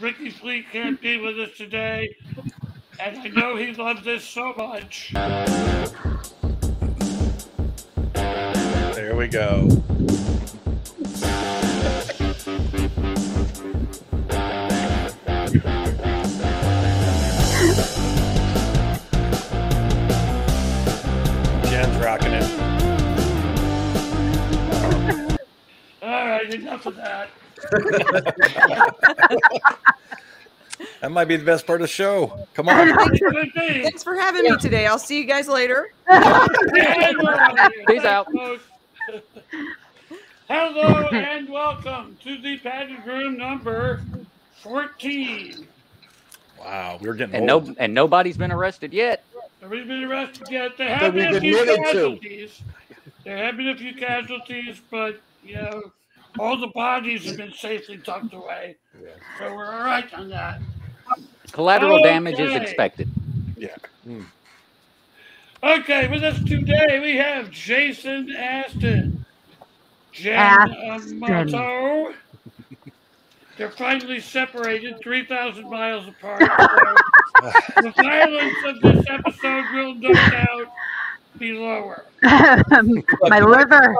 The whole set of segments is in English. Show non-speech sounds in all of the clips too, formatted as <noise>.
Ricky Fleet can't be with us today, and I know he loves this so much. There we go. Jen's rocking it. All right, enough of that. <laughs> That might be the best part of the show. Come on. It could be. Thanks for having me today. I'll see you guys later. <laughs> And out. Peace out. folks. Hello and welcome to the padded room number 14. Wow, we're getting And old. no, and nobody's been arrested yet. Nobody's been arrested yet. There have been a few admitted to. casualties. There have been a few casualties, but you know, all the bodies have been safely tucked <laughs> away. So we're all right on that. Collateral damage is Okay. expected. Hmm. Okay, with us today we have Jason Aston, Jen Aston. Amato. They're finally separated 3,000 miles apart. So <laughs> the violence of this episode will no doubt be lower. <laughs> my liver,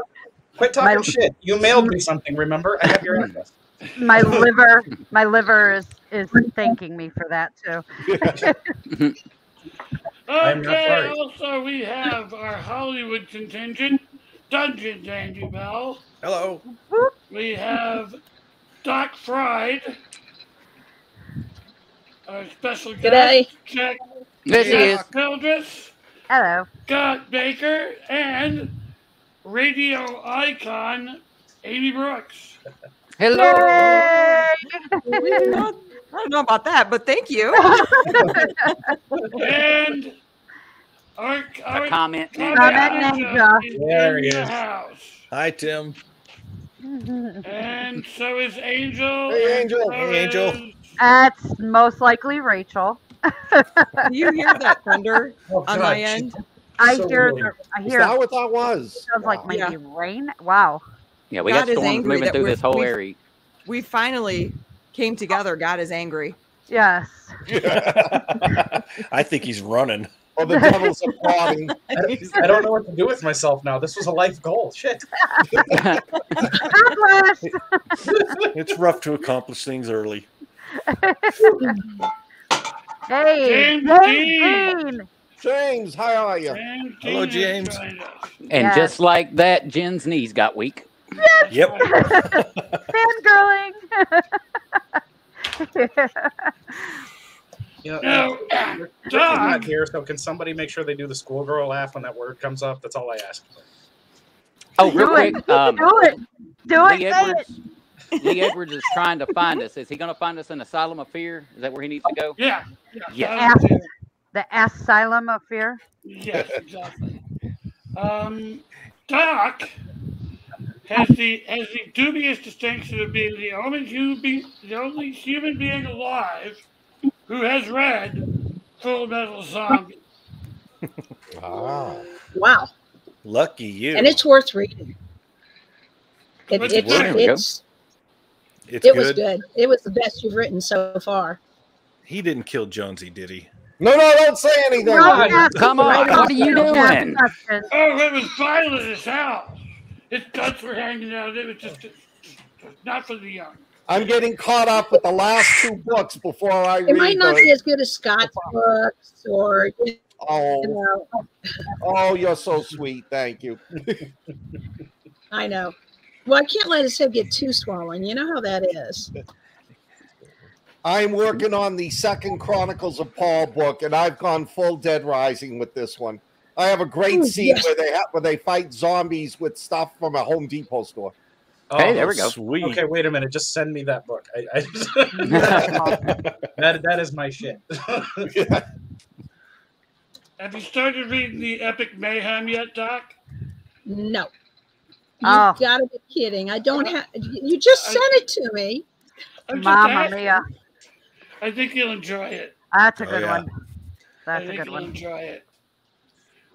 Quit talking My- shit. You mailed me something, remember? I have your address. my liver, my liver is is thanking me for that too. I'm not Okay, sorry. also we have our Hollywood contingent, Dungeons Andy Bell. Hello. We have Doc Fried. Our special guest, G'day. Jack This Jack Mildress, Hello. Scott Baker, and radio icon Amy Brooks. hello. Yay! I don't know about that, but thank you. And our, our A comment. comment Comment ninja ninja. There he the is. house. Hi, Tim. And so is Angel. Hey, Angel. so Hey, Angel. is- That's most likely Rachel. Do you hear that thunder Oh, on God, my end? I So hear, annoying. I Is hear. that what that was? Sounds like Wow. maybe rain. Wow. Yeah, we God got is storms moving through this whole area. We finally came together. God is angry. Yes. <laughs> I think he's running. Or the devil's applauding. <laughs> I don't know what to do with myself now. This was a life goal. Shit. <laughs> It's rough to accomplish things early. Hey, James James Dean. Dean. James, how are you? and Hello, James. And Yes. just like that, Jen's knees got weak. Yep. <laughs> Fangirling. You know, Now, Ricky's not here, so can somebody make sure they do the schoolgirl laugh when that word comes up? That's all I ask. Oh, real Do it. quick. Um, Do it. Do it. Lee Say it. Edwards. Lee <laughs> Edwards is trying to find us. Is he going to find us in Asylum of Fear? Is that where he needs to go? yeah. Yeah. uh, The asylum of fear. Yes, exactly. Um, Doc has the has the dubious distinction of being the only human being, the only human being alive who has read Full Metal Zombie. Wow. Wow. Lucky you. And it's worth reading. It, What's it's, it worth? There we go. it's, it's it good. was good. It was the best you've written so far. He didn't kill Jonesy, did he? No, no, don't say anything. Don't Come on, don't what are you ask doing? Oh, it was violent as hell. His guts were hanging out. It was just not for the young. I'm getting caught up with the last two books before I It read might not the- be as good as Scott's books or, you Oh, know, oh, you're so sweet. Thank you. <laughs> I know. Well, I can't let his head get too swollen. You know how that is. <laughs> I'm working on the second Chronicles of Paul book, and I've gone full Dead Rising with this one. I have a great Ooh, scene yes. where they have where they fight zombies with stuff from a Home Depot store. Hey, oh, there we go. Sweet. Okay, wait a minute. Just send me that book. I, I <laughs> that that is my shit. <laughs> Have you started reading the Epic Mayhem yet, Doc? No. You Oh. gotta be kidding. I don't have, you just sent it to me. I'm just Mamma asking. mia. I think you'll enjoy it. That's a Oh, good yeah. one. I That's a think good you'll one. enjoy it.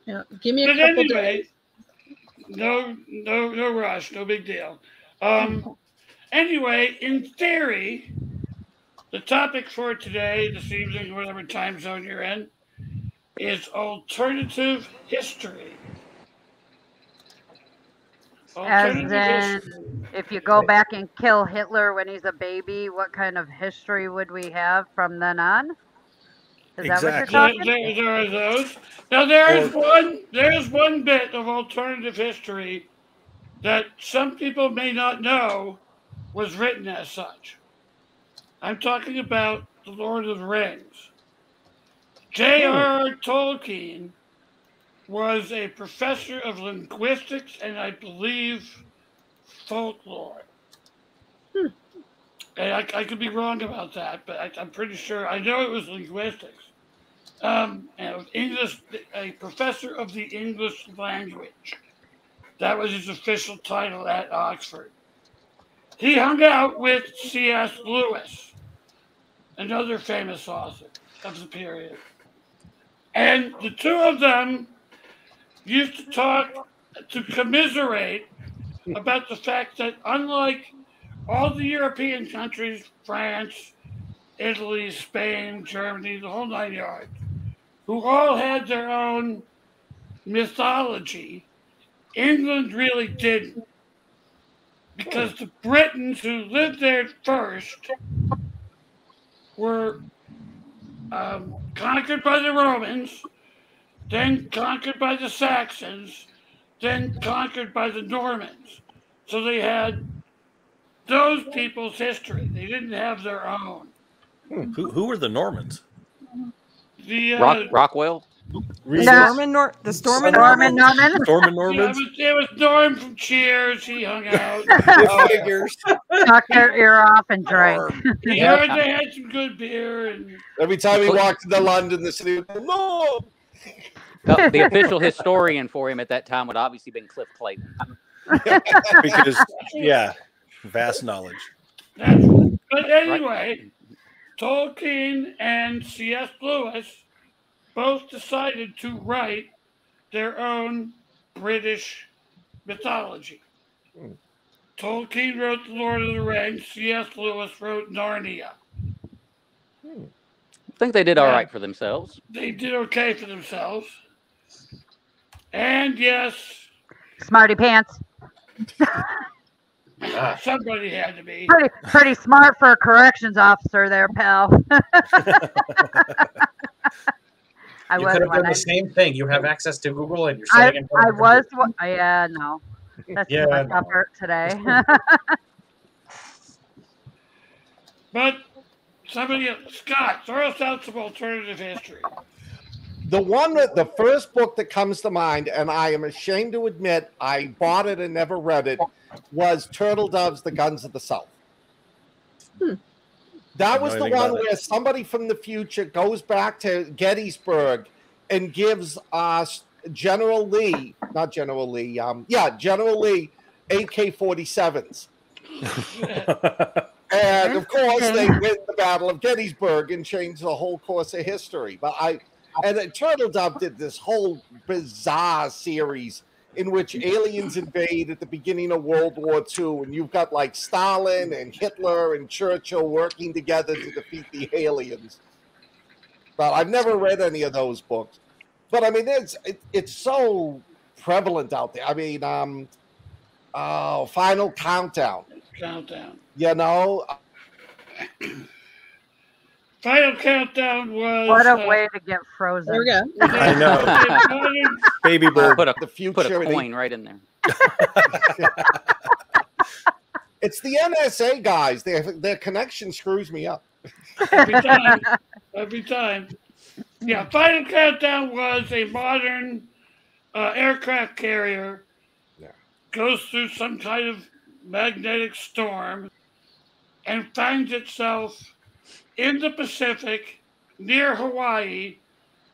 Yeah, give me a But couple anyway, days. no, no, no rush, no big deal. Um, anyway, in theory, the topic for today, this evening, whatever time zone you're in, is alternative history. Oh, as Alternative in, if you go back and kill Hitler when he's a baby, what kind of history would we have from then on? Is that what Exactly. you're There, there, there are those. Now there is Or- one. There is one bit of alternative history that some people may not know was written as such. I'm talking about the Lord of the Rings. J.R.R. Hmm. Tolkien was a professor of linguistics and I believe folklore. And I, I could be wrong about that, but I, I'm pretty sure. I know it was linguistics. Um, and it was English, a professor of the English language. That was his official title at Oxford. He hung out with C.S. Lewis, another famous author of the period. And the two of them used to talk to commiserate about the fact that, unlike all the European countries, France, Italy, Spain, Germany, the whole nine yards, who all had their own mythology, England really didn't. Because the Britons who lived there first were um, conquered by the Romans, then conquered by the Saxons, then conquered by the Normans. So they had those people's history. They didn't have their own. Who who were the Normans? The uh, Rock, Rockwell. The Read No. Storm and Nor- the Storm and Norman, Norman. Norman, Storm and yeah, it, Normans? was, it was Norm from Cheers. He hung out. <laughs> It figures. knock their ear off and drink. He heard they had some good beer, and Every time he walked into London, the city would go, no. The, the <laughs> official historian for him at that time would obviously been Cliff Clayton. <laughs> Because <laughs> yeah, vast knowledge. but anyway, Tolkien and C.S. Lewis both decided to write their own British mythology. Tolkien wrote The Lord of the Rings. C.S. Lewis wrote Narnia. Hmm. I think they did all Yeah. right for themselves. They did okay for themselves. And yes, Smarty pants. <laughs> Somebody had to be. Pretty, pretty smart for a corrections officer there, pal. <laughs> I you was could have done I, the same thing. You have access to Google and you're I, sitting in front I of was. computer. one- Yeah, no. That's Yeah, too I much know. effort today. <laughs> But somebody, else- Scott, throw us out some alternative history. The one that the first book that comes to mind, and I am ashamed to admit I bought it and never read it, was Turtledove's, The Guns of the South. That was the one about it. where somebody from the future goes back to Gettysburg and gives us General Lee, not General Lee, um, yeah, General Lee AK 47s. <laughs> And of course, they win the Battle of Gettysburg and change the whole course of history. But I, and then Turtledove did this whole bizarre series in which aliens invade at the beginning of World War II, and you've got like Stalin and Hitler and Churchill working together to defeat the aliens. But I've never read any of those books. But I mean, it's it, it's so prevalent out there. I mean, um, oh, Final Countdown. Countdown. You know, Final countdown was. what a uh, way to get frozen. There we go. <laughs> I know. <laughs> Baby bird. Put a the future. put a and coin right in there. <laughs> It's the NSA guys. Their their connection screws me up. every time. Every time. Yeah, Final Countdown was a modern uh, aircraft carrier. Yeah. Goes through some kind of magnetic storm and finds itself in the Pacific near Hawaii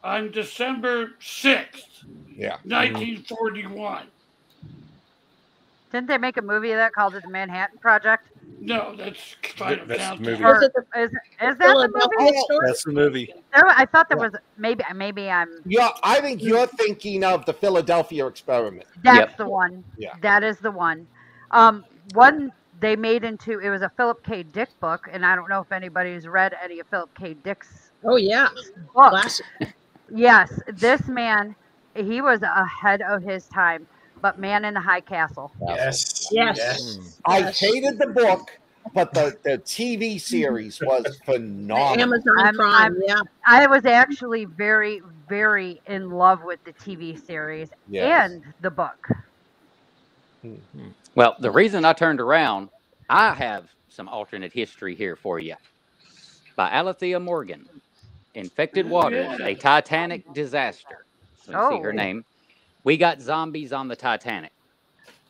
on December 6th, Yeah. 1941. Didn't they make a movie of that called it The Manhattan Project? No, that's Final That's the movie. Or Was the is, is that the movie? story? That's the movie. There, I thought there was maybe maybe I'm Yeah, I think you're thinking of the Philadelphia experiment. That's Yep. the one. Yeah. That is the one. Um, one they made into it was a Philip K. Dick book, and I don't know if anybody's read any of Philip K. Dick's Oh yeah, books. classic. Yes, this man, he was ahead of his time. But Man in the High Castle. Yes. Yes. Yes. I hated the book, but the, the TV series was <laughs> phenomenal. Amazon I'm- Prime. I'm- yeah. I was actually very, very in love with the TV series Yes. and the book. Well, the reason I turned around, I have some alternate history here for you. By Alethea Morgan, Infected Waters, a Titanic disaster. Let's see her Oh. name. We got zombies on the Titanic.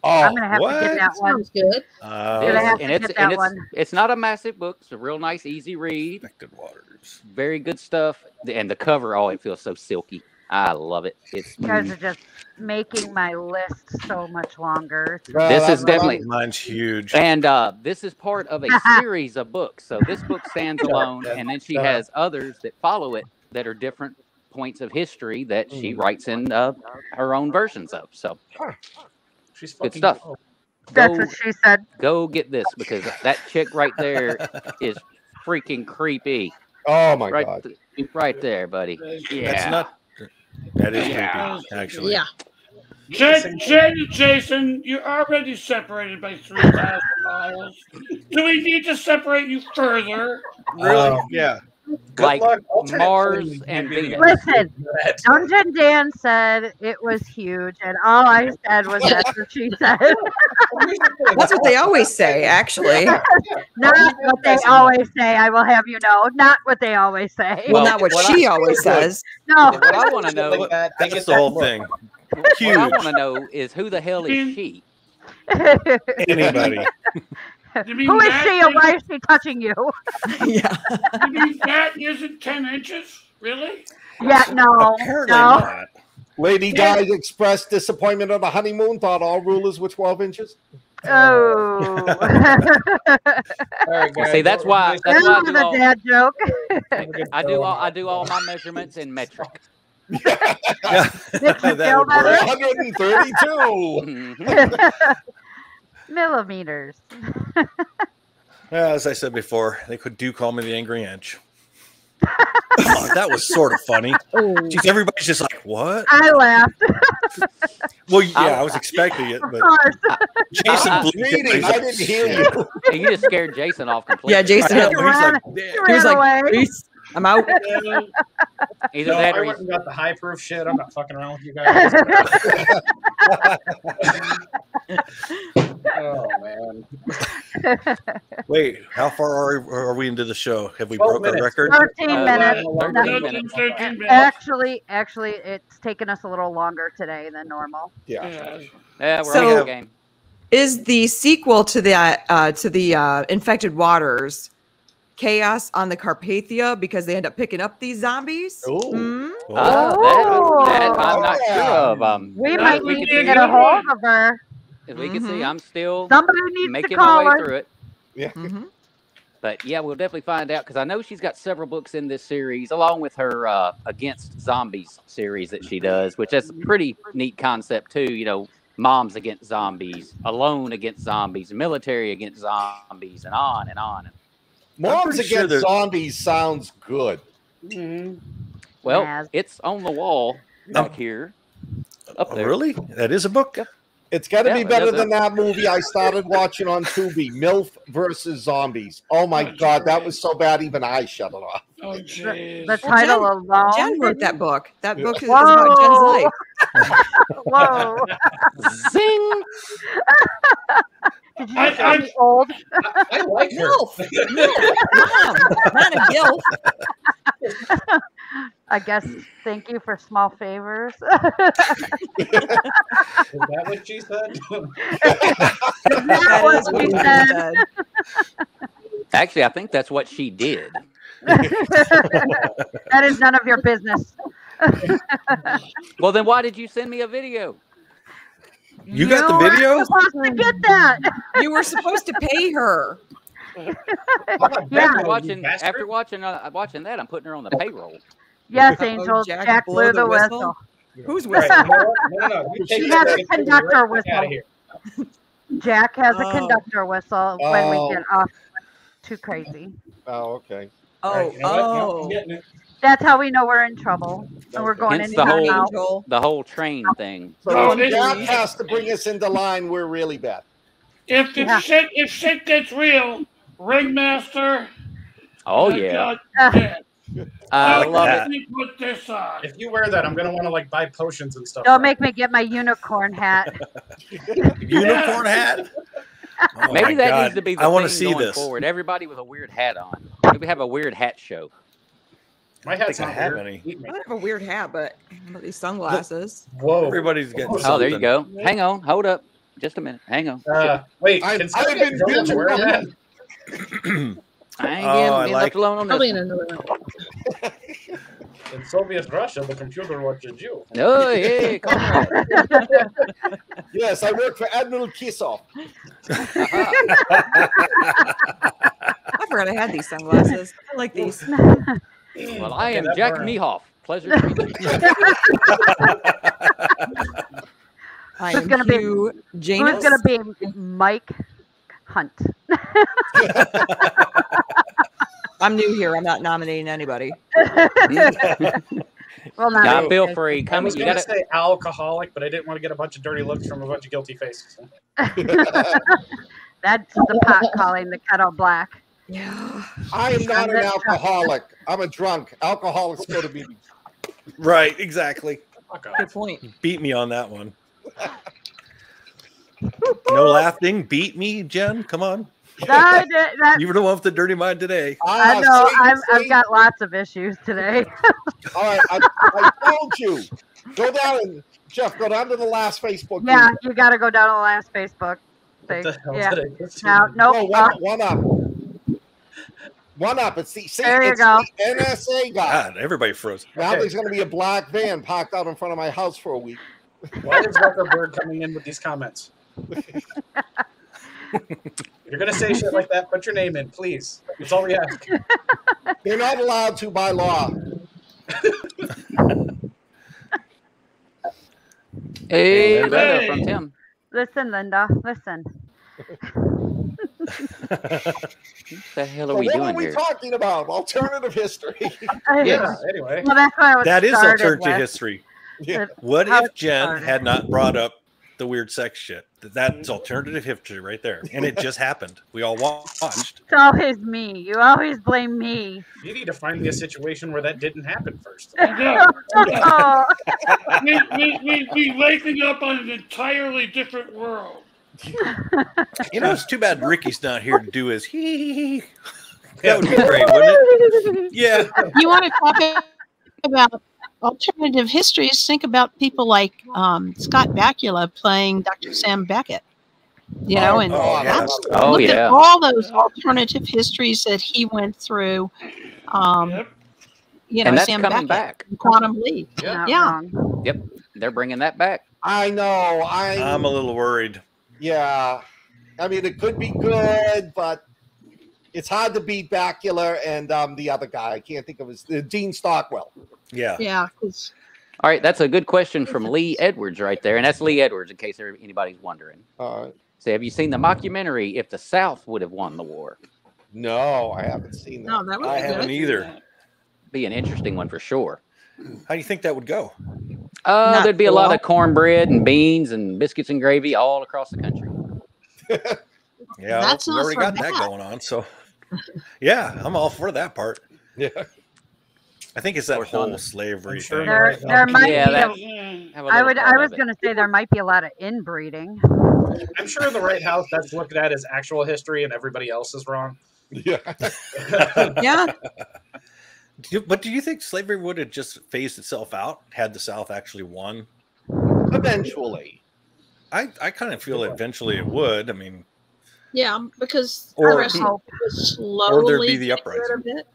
Oh, I'm Oh, gonna have to what? get that one. Sounds good. Uh, Gonna have to and it's and it's one. it's not a massive book. It's a real nice, easy read. Infected waters. Very good stuff. And the cover, oh, it feels so silky. I love it. It's You guys are just making my list so much longer. well, This is definitely- Mine's huge. And uh, this is part of a <laughs> series of books. So this book stands alone, and then she has others that follow it that are different points of history that she writes in uh, her own versions of. So She's Good stuff. dope. That's go what she said. go get this because that chick right there is freaking creepy. Oh my Right, god. th- right there, buddy. Yeah. That's not. That is Yeah. creepy, actually. Yeah. Jed, Jed Jason, you're already separated by 3,000 miles. <laughs> Do we need to separate you further? Really? Um, yeah. Good Like luck. Mars and maybe Venus. Listen, that. Dungeon Dan said it was huge, and all I said was that's what she <laughs> said. That's what they always say, actually. <laughs> Not what they always say. I will have you know, not what they always say. Well, Well, not what what she I- always says. No, What I want to know, Like that, they That's the whole look. thing. what I want to know is who the hell is she? <laughs> Anybody. <laughs> You mean Who is she and why is she touching you? <laughs> yeah. <laughs> You mean that isn't 10 inches? Really? Yeah, no, Apparently no. not. Lady Di expressed disappointment on the honeymoon, thought all rulers were 12 inches. Oh, All right, Well, guys, see, that's why- that's that why I was do a all- dad joke. I do all I do all my measurements in metric. Yeah. Makes you That feel would better. 132. Mm-hmm. Millimeters. <laughs> Yeah, as I said before, they could do call me the Angry Inch. Oh, <laughs> that was sort of funny. Oh, Jeez, everybody's just like, "What?" I laughed. <laughs> Well, yeah, I was expecting it, but. Jason I- blew I didn't hear you. you just scared Jason off completely. Yeah, Jason. I know, He he's like, ran- "Damn." was like, away. "Peace. I'm out. <laughs> Either No, that I or went and got the high proof shit. I'm not fucking around with you guys. <laughs> <laughs> oh man. Wait, how far are, are we into the show? Have we 12 broke our minutes. record? 13 Uh, minutes. uh, No, 13 13, minutes. 13 minutes. Actually, actually, it's taken us a little longer today than normal. Yeah. Yeah. yeah, we're So- on the game. Is the sequel to the uh, to the uh, Infected Waters Chaos on the Carpathia because they end up picking up these zombies? Ooh. Hmm? Uh, Oh. that, that I'm not sure of. Um, We Yeah, might we need can to do get a hold of her. as we can see, Mhm. I'm still Somebody needs to making my call way her. through it. Mhm. But yeah, we'll definitely find out because I know she's got several books in this series, along with her uh, Against Zombies series that she does, which is a pretty neat concept too. You know, moms against zombies, alone against zombies, military against zombies, and on and on. Moms pretty sure Against Zombies sounds good. Mhm. Well, Yes. it's on the wall back here, up Oh, there. really? That is a book? Yep. It's got to Yeah, be better than that movie I started watching on Tubi, MILF versus Zombies. Oh my Oh, God, that was so bad, even I shut it off. Oh, The, jeez. the title alone. Jen wrote that book. That Yeah. book is, is about Jen's Whoa. life. Whoa. <laughs> <laughs> Zing! <laughs> Did you I- just I- say old? I like her. Gilf. Mom, not a gilf. <laughs> I guess. Thank you for small favors. <laughs> Is that what she said? That That was what she said. she said. Actually, I think that's what she did. <laughs> that is none of your business. Well, then why did you send me a video? You got the were video? supposed to get that. You were supposed to pay her. Yeah. After watching, after watching, uh, watching that, I'm putting her on the payroll. Yes, Oh, Angel. Jack Jack, blew blew the the whistle? whistle. Who's Right, whistling? you know what? No, no, no. She has a and put it conductor right whistle. outta here. Jack has a Oh. conductor whistle when Oh. we get off too crazy. Oh, okay. Oh, You know what? Yep, I'm oh. Getting it. That's how we know we're in trouble. And we're going Hence in the whole- out. The whole train thing. So No, if this- has to bring us into the line, we're really bad. If if Yeah. shit if shit gets real, ringmaster. Oh uh, yeah, God, Uh. I How love that. it. can put this on? If you wear that, I'm gonna want to like buy potions and stuff. Don't make me get my unicorn hat. <laughs> <laughs> Unicorn hat. Oh Maybe that God. needs to be the I want thing to see going this. forward. Everybody with a weird hat on. Maybe we have a weird hat show. My hat's think I not have weird. any. I have a weird hat, but <sighs> these sunglasses? Whoa. Everybody's getting. Oh, there you go. Hang on, hold up, just a minute. Hang on. Uh, wait, I- can I've somebody been tell me busy to wear that? <clears throat> I ain't Oh, getting, I getting like- left alone on Probably this. <laughs> in another Soviet Russia, the computer watches you. one. Oh yeah, come on. <laughs> Yes, I work for Admiral Kisov. <laughs> I forgot I had these sunglasses. I like these. Well, I am Jack burned. Mehoff. Pleasure to meet you. I <laughs> Who's am gonna be- Janus. Who's going to be Mike Hunt? <laughs> I'm new here. I'm not nominating anybody. <laughs> well, not Now me. feel free. I Come, was you gonna gotta. say alcoholic, but I didn't want to get a bunch of dirty looks from a bunch of guilty faces. That's the pot calling the kettle black. Yeah. I am not an alcoholic. I'm a drunk. Alcoholics go to meetings. Right. Exactly. Good point. Beat me on that one. <laughs> No laughing. Beat me, Jen. Come on. That, that, that- You were the one with the dirty mind today. I know. see, I'm, I've got lots of issues today. <laughs> All right, I, I told you. Go down and Jeff, go down to the last Facebook. yeah, group. you got to go down to the last Facebook What the hell Yeah. did I just Now, nope. No, uh, one, one up. One up. It's the see, There you it's go. the NSA guy. God, everybody froze. Now Okay. there's going to be a black van parked out in front of my house for a week. Why is Zuckerberg coming in with these comments? <laughs> You're gonna say shit like that, put your name in, please. That's all we ask. <laughs> They're not allowed to by law. Hey, Hey. letter from Tim. listen, Linda. Listen. <laughs> What the hell are So we what doing are we here? talking about? Alternative history. <laughs> <laughs> Yeah. Anyway, Well, that's what I was That is alternative with. history. Yeah. What if Jen started. had not brought up the weird sex shit? That's alternative history right there. And it just happened. We all watched. It's always me. You always blame me. you need to find me a situation where that didn't happen first. <laughs> I know. Oh, we, we, we, we waking up on an entirely different world. <laughs> You know, it's too bad Ricky's not here to do his hee. <laughs> That would be great, wouldn't it? Yeah. you want to talk about alternative histories, think about people like um, Scott Bakula playing Dr. Sam Beckett. You know, and oh, yeah. that's Oh, look yeah. at all those alternative histories that he went through. Um, Yep. You know, And that's Sam coming Beckett, back. Quantum Leap. not Yeah. wrong. They're bringing that back. I know. I I'm a little worried. Yeah. I mean, it could be good, but it's hard to beat Bakula and um, the other guy. I can't think of his uh, Dean Stockwell. Yeah. Yeah. All right, that's a good question from Lee Edwards right there, and that's Lee Edwards in case anybody's wondering. Uh, So, have you seen the mockumentary? If the South would have won the war, no, I haven't seen that. no, that was I good. haven't either. be an interesting one for sure. How do you think that would go? Uh, Not there'd be a lot of cornbread and beans and biscuits and gravy all across the country. <laughs> Yeah, That's we already got that bad. going on. So, yeah, I'm all for that part. Yeah. I think it's that course, whole slavery sure thing. There, Right. there might Yeah, be. that- a- a I would. I was going to say there might be a lot of inbreeding. I'm sure in the right house that's looked at as actual history and everybody else is wrong. Yeah. <laughs> Yeah. <laughs> Do you- but do you think slavery would have just phased itself out had the South actually won? Eventually. I, I kind of feel eventually it would. I mean, Yeah, because Or- the rest of Hope. it was slowly there'd be the getting uprising. of it.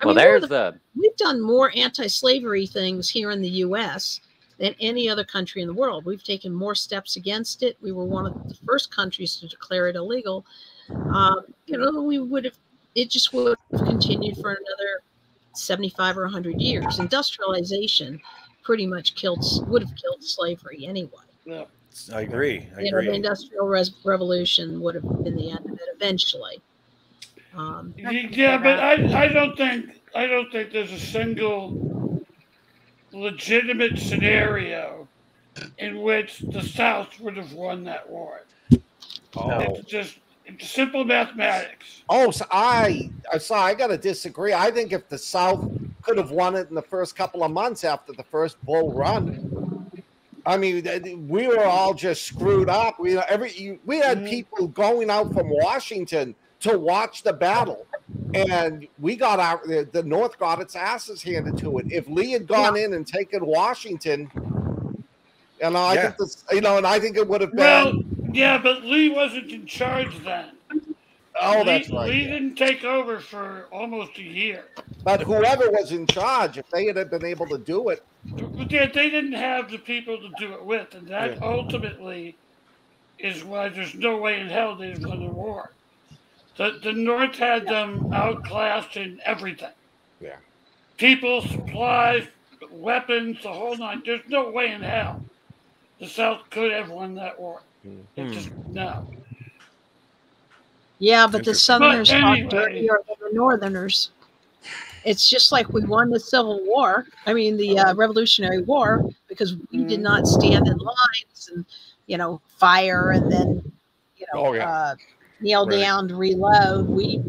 I well, mean, there's the- the we've done more anti-slavery things here in the U.S. than any other country in the world. We've taken more steps against it. We were one of the first countries to declare it illegal. Um, you know, we would have it just would have continued for another 75 or 100 years. Industrialization pretty much killed would have killed slavery anyway. Yeah, I agree. I you know, the industrial res- revolution would have been the end of it eventually. Um, Yeah, but I, I don't think I don't think there's a single legitimate scenario in which the South would have won that war. Oh. It's just it's simple mathematics. Oh, so I, I so I got to disagree. I think if the South could have won it in the first couple of months after the first bull run, I mean, we were all just screwed up. We every we had mm-hmm. people going out from Washington to watch the battle, and we got out. The, the North got its asses handed to it. If Lee had gone in and taken Washington, know, I Yeah. think this, you know, and I think it would have been. Well, yeah, but Lee wasn't in charge then. oh, Lee, that's right. Lee yeah. didn't take over for almost a year. But whoever was in charge, if they had been able to do it, But they, they didn't have the people to do it with, and that Yeah. ultimately is why there's no way in hell they won the war. The, the North had them outclassed in everything. Yeah. People, supplies, weapons, the whole nine. There's no way in hell the South could have won that war. It just no. yeah, but the Southerners But fought anyway. dirtier than the Northerners. It's just like we won the Civil War. I mean, the uh, Revolutionary War because we did not stand in lines and you know fire and then you know Oh, yeah. uh, kneel Right. down to reload. We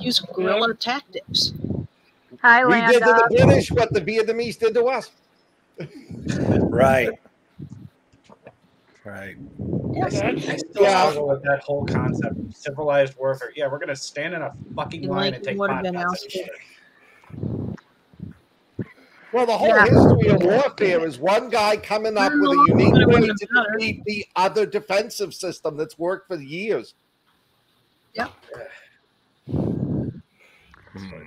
used guerrilla tactics. we Highland. did to the British what the Vietnamese did to us. Right. Right. That's, I still Yeah. struggle with that whole concept of civilized warfare. Yeah, we're gonna stand in a fucking And line Lincoln and take would have pot been shots at ousted. each other. Well, the whole Yeah. history of warfare is one guy coming up with a unique way to matter. defeat the other defensive system that's worked for years. Hmm.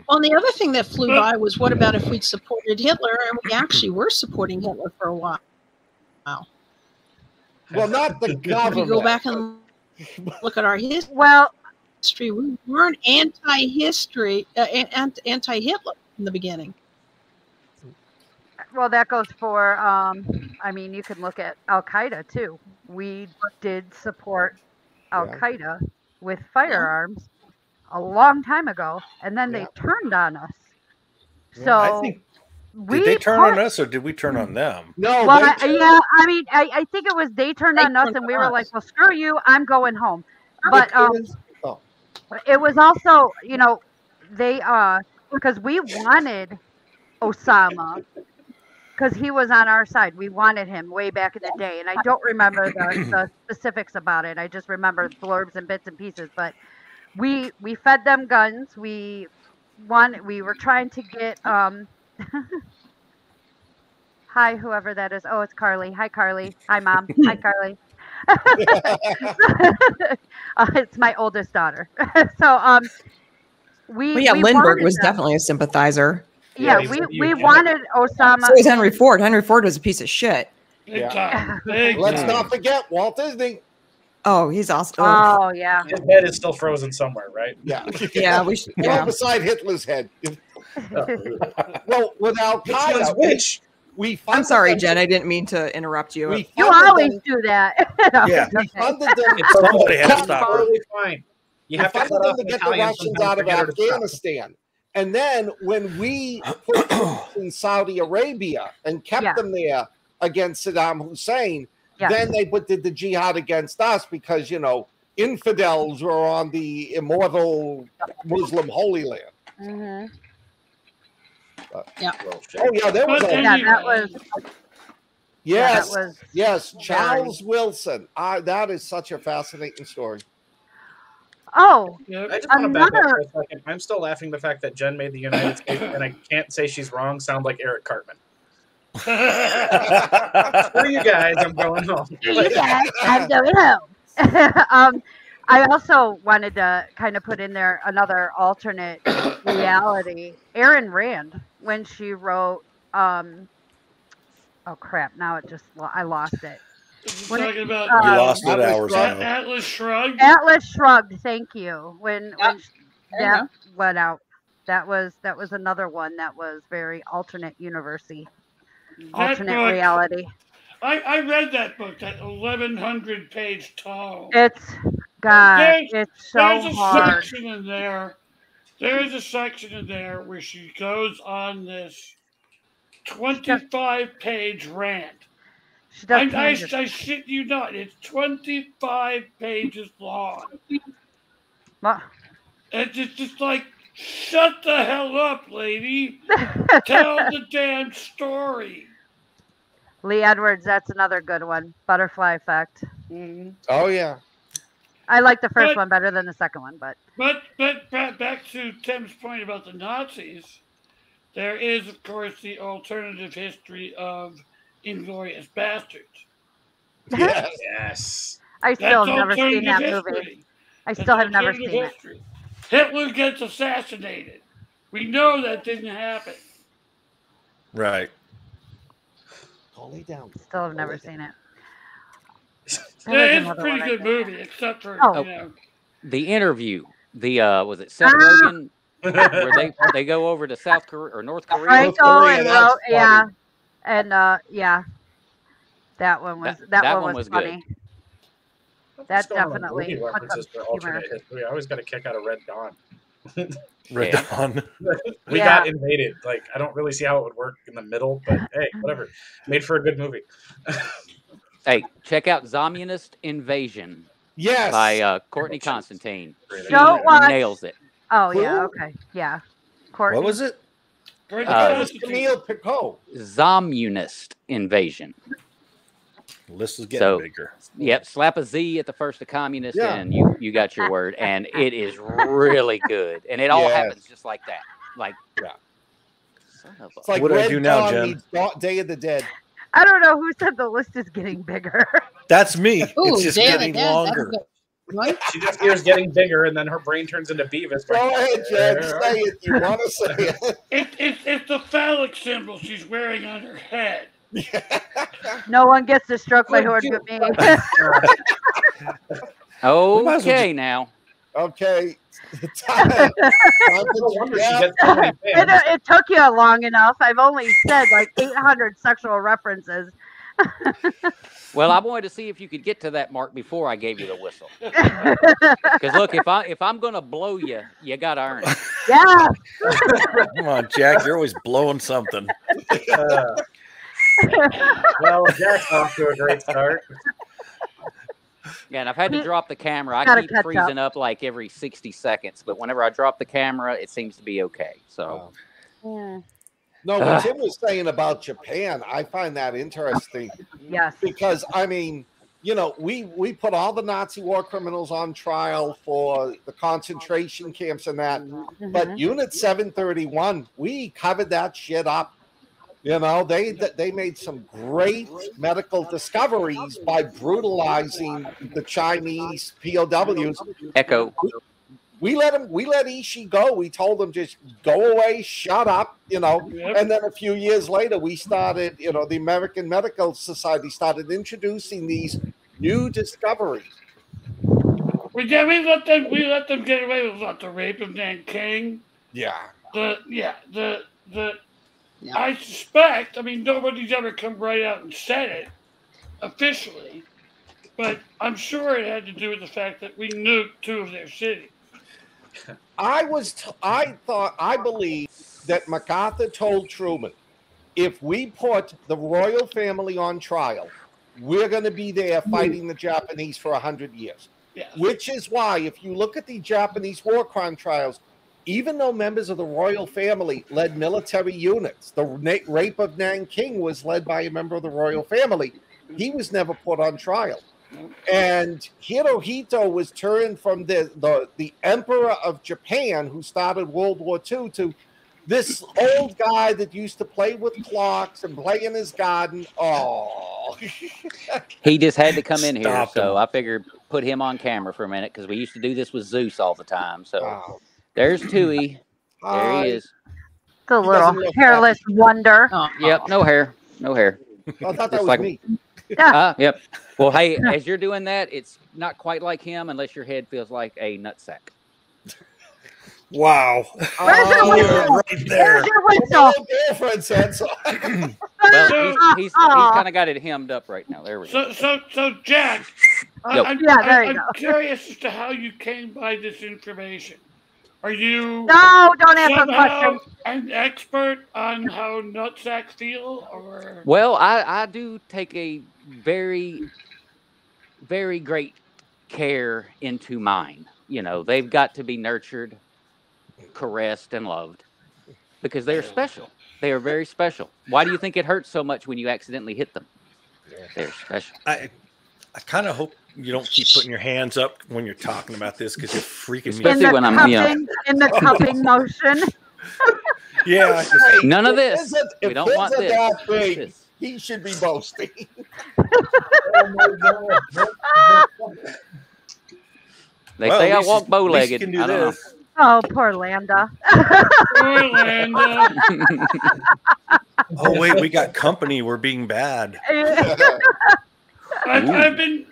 Well, and the other thing that flew by was what about if we'd supported Hitler and we actually were supporting Hitler for a while? Well, not the <laughs> If you government. go back and look at our his- well, history, we weren't anti-history, uh, anti-Hitler in the beginning. well, that goes for. Um, I mean, you can look at Al Qaeda too. We did support Al Yeah. Qaeda with firearms a long time ago, and then Yeah. they turned on us. Yeah, So I think we did they turn put- on us or did we turn on them? No, Well, they I, yeah, I mean, I, I think it was they turned They on us, turned and we on were us. like, "Well, screw you, I'm going home." But um, Oh. it was also, you know, they uh, because we wanted Osama because he was on our side. We wanted him way back in the day, and I don't remember the, the <clears throat> specifics about it. I just remember blurbs and bits and pieces. But we we fed them guns. We one we were trying to get um. <laughs> Hi, whoever that is. Oh, it's Carly. Hi, Carly. Hi, mom. Hi, <laughs> Carly. uh, <laughs> it's my oldest daughter. so, um, we Well, yeah, we Lindbergh was them. definitely a sympathizer. Yeah, Yeah, we, a we eugenic. wanted Osama. So was Henry Ford. Henry Ford was a piece of shit. Yeah. Let's not forget Walt Disney. Oh, he's awesome. Oh, Oh yeah. His head is still frozen somewhere, right? Yeah. yeah, we should. Well, Yeah. beside Hitler's head. <laughs> well, with Al Which one's we, which? we I'm sorry, them- Jen. I didn't mean to interrupt you. We You always them- do that. <laughs> Yeah. we funded them. Somebody had to stop her. Totally fine. You we have to funded them to get the Russians out of get her to stop. Afghanistan. And then when we put <clears throat> in Saudi Arabia and kept Yeah. them there against Saddam Hussein, Yeah. then they put did the jihad against us because you know infidels were on the immortal Muslim Holy Land. Mm-hmm. Mhm. Oh yeah, there was a Yeah, that was yeah, yes, that was yes, Charles Wilson. Uh, that is such a fascinating story. oh Yep. I just want to back up Another- for a second. I'm still laughing the fact that Jen made the United <laughs> States, and I can't say she's wrong. Sound like Eric Cartman. <laughs> Screw you guys. I'm going home. <laughs> you guys, I'm going home. um, I also wanted to kind of put in there another alternate <coughs> reality. Ayn Rand, when she wrote, um, oh crap, now it just i lost it. When it- talking about uh, You lost it Atlas hours Shrugged. ago. Atlas Shrugged. Atlas Shrugged. Thank you. When Yeah, when sh- there you that went out, that was that was another one that was very alternate university, That alternate book, reality. I, I read that book, that 1100 page tall It's God. There's- It's There's a hard. section in there. There is a section in there where she goes on this 25 page rant. She I, I, tangents. I shit you not. It's 25 pages long. and It's just, just like, shut the hell up, lady. <laughs> Tell the damn story. Lee Edwards, that's another good one. Butterfly Effect. Mhm. Oh yeah. I like the first But- one better than the second one, but But, but but back to Tim's point about the Nazis, there is, of course, the alternative history of Inglorious Bastards. Uh-huh. Yes. Yes. I still That's have never seen that alternative movie. I That's still have never alternative seen it. Hitler gets assassinated. We know that didn't happen. Right. Go lay down. Still have never seen it. Yeah, it's a pretty good movie, except for Oh. you know. The interview. The uh, was it Seth Ah. Rogen <laughs> where they they go over to South Korea or North Korea? Franco Korea, and that's yeah, and uh, yeah, that one was That- that, that one, one was, was funny. What's That going on with definitely movie references for alternate humor. history. I always got a kick out of Red Dawn. <laughs> Red Yeah. Dawn. <laughs> we Yeah. got invaded. Like I don't really see how it would work in the middle, but hey, whatever. Made for a good movie. Hey, check out Zommunist Invasion Yes. by uh, Courtney Constantine. Great She Don't watch- nails it. Oh yeah, Who? okay, yeah. Courtney. What was it? Great Uh, was Camille Picot. Zommunist Invasion. The list is getting So- bigger. Yep, slap a Z at the first of communist, Yeah. and you you got your word, and it is really good, and it all Yes. happens just like that. Like, Yeah. son of a- It's like What do I do now, Dawn Jen? Day of the Dead. I don't know who said the list is getting bigger. <laughs> That's me. <laughs> Ooh, it's just Day getting Dead, longer. good. Right? <laughs> She just hears getting bigger, and then her brain turns into Beavis. Go ahead, Jen. Say it. You want to say <laughs> it? It, it, it's the phallic symbol she's wearing on her head. no one gets to stroke my Would horn but me. might okay now. Okay. Time, time No to wonder she yeah. gets so many it, fans. it took you long enough. I've only said like 800 sexual references. Well, I wanted to see if you could get to that mark before I gave you the whistle. <laughs> Because look, if I if I'm gonna blow you, you gotta earn it. <laughs> yeah. <laughs> Come on, Jack. You're always blowing something. Uh, well, Jack's off to a great start. Yeah, and I've had to drop the camera. I keep freezing up. like every 60 seconds, but whenever I drop the camera, it seems to be okay. So No, what Tim was saying about Japan, I find that interesting yes. because I mean, you know, we we put all the Nazi war criminals on trial for the concentration camps and that, Mhm. but Unit 731, we covered that shit up. You know, they they made some great medical discoveries by brutalizing the Chinese POWs. Echo. We let him, we let Ishii go. We told him just go away, shut up, you know. Yep. And then a few years later, we started, you know, the American Medical Society started introducing these new discoveries. We, yeah, we let them we let them get away with what the rape of Nanking. Yeah. The yeah the the Yeah. I suspect. I mean, nobody's ever come right out and said it officially, but I'm sure it had to do with the fact that we nuked two of their cities. I was, t- I thought, I believe that MacArthur told Truman, if we put the royal family on trial, we're going to be there fighting the Japanese for a hundred years. Yeah. Which is why, if you look at the Japanese war crime trials, even though members of the royal family led military units, the rape of Nanking was led by a member of the royal family. He was never put on trial. And Hirohito was turned from the, the, the emperor of Japan, who started World War II, to this old guy that used to play with clocks and play in his garden. Oh, <laughs> He just had to come in here, Stop so. I figured put him on camera for a minute because we used to do this with Zeus all the time. So Wow. there's Tui. There he is. It's a little doesn't look hairless wonder. Oh, Yep, no hair, no hair. I thought that Just was like- me. Uh, yep. Well, hey, as you're doing that, it's not quite like him unless your head feels like a nutsack. Wow. Where's your Oh, whistle? right there. Where's your whistle? old girlfriend said so. Well, he's, he's, he's kind of got it hemmed up right now. There we go. So, so, so, Jack, I, I'm, Yeah, there I, you I'm go. curious as to how you came by this information. Are you No, don't answer somehow questions. an expert on how nutsacks feel, or Well, I, I do take a very, very great care into mine. You know, they've got to be nurtured, caressed, and loved because they're special. They are very special. Why do you think it hurts so much when you accidentally hit them? They're special. I I kind of hope you don't keep putting your hands up when you're talking about this because you're freaking me. Especially in the when I'm, cupping, you know- in the cupping motion. <laughs> Yeah, just- None of this. kids We don't want this. that We want big, this. He should be boasting. <laughs> They well, say I walk you- bow at least you legged. can do I don't know. this. Oh, poor Landa. <laughs> <laughs> Oh wait, we got company. We're being bad. I've, I've been,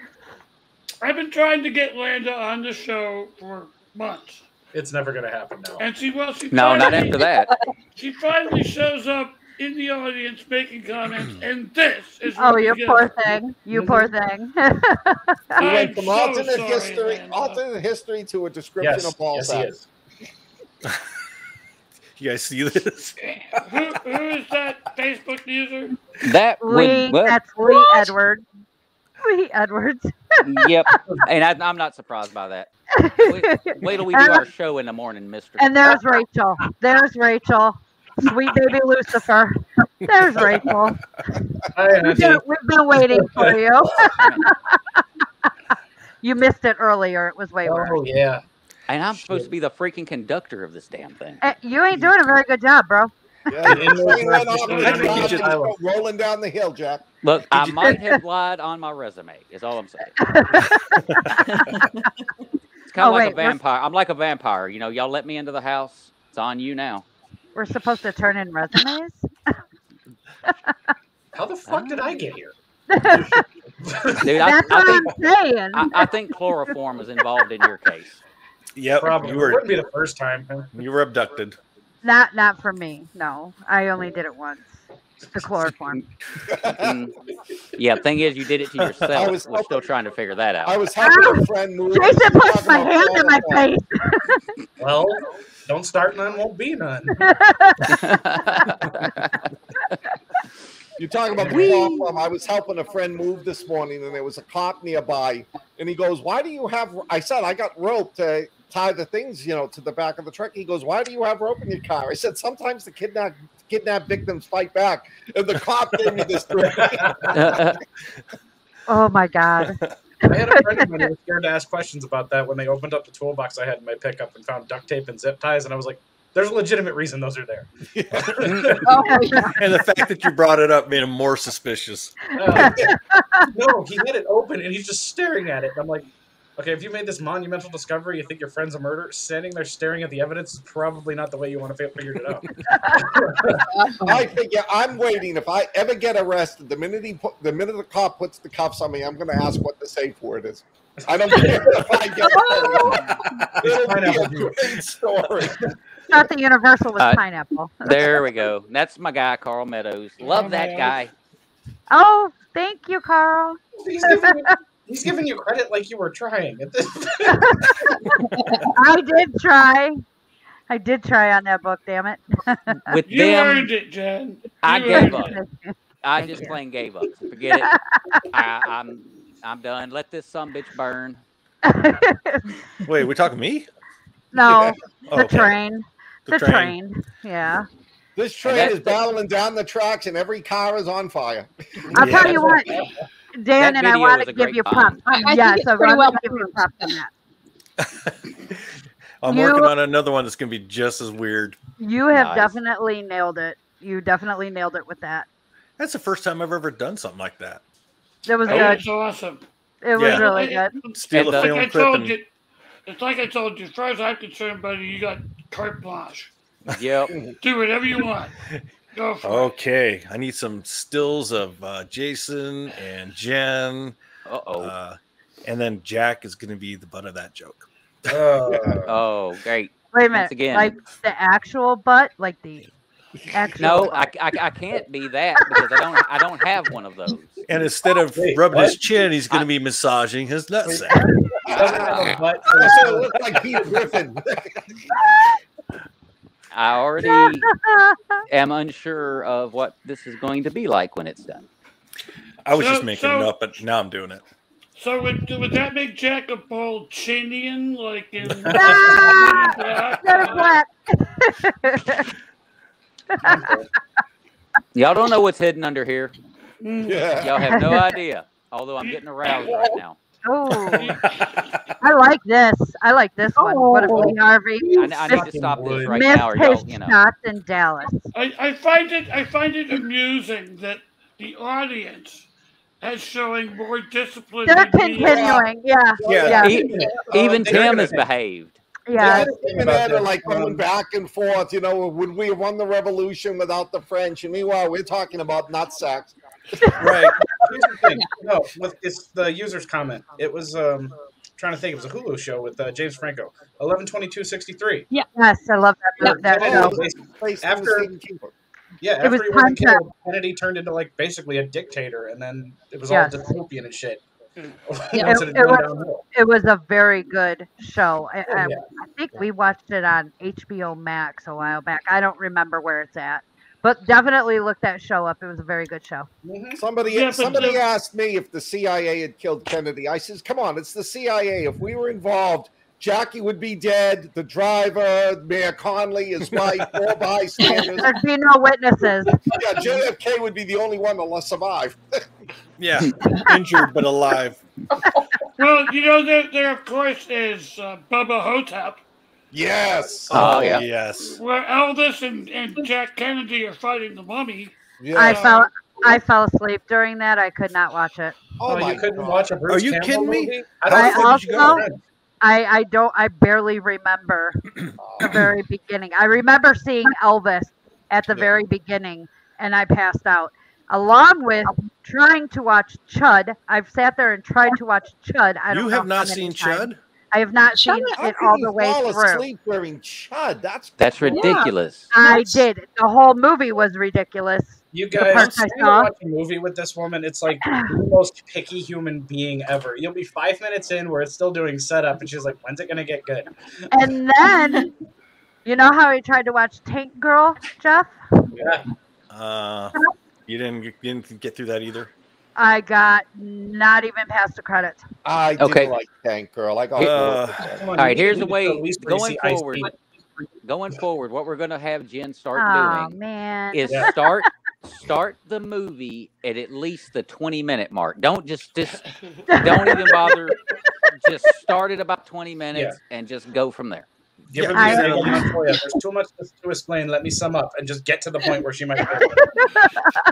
I've been trying to get Landa on the show for months, It's never gonna happen now. and she well, she No, not after that. She finally shows up in the audience making comments, <clears throat> and this is. oh, what you we get. poor thing. You mm-hmm. poor thing. <laughs> We I'm went from so alternate sorry, history, Landa. alternate history to a description Yes, of ball yes, he is. <laughs> You guys see this? <laughs> who, who is that Facebook user? That Lee, would. That's Lee Edwards. Lee Edwards. yep. And I, I'm not surprised by that. Wait, wait till we do our show in the morning, Mister. And there's Rachel. There's Rachel. Sweet baby Lucifer. There's Rachel. Hi, We've been, we've been waiting for you. <laughs> you missed it earlier. It was way worse. Oh yeah. And I'm supposed to be the freaking conductor of this damn thing. Eh, You ain't doing a very good job, bro. Yeah, The inmates went off just- and I think you God, should- and go rolling down the hill, Jack. Look, I might <laughs> have lied on my resume. Is all I'm saying. <laughs> it's kind Oh, of like wait, a we're- vampire. I'm like a vampire. You know, y'all let me into the house. It's on you now. We're supposed to turn in resumes. <laughs> How the fuck did I get here? Dude, I, That's I what think I'm saying. I, I think chloroform is involved in your case. Yep, Probably you it were wouldn't be the first time. you were abducted. Not not for me. No, I only did it once. The chloroform. Mm. Yeah, thing is, you did it to <laughs> yourself. I We're was still trying to figure that out. I was helping a <laughs> friend move. Jason puts my hand in my face. <laughs> Well, don't start none, won't be none. You talk about the Whee! chloroform. I was helping a friend move this morning, and there was a cop nearby, and he goes, "Why do you have?" I said, "I got rope to tie the things, you know, to the back of the truck." He goes, "Why do you have rope in your car?" I said, "Sometimes the kidnap kidnap victims fight back," and the cop gave me this. threat. <laughs> Oh my god. <laughs> I had a friend of mine who was scared to ask questions about that when they opened up the toolbox I had in my pickup and found duct tape and zip ties, and I was like, "There's a legitimate reason those are there." <laughs> Oh yeah. And the fact that you brought it up made him more suspicious. Uh, no, he had it open and he's just staring at it. And I'm like, okay, if you made this monumental discovery, you think your friend's a murderer? Standing there staring at the evidence is probably not the way you want to figure it out. <laughs> I figure I'm waiting. If I ever get arrested, the minute he put, the minute the cop puts the cuffs on me, I'm going to ask what the safe word is. I don't care if I get. <laughs> It'll be a great story. Thought the universal was Uh, pineapple. <laughs> there we go. That's my guy, Carl Meadows. Love that guy. Oh, thank you, Carl. He's giving, you, he's giving you credit like you were trying. At this- <laughs> I did try. I did try on that book, damn it. With You them, earned it, Jen. I gave up. it. I Thank just you. plain gave up. Forget it. I, I'm I'm done. Let this some bitch burn. <laughs> Wait, we talking me? no, <laughs> Oh, the okay. train. The The, train. train. Yeah. This train is battling down the tracks, and every car is on fire. I'll Yeah. tell you what, Dan, That and I want to give you find. props. I, I think yes, it's I pretty want well to give you proved. props on that. <laughs> I'm You- working on another one that's going to be just as weird. You have Nice. definitely nailed it. You definitely nailed it with that. That's the first time I've ever done something like that. That was Oh, good. it's awesome. It was Yeah. really It- good. Steal And, a uh, Like clip and you, it's like I told you. As far as I'm concerned, buddy, you got carte blanche. Yep. Do whatever you want. <laughs> Go for it. Okay, I need some stills of uh, Jason and Jen, Uh oh. uh, and then Jack is going to be the butt of that joke. Uh, <laughs> Oh, great. Wait a minute. Once again, Like the actual butt, like the actual. no, I, I, I can't be that because I don't I don't have one of those. And instead of Wait, rubbing his chin, he's going to be massaging his nutsack. <laughs> Doesn't have a butt. <laughs> It looked like Pete Griffin. I already <laughs> am unsure of what this is going to be like when it's done. I was So- just making so- it up, but now I'm doing it. So would, would that make Jack a Paul Chinian like in? Ah! Instead of black. Y'all don't know what's hidden under here. yeah. Y'all have no <laughs> idea. Although I'm getting aroused right now. Oh, <laughs> I like this. I like this one. What Oh. a Lee Harvey. I, I need to stop this right Missed now, or his y'all, you know. shots in Dallas. I, I find it I find it amusing that the audience is showing more discipline. They're continuing. Yeah. Yeah. Yeah. Uh, even they're Tim gonna- has behaved. Yeah. Tim and about Ed are like going back and forth. You know, would we have won the revolution without the French? And meanwhile, we're talking about nut sacks. Right. Here's the thing. No, with- it's the user's comment. It was um trying to think. It was a Hulu show with uh, James Franco. Eleven twenty two sixty three. Yes, I love that. that show. Based on After- Stephen King book. Yeah, It was he wasn't killed, Kennedy turned into like basically a dictator, and then it was Yes. all dystopian and shit. Yeah. <laughs> It- it it was- It was a very good show. I, I, Oh, yeah. I think we watched it on HBO Max a while back. I don't remember where it's at, but definitely look that show up. It was a very good show. Mhm. Somebody, Yeah, somebody the- asked me if the CIA had killed Kennedy. I says, "Come on, it's the CIA. If we were involved, Jackie would be dead. The driver, Mayor Connally, his <laughs> wife, four bystanders. There'd be no witnesses. Yeah, JFK would be the only one to survive. <laughs> Yeah. Injured but alive. <laughs> Well, you know there there of course is uh, Bubba Ho-Tep, Yes. Oh, oh, yeah. Yes. where Elvis and, and Jack Kennedy are fighting the mummy. Yes. I fell. I fell asleep during that. I could not watch it. Oh, Oh, you couldn't God. watch a Bruce Are you Campbell kidding me? movie? How don't I think you should go also- ahead. I, I don't. I barely remember <clears throat> the very beginning. I remember seeing Elvis at the Yeah. very beginning, and I passed out. Along with trying to watch Chud, I've sat there and tried to watch Chud. I don't You know have not seen times. Chud? I have not Chud? seen How it all the way fall through. asleep wearing chud? That's That's ridiculous. I That's- did. The whole movie was ridiculous. You guys, parts I trying to saw. watch a movie with this woman, it's like the <sighs> most picky human being ever. You'll be five minutes in where it's still doing setup, and she's like, "When's it gonna get good?" And then, you know how I tried to watch Tank Girl, Jeff? Yeah, Uh, you didn't you didn't get through that either. I got not even past the credits. I Okay. didn't like Tank Girl. I got Uh, All right, here's the way at least going forward. Going forward, what we're going to have Jen start Oh doing man. is Yeah. start start the movie at at least the 20 minute mark. Don't just just don't even bother. Just start at about 20 minutes and just go from there. Give her I- the example, Montoya. There's too much to, to explain. Let me sum up and just get to the point where she might. <laughs>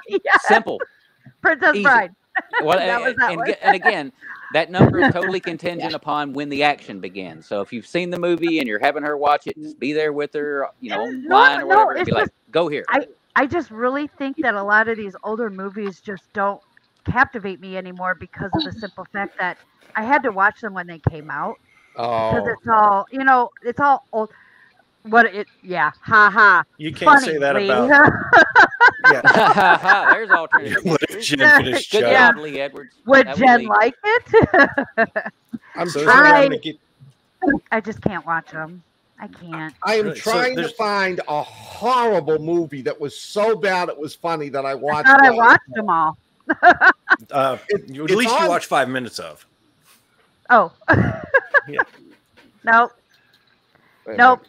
yeah, Simple. Princess easy. Bride. Well, <laughs> That was and, that and, one. and again, that number is totally <laughs> contingent upon when the action begins. So if you've seen the movie and you're having her watch it, just be there with her, you know, No, online or no, whatever, and it's be like, "Go here." I I just really think that a lot of these older movies just don't captivate me anymore because of the simple fact that I had to watch them when they came out Oh. because it's all you know, it's all old. What it? Yeah, ha ha. you can't Funny, say that about. <laughs> Yeah. <laughs> <laughs> There's alternative. What. Jen finished Good Chud? Yeah. job, Lee Edwards. Would That Jen Lee. like it? <laughs> I'm So trying. I- gonna get- I just can't watch them. I can't. I am Really? So trying to find a horrible movie that was so bad it was funny that I I watched. thought I watched them all. uh, It- at it's least you on- watch five minutes of. Oh. Yeah. Nope. Wait a Nope.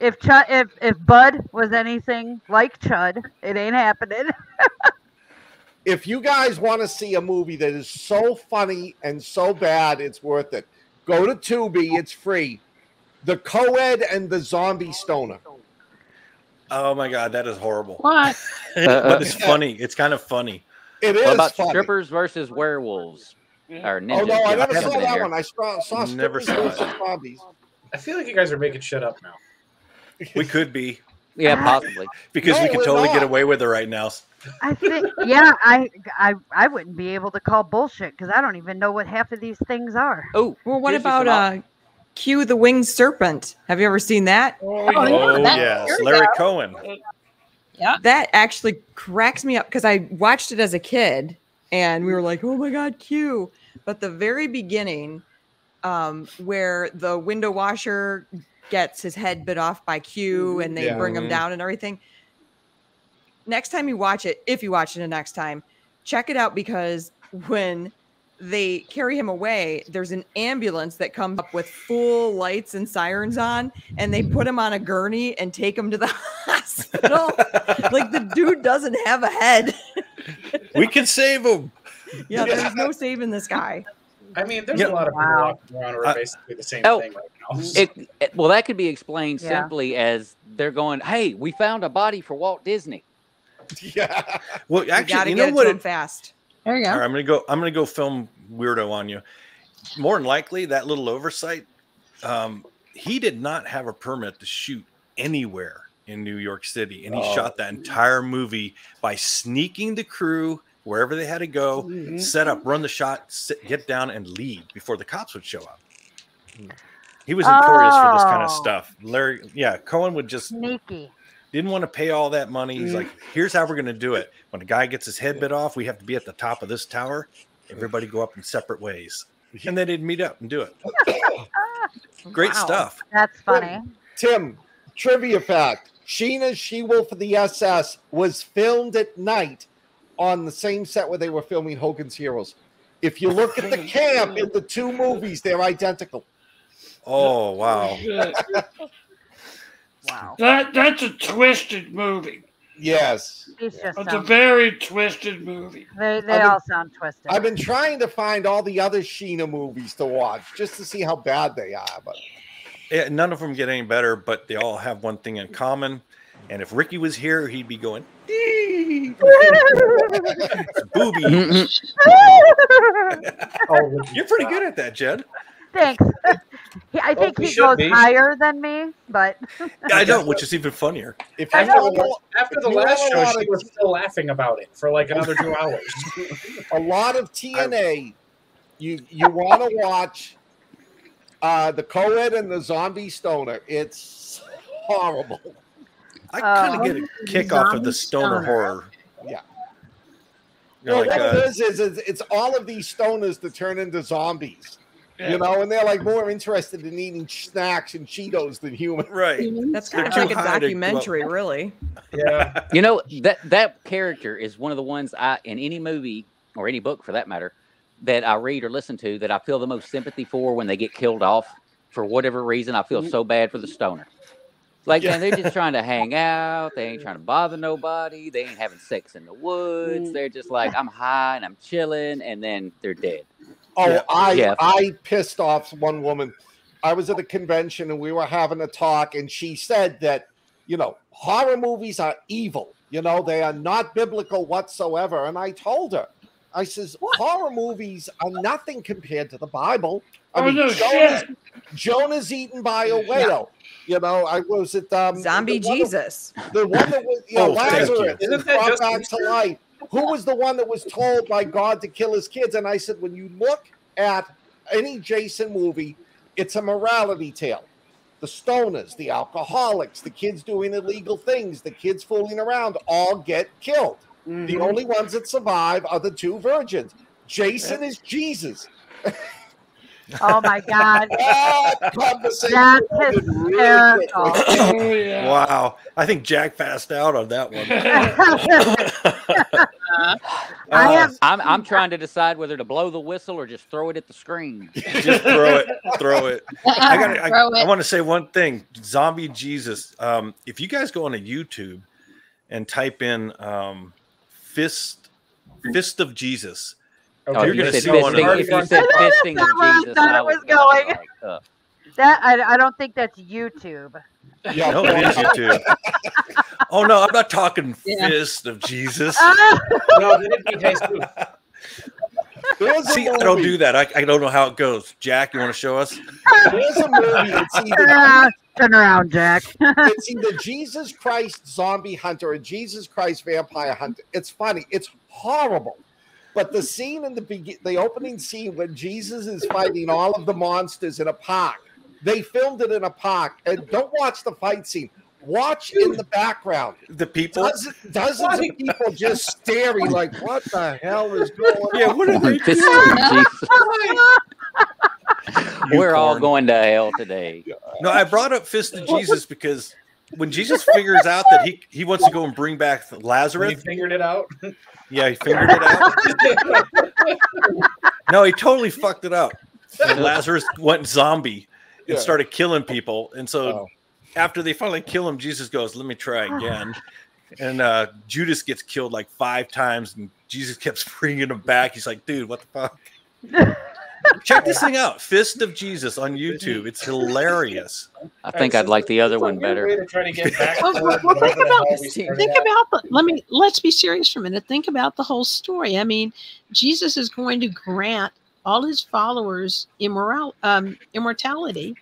If Chud, if if Bud was anything like Chud, it ain't happening. <laughs> if you guys want to see a movie that is so funny and so bad, it's worth it. Go to Tubi; it's free. The Co-ed and the Zombie Stoner. Oh my god, that is horrible. What? <laughs> but it's uh, uh, funny. It's kind of funny. It is What about funny. strippers versus werewolves or ninjas? Oh no, I never haven't saw that here. one. I saw, saw Never strippers saw it. versus zombies. I feel like you guys are making shit up now. We <laughs> could be Yeah, possibly. because No, we could we're totally get away with it right now. I think, yeah, I, I, I wouldn't be able to call bullshit because I don't even know what half of these things are. Oh, Well, what about uh, Q the winged serpent. Have you ever seen that? Oh, Oh, yeah. yeah. Oh that- yes, Larry go. Cohen. Yeah. That actually cracks me up because I watched it as a kid and we were like, oh my God, Q. But the very beginning, um, where the window washer gets his head bit off by Q and they Yeah. bring him Mhm. down and everything. Next time you watch it, if you watch it the next time, check it out because when they carry him away, there's an ambulance that comes up with full lights and sirens on, and they put him on a gurney and take him to the <laughs> hospital. like the dude doesn't have a head. we can save him. Yeah, there's no saving this guy. I mean, there's Yeah. a lot of people Wow. walking around who are Uh, basically the same oh, thing right now. It, it- well, that could be explained Yeah. simply as they're going, "Hey, we found a body for Walt Disney." <laughs> Yeah. Well, You gotta actually, you get know what? to It, fast. There you go. right, I'm gonna go. I'm gonna go film weirdo on you. More than likely, that little oversight. Um, he did not have a permit to shoot anywhere in New York City, and he Oh. shot that entire movie by sneaking the crew wherever they had to go, Mhm. set up, run the shot, sit, get down, and leave before the cops would show up. He was notorious for this kind of Oh. stuff. Larry, yeah, Cohen would just Sneaky. didn't want to pay all that money. He's Mm. like, here's how we're going to do it. When a guy gets his head bit off, we have to be at the top of this tower. Everybody go up in separate ways. And then they'd meet up and do it. <laughs> Great Wow. stuff. That's funny. Tim, trivia fact: Sheena's She-Wolf of the SS was filmed at night on the same set where they were filming Hogan's Heroes. If you look at the <laughs> camp in the two movies, they're identical. Oh, wow. Shit. Uh, <laughs> wow. That that's a twisted movie. Yes, These just It's a very twisted movie. they they I've been- all sound twisted. I've been trying to find all the other Sheena movies to watch just to see how bad they are. But Yeah, none of them get any better, but they all have one thing in common. And if Ricky was here, he'd be going, <laughs> booby. <laughs> Oh, You're pretty good at that, Jed. Thanks. He- I think we he should goes be. higher than me, but Yeah, I know, which is even funnier. if I you know. know after the last show, lot she of- was still laughing about it for like another two hours. <laughs> a lot of TNA, you you want to watch uh, the co-ed and the zombie stoner. It's horrible. I Uh, kind of get a kick off of the stoner stoner. horror. Yeah. You know, Well, like, what uh, it is, is is it's all of these stoners that turn into zombies. Yeah. You know, and they're like more interested in eating snacks and Cheetos than human. right. That's They're kind of like a high to go up. documentary, really. yeah, <laughs> You know that that character is one of the ones I in any movie or any book for that matter that I read or listen to that I feel the most sympathy for when they get killed off for whatever reason. I feel mm. so bad for the stoner. Like Yeah. man, they're just trying to <laughs> hang out. They ain't trying to bother nobody. They ain't having sex in the woods. Mm. They're just like I'm high and I'm chilling, and then they're dead. Oh, Yeah. I Yeah. I pissed off one woman. I was at a convention and we were having a talk, and she said that you know horror movies are evil. You know they are not biblical whatsoever. And I told her, I says horror movies are nothing compared to the Bible. I Oh mean, no Jonah's, shit! Jonah's eaten by a whale. You know, I was at um, Zombie the one that- Jesus. the one that was yeah, Oh, thank you. Lazarus Isn't that brought back to life. Who was the one that was told by God to kill his kids? And I said, when you look at any Jason movie, it's a morality tale. The stoners, the alcoholics, the kids doing illegal things, the kids fooling around, all get killed. The Mhm. only ones that survive are the two virgins. Jason is Jesus. <laughs> oh my god, <laughs> That conversation That's ended really Oh yeah. <coughs> Wow. I think Jack passed out on that one. <laughs> I Uh, have I'm I'm trying to decide whether to blow the whistle or just throw it at the screen. <laughs> just throw it. Throw it. I got. Throw I, I want to say one thing. Zombie Jesus. Um, if you guys go on a YouTube and type in um, fist fist of Jesus, Oh, You're if you gonna said see one of fisting, if you said fisting That's where I of Jesus, thought I was was gonna going. uh, that. I, I don't think that's YouTube. Yeah, no, it is YouTube. <laughs> oh no, I'm not talking Yeah. fist of Jesus. <laughs> No, they didn't eat taste too. There's a See, I don't do that. I, I don't know how it goes. Jack, you want to show us? There's a movie. It's turn <laughs> either around, turn around, Jack. it's either Jesus Christ zombie hunter or Jesus Christ vampire hunter. It's funny. It's horrible. But the scene in the begin, the opening scene when Jesus is fighting all of the monsters in a park, They filmed it in a park, and don't watch the fight scene. Watch in the background. The people. Dozens, dozens of people just staring, like, "What the hell is going on?" Yeah, what are they Fist doing? of <laughs> We're all going to hell today. No, I brought up Fist of Jesus because when Jesus figures out that he, he wants to go and bring back When Lazarus, he figured it out. <laughs> yeah, he figured it out. <laughs> No, he totally fucked it up. And Lazarus went zombie and Yeah. started killing people. And so Oh. after they finally kill him, Jesus goes, Let me try again. And uh, Judas gets killed like five times, and Jesus keeps <laughs> bringing him back. He's like, Dude, what the fuck? <laughs> Check this thing <laughs> out Fist of Jesus on YouTube. It's hilarious. I think I'd like the other one better. to <laughs> to Well, well, well, think about this, think about the let me let's be serious for a minute think about the whole story i mean jesus is going to grant all his followers immoral um immortality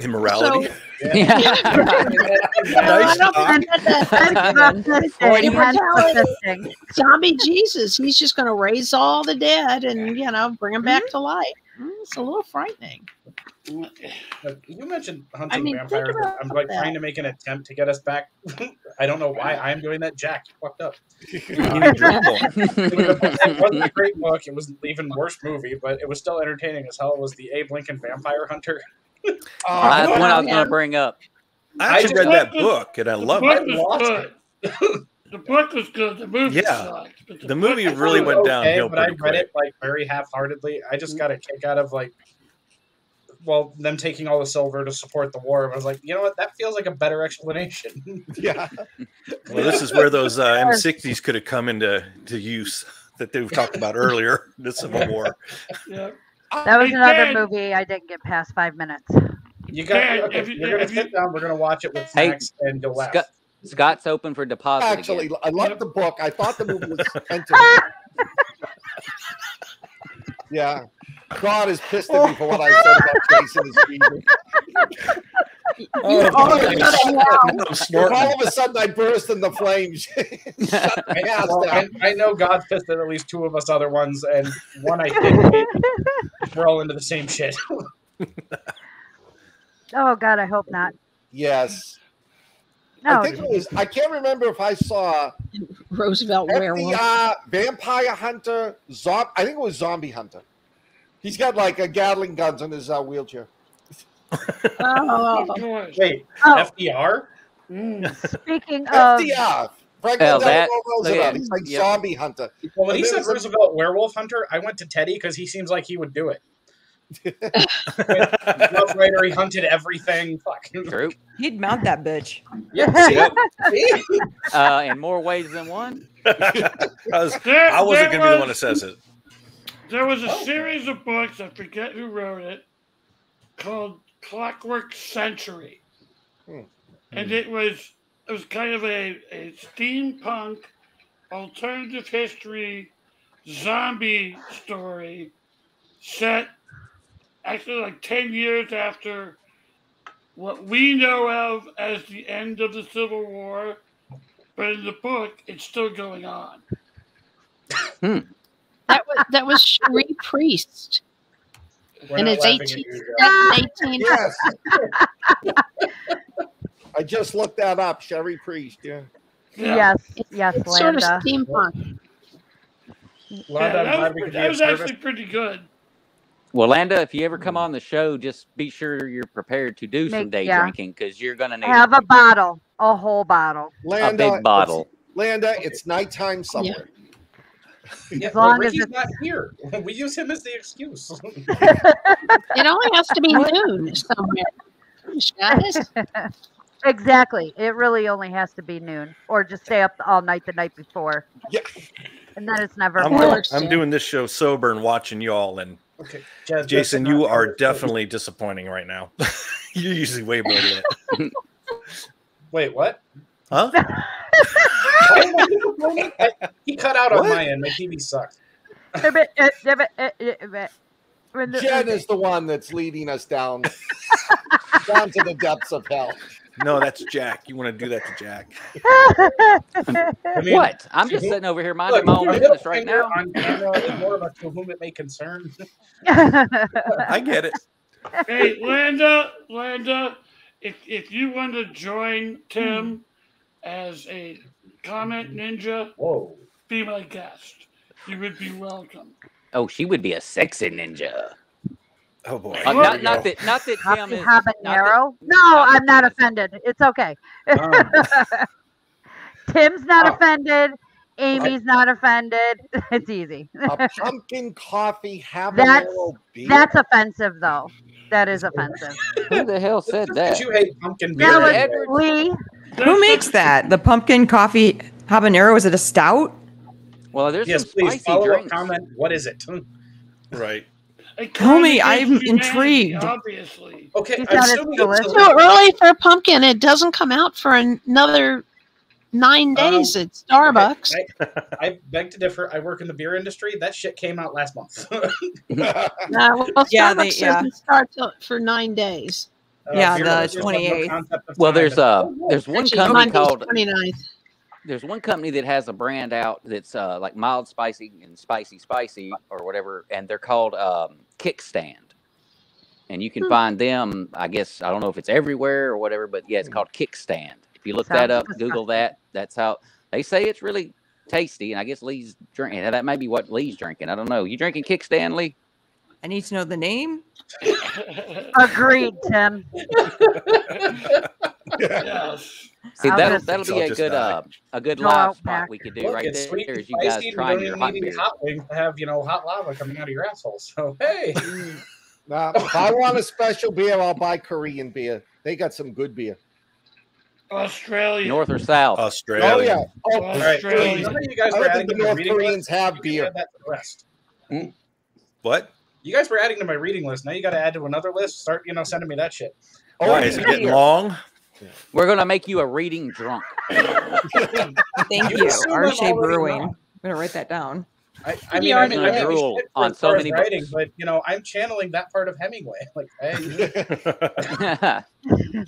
Immorality. So- Yeah. <laughs> Nice No, talk. And that's- that's fisting, hence the fisting. zombie jesus he's just going to raise all the dead and you know bring them back to life Mm, it's a little frightening mm, uh, You mentioned hunting I mean, vampires. I'm like that. trying to make an attempt to get us back. <laughs> I don't know why I'm doing that. Jack, you fucked up. <laughs> You. It was, a, it wasn't a great book. It was an even worse movie, but it was still entertaining as hell. It was the Abe Lincoln Vampire Hunter. Uh, That's no, one I was going to bring up. I actually just- read that book and I The loved book it. was lost good. the book was good. The movie Yeah. sucked. but The movie book really went Okay, downhill But I read quick. it like very half-heartedly. I just got a kick out of like, well, them taking all the silver to support the war. I was like, you know what? That feels like a better explanation. <laughs> yeah. Well, this is where those uh, M60s could have come into to use that they talked about earlier, the Civil War. Yeah. That was Hey, another Dan. movie I didn't get past five minutes. You got Dan, okay, if you- you're gonna if you- sit down. We're gonna watch it with Hey, snacks and you'll. Scott, Scott's open for deposit. Actually, again. I love the book. I thought the movie was <laughs> yeah. God is pissed at me for what I said about Jason <laughs> <laughs> is reading. Oh, I'm all of a sudden I burst in the flames, <laughs> shut my <laughs> ass Well, I. I know God's pissed at at least two of us other ones, and one I didn't. We're all into the same shit. Oh God, I hope not. Yes. No, I think it was, I can't remember if I saw roosevelt werewolf Vampire Hunter, Zom- I think it was Zombie Hunter. He's got like a Gatling guns in his uh, wheelchair. Oh, Wait, Oh. FDR? Mm. <laughs> speaking of, FDR. Franklin Oh, that- Delano Roosevelt. yeah, He's like yep. Zombie Hunter. Well, when he And said then some- Roosevelt Werewolf Hunter, I went to Teddy because he seems like he would do it. <laughs> Rough Rider, he hunted everything. Fuck. True. He'd mount that bitch. Yeah, see? <laughs> Uh, in more ways than one. I, was, There- I wasn't going to be the one that says it. There was a series of books, I forget who wrote it, called Clockwork Century. Hmm. And it was it was kind of a, a steampunk alternative history zombie story set actually like 10 years after what we know of as the end of the Civil War. But in the book, it's still going on. that was that was Cherie Priest, We're and it's eighteen. you, Joe. <laughs> Eighteen. Yes. <laughs> I just looked that up. Cherie Priest. Yeah. Yeah. yes, yes, It's sort of steampunk. Yeah, Landa, I'm that was, we that was actually pretty good. Well, Landa, if you ever come mm. on the show, just be sure you're prepared to do some day yeah. drinking because you're gonna need Have a bottle, a whole bottle. a Landa, big bottle. It's, Landa, it's nighttime somewhere. Yeah, As well, long as Ricky's it's- not here. <laughs> We use him as the excuse. <laughs> It only has to be noon somewhere. <laughs> Exactly. It really only has to be noon, or just stay up all night the night before. Yeah. And then it's never. I'm, Or- I'm doing this show sober and watching y'all. And okay, Jazz, Jason, Jason, you not- are definitely disappointing right now. You're usually way better than it. Wait, what? Huh? Why am I disappointed? I- he cut out on What? my end. My TV sucks. Jen is the one that's leading us down, <laughs> down to the depths of hell. No, that's Jack. You want to do that to Jack. <laughs> I mean, what? I'm just who- sitting over here minding Look, my own business right now. On camera is more of a to whom it may concern. <laughs> I get it. hey, Landa, Landa, if if you want to join Tim as a comment ninja, Whoa. be my guest. You would be welcome. Oh, she would be a sexy ninja. Oh boy. Uh, not, not that not that Tim Happy is not that- No, not I'm not Tim is- offended. It's okay. Um, <laughs> Tim's not Oh. offended. Amy's not offended. <laughs> It's easy. A <laughs> pumpkin coffee habanero beer. That's offensive, though. That is offensive. Who the hell said Because that? you hate pumpkin beer. That was anyway. Lee. Who makes that? The pumpkin coffee habanero? Is it a stout? Well, there's Yes, some please spicy follow up comment. What is it? Right. Tell me, I'm humanity, intrigued. Obviously. Okay, I'm said it's assuming it's delicious. a- Too early for pumpkin. It doesn't come out for another nine Um, days at Starbucks. I, I beg to differ. I work in the beer industry. That shit came out last month. <laughs> Uh, well, Starbucks <laughs> Yeah, they- yeah. doesn't start till, for nine days. Uh, Yeah, beer the industry has no 28th. Well, there's but- uh there's one Actually, company Monday's called 29th. there's one company that has a brand out that's uh, like mild spicy and spicy spicy or whatever, and they're called um, Kickstand. And you can Hmm. find them, I guess I don't know if it's everywhere or whatever, but yeah, it's called Kickstand. If you look Sounds that up. Google that. That's how they say it's really tasty. And I guess Lee's drinking. That may be what Lee's drinking. I don't know. You drinking Kickstand, Lee? I need to know the name. Agreed, Tim. yes. See, that'll that'll be a good uh, a good Go live spot back. we could do Look, right there. sweet Is you guys spicy. and trying your hot even beer. hot wings to have, you know, hot lava coming out of your assholes. So, hey. <laughs> Nah, if I want a special beer, I'll buy Korean beer. They got some good beer. Australia. North or south? Australia. Oh yeah. Oh, All right. Australia. None of you guys I don't think the North Koreans have beer. add that to the rest. What? You guys were adding to my reading list. Now you got to add to another list. Start, you know, sending me that shit. Why is it getting long? We're gonna make you a reading drunk. <laughs> Thank You you, I'm Brewing. I'm gonna write that down. I, I You mean, I mean, I drool on so many writing, books. but you know, I'm channeling that part of Hemingway. <laughs> Like, hey,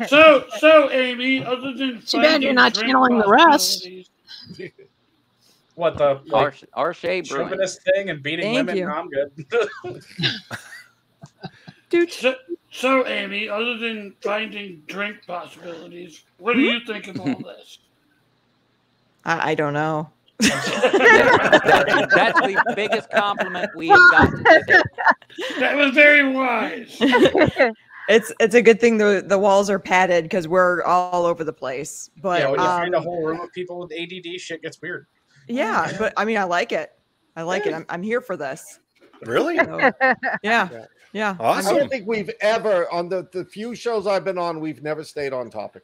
<laughs> So, so Amy, other than Too bad you're not channeling the rest. Possibilities- what the like, Arche Brewing. chauvinist thing and beating Thank women? you. No, I'm good. <laughs> Dude, So, so Amy, other than finding drink possibilities, what do you think of all <laughs> this? I, I don't know. That- that's the biggest compliment we have <laughs> gotten. today. That was very wise. It's it's a good thing the the walls are padded because we're all over the place. But yeah, when you find a um, whole room of people with ADD, shit gets weird. Yeah, <laughs> but I mean, I like it. I like it. I'm I'm here for this. really? So, yeah, Yeah. yeah. I don't think we've ever on the, the few shows I've been on, we've never stayed on topic.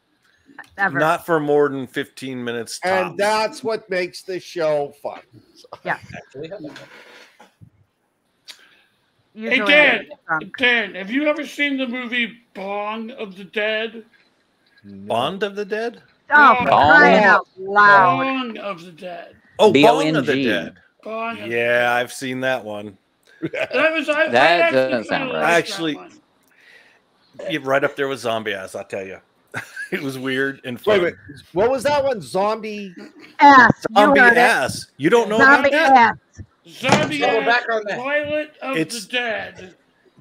Ever. Not for more than 15 minutes. And that's what makes this show fun. Actually, happened. Usually I'm Dan. Dan, have you ever seen the movie Bong of the Dead? Bond of the Dead? Oh, for Bong. out loud. Bong of the Dead. Oh, Bond of the Dead. Bong Yeah, I've seen that one. That was I, That I doesn't sound right. liked that Actually- one. Yeah, right up there with Zombie Ass, I'll tell you. <laughs> it was weird and Wait, fun. wait. What was that one? Zombie. Ass. You Zombie it. Ass. You don't know Zombie about that? ass. Zombie So we're ass back on that. Toilet of It's- the Dead.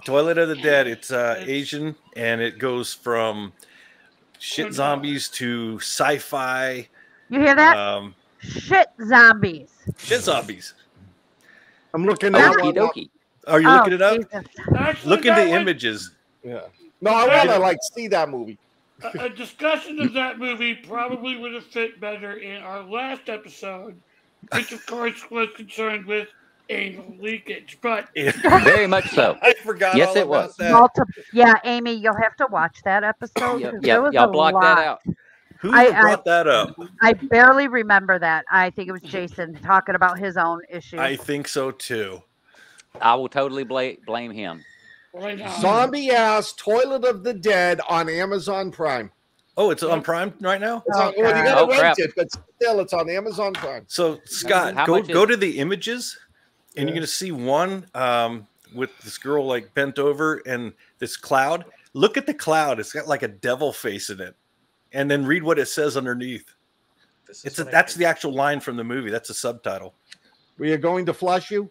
Toilet of the Dead. It's uh, It's- Asian and it goes from Oh, shit zombies to sci-fi. You hear that? Um, Shit zombies. shit zombies. I'm looking at Okie up. dokie. Are you Oh, looking it up? Jesus. Actually, Look into that one- images. Yeah. No, I want to like see that movie. A, a discussion of that movie probably would have fit better in our last episode, which of course was concerned with anal leakage. But <laughs> Very much so. <laughs> I forgot Yes, all it about was. that. Multiple. Yeah, Amy, you'll have to watch that episode. Yep, 'cause yep, y'all a block lot. that out. Who I- I- brought that up? I barely remember that. I think it was Jason talking about his own issues. I think so too. I will totally blame blame him. right Zombie ass Toilet of the Dead on Amazon Prime. Oh, it's on Prime right now. It's Oh, on, well, you gotta Oh, rent crap. it, but still, it's on Amazon Prime. So Scott, How go go to the images, and you're gonna see one um, with this girl like bent over and this cloud. Look at the cloud; it's got like a devil face in it, and then read what it says underneath. It's a, that's the actual line from the movie. That's a subtitle. We are going to flush you.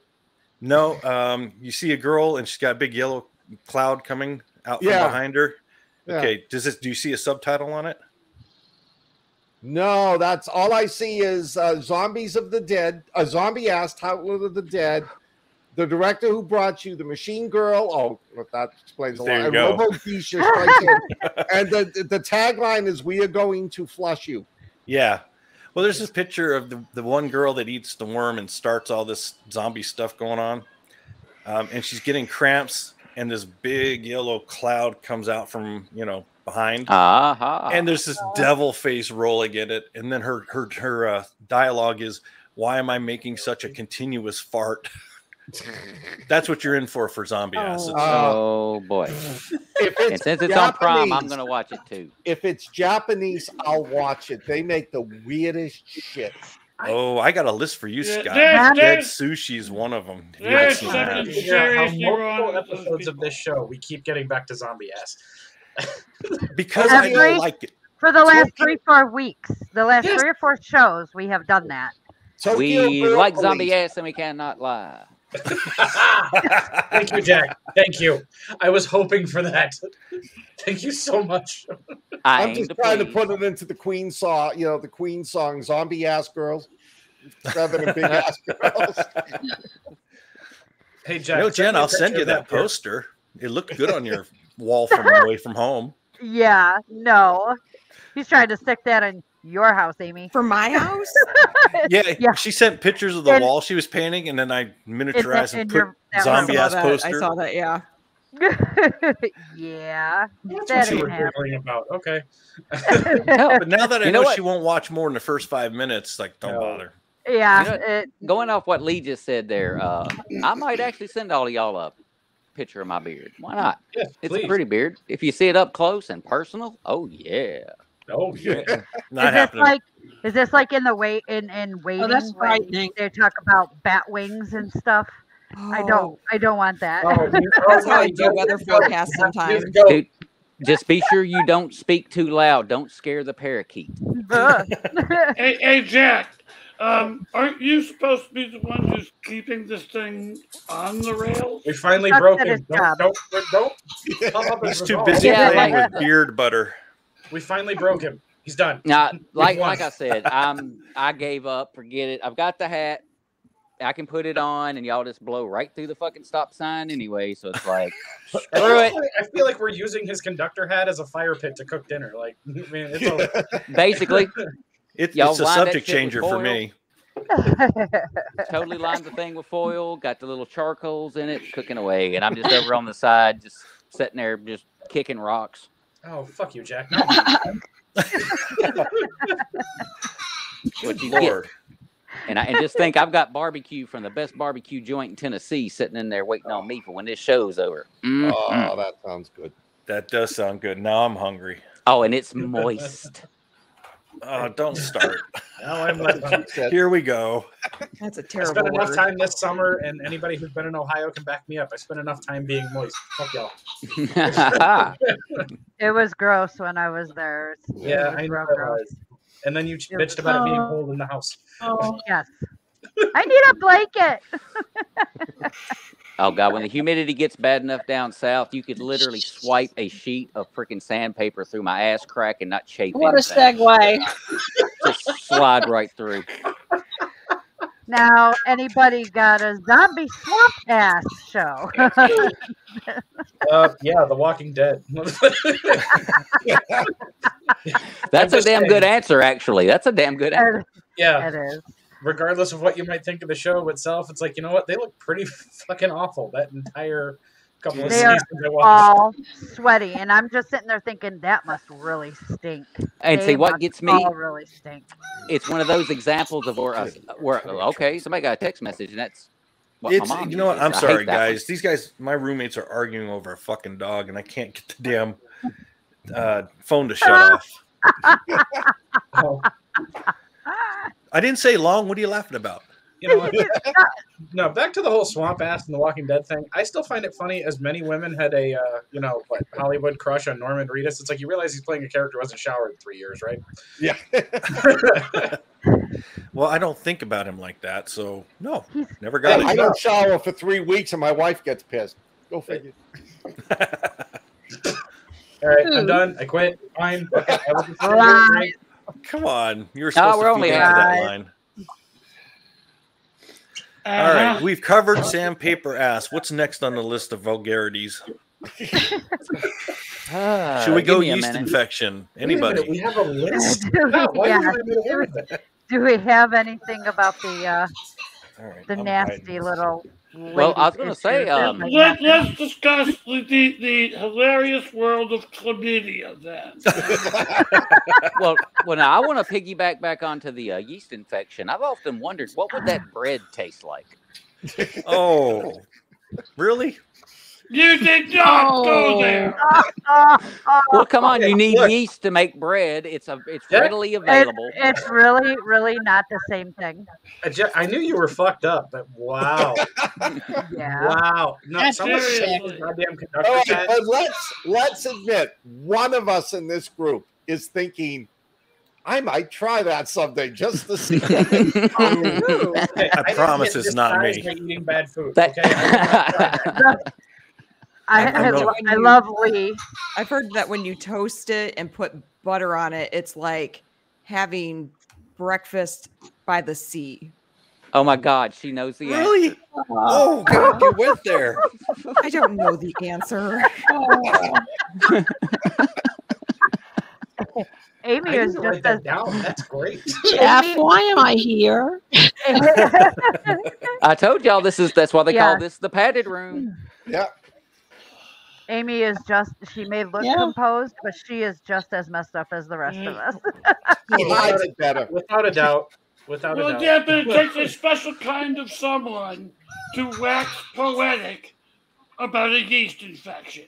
No, um, you see a girl and she's got a big yellow cloud coming out from Yeah. behind her. Yeah. Okay, does this? Do you see a subtitle on it? No, that's all I see is uh, Zombies of the Dead, a zombie ass Toilet of the Dead. The director who brought you, the Machine Girl. Oh, well, that explains a There lot. you And go. Robo Geisha in. <laughs> and the the tagline is "We are going to flush you." Yeah. Well, there's this picture of the, the one girl that eats the worm and starts all this zombie stuff going on. Um, and she's getting cramps, and this big yellow cloud comes out from, you know, behind. Aha. And there's this devil face rolling in it. And then her her her uh, dialogue is, Why am I making such a continuous fart? <laughs> That's what you're in for for zombie ass. Oh. Oh boy. If And it's since it's on Prime, I'm gonna watch it too. If it's Japanese, I'll watch it. They make the weirdest shit. oh, I got a list for you, Yeah, Scott. there's- Dead sushi is one of them. You there's haven't something that. Figure out how seriously wrong episodes of this show we keep getting back to zombie ass. <laughs> because I don't like it. For the last Tokyo- three, four weeks, the last Yes. three or four shows, we have done that. Tokyo We Gore like Police. zombie ass and we cannot lie. <laughs> Thank you, Jack. Thank you. I was hoping for that. <laughs> Thank you so much. I I'm just to trying to put it into the Queen song, you know, the Queen song, "Zombie Ass Girls." Seven and big ass <laughs> girls. Hey, You Jack. know, Jen, me a I'll send you that beer. poster. It looked good on your wall from away from home. Yeah, no. He's trying to stick that in your house, Amy. For my house? <laughs> Yeah, Yeah. she sent pictures of the And- wall she was painting, and then I miniaturized the- in and put that zombie I saw ass that. poster. I saw that, yeah. <laughs> yeah. That's That what you were happening. giggling about. Okay. <laughs> But now that I You know, know she won't watch more than the first five minutes, like don't No. bother. Yeah. You know- it, Going off what Lee just said there, uh, I might actually send all of y'all a picture of my beard. Why not? Yes, It's please. a pretty beard. If you see it up close and personal, oh yeah. Oh, yeah. <laughs> Not is this happening. like is this like in the wait in in waiting? Oh, that's frightening. They talk about bat wings and stuff. I Oh, don't. I don't want that. Oh, <laughs> That's oh, how I do weather you forecasts sometimes. go. Dude, just be sure you don't speak too loud. Don't scare the parakeet. <laughs> Hey, hey, Jack. Um, aren't you supposed to be the one who's keeping this thing on the rails? We finally Chuck broke did him. his Don't, don't, don't. come up He's too busy Yeah, playing like- with beard butter. We finally broke him. He's done. Now, like like I said, I'm I gave up. Forget it. I've got the hat. I can put it on, and y'all just blow right through the fucking stop sign anyway. So it's like, I screw feel, it. like, I feel like we're using his conductor hat as a fire pit to cook dinner. Like, <laughs> I mean, it's all, Basically, <laughs> It, Y'all it's a subject changer for me. <laughs> totally lined the thing with foil. Got the little charcoals in it, cooking away, and I'm just over on the side, just sitting there, just kicking rocks. Oh, fuck you, Jack. No. What you Lord. And I and just think I've got barbecue from the best barbecue joint in Tennessee sitting in there waiting on me for when this show's over. Mm, mm. Oh, that sounds good. That does sound good. Now I'm hungry. Oh, and it's moist. Oh, don't start. Now I'm like, <laughs> Here we go. That's a terrible. I spent enough word. time this summer, and anybody who's been in Ohio can back me up. I spent enough time being moist. Fuck y'all. <laughs> it was gross when I was there. It's- it Yeah, was I know gross. And then you It bitched about it being cold in the house. Oh, Yes. I need a blanket. <laughs> oh god, when the humidity gets bad enough down south, you could literally swipe a sheet of freaking sandpaper through my ass crack and not chafe what a anything. segue. <laughs> Just slide right through. Now, anybody got a zombie swamp ass show? <laughs> Uh, yeah, The Walking Dead. That's a damn saying. good answer, actually. That's a damn good answer. yeah, it is. Regardless of what you might think of the show itself, it's like you know what? They look pretty <laughs> fucking awful. That entire couple of They are seasons I watched. All sweaty, and I'm just sitting there thinking that must really stink. And They see what must gets me? All really stink. It's one of those examples of where, a, where okay, somebody got a text message, and that's what It's my mom you know what? I'm I sorry, that one. guys. These guys, my roommates are arguing over a fucking dog, and I can't get the damn uh, phone to shut <laughs> off. <laughs> Oh, I didn't say long. What are you laughing about? you know what? <laughs> No, back to the whole swamp ass and the Walking Dead thing. I still find it funny as many women had a uh, you know what Hollywood crush on Norman Reedus. It's like you realize he's playing a character who hasn't showered in three years, right? Yeah. <laughs> Well, I don't think about him like that, so no, never got I it. don't shower for three weeks and my wife gets pissed. Go figure. All right, I'm done. I quit. Fine. <laughs> Okay, I will consider it. Lies. Come on, you were No, supposed we're to only feed into that line. All right, we've covered sandpaper ass. What's next on the list of vulgarities? Uh, <laughs> Should we go yeast minute. infection? Wait a minute, Anybody? We have a list. Do <laughs> Wow, we, why yeah. haven't I made aware of that? Do we have anything about the uh, All right, the I'm nasty hiding. little? Well, I was gonna say, um, Let, let's discuss the, the, the hilarious world of chlamydia then. <laughs> well, well, now I want to piggyback back onto the uh, yeast infection. I've often wondered what would that bread taste like. <laughs> Oh, really? You did not go there. Oh, <laughs> oh, Well, come on, you need look. yeast to make bread. It's a, it's Yeah. readily it, available. it's really, really not the same thing. I, ju- I knew you were fucked up, but wow, <laughs> Yeah. wow. No, That's someone check seriously. his goddamn conductor All right, but let's let's admit one of us in this group is thinking, I might try that someday just to see. Okay, I didn't <laughs> promise it's not me. Eating bad food. That- Okay. I, I I, know. I love Lee. I've heard that when you toast it and put butter on it, it's like having breakfast by the sea. oh my God, she knows the answer. Really? Oh God, you went there. <laughs> I don't know the answer. <laughs> Amy I is didn't just as that down. That's great. Jeff, why am I here? I told y'all this is that's why they Yeah. call this the padded room. yeah, Amy is just she may look Yeah. composed, but she is just as messed up as the rest of mm. us. he hides it better. Without a doubt. Without a Well, doubt. yeah, but it takes a special kind of someone to wax poetic about a yeast infection.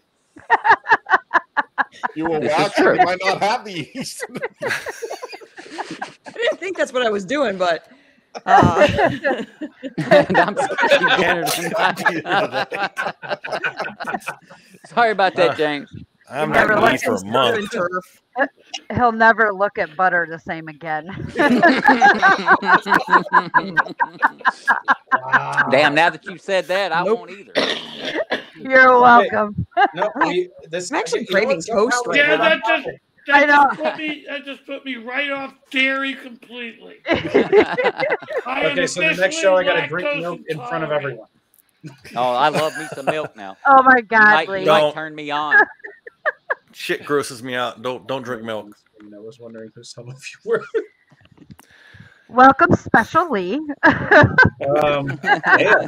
You will This is you might not have the yeast. <laughs> I didn't think that's what I was doing, but uh, <laughs> sorry, better than mine. Sorry about that, Uh, James. I'm Never not let for a month. turf. He'll never look at butter the same again. Wow. <laughs> Damn, now that you said that, I Nope. won't either. You're welcome. No, we, this, I'm actually craving toast right Yeah, got that just topic. I that know. just put me that just put me right off dairy completely. <laughs> I Okay, so the next show I gotta drink lactose milk in front of everyone. Oh, I love me some milk now. <laughs> Oh my You God, might, Lee. you might turn me on. <laughs> Shit grosses me out. Don't don't drink milk. I was wondering who some of you were. Welcome, Special Lee. Um, yeah.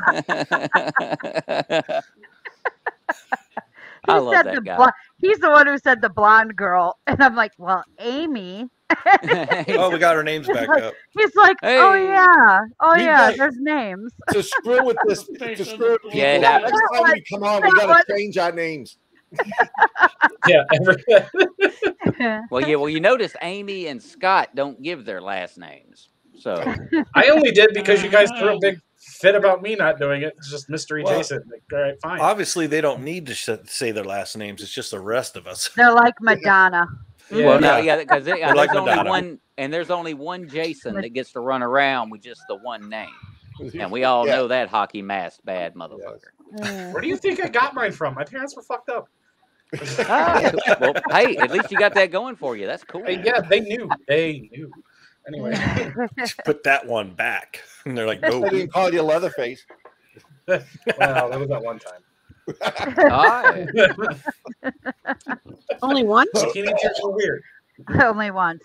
I love that the guy. Blo- he's the one who said the blonde girl, <laughs> and I'm like, well, Amy. <laughs> Oh, we got our names back up. He's like, oh yeah, oh We yeah, there's names. to screw with this, <laughs> to screw with people. Yeah, it Next happens. time we come on, we gotta change our names. yeah. Well, yeah. Well, you notice Amy and Scott don't give their last names, so I only did because you guys threw a big fit about me not doing it. It's just mystery Well, Jason. Like, all right, fine. Obviously, they don't need to sh- say their last names. It's just the rest of us. They're like <laughs> Madonna. Yeah. well, no, yeah, because <laughs> there's like only Madonna. one, and there's only one Jason that gets to run around with just the one name, and we all Yeah. know that hockey mask bad motherfucker. Where do you think I got mine from? My parents were fucked up. Ah, well, hey, at least you got that going for you. That's cool. Hey, yeah, they knew. They knew. Anyway, <laughs> Put that one back. <laughs> And they're like, no. I didn't call you Leatherface. well, that was that one time. All right. <laughs> Only one? Zucchini chips are weird. Only once.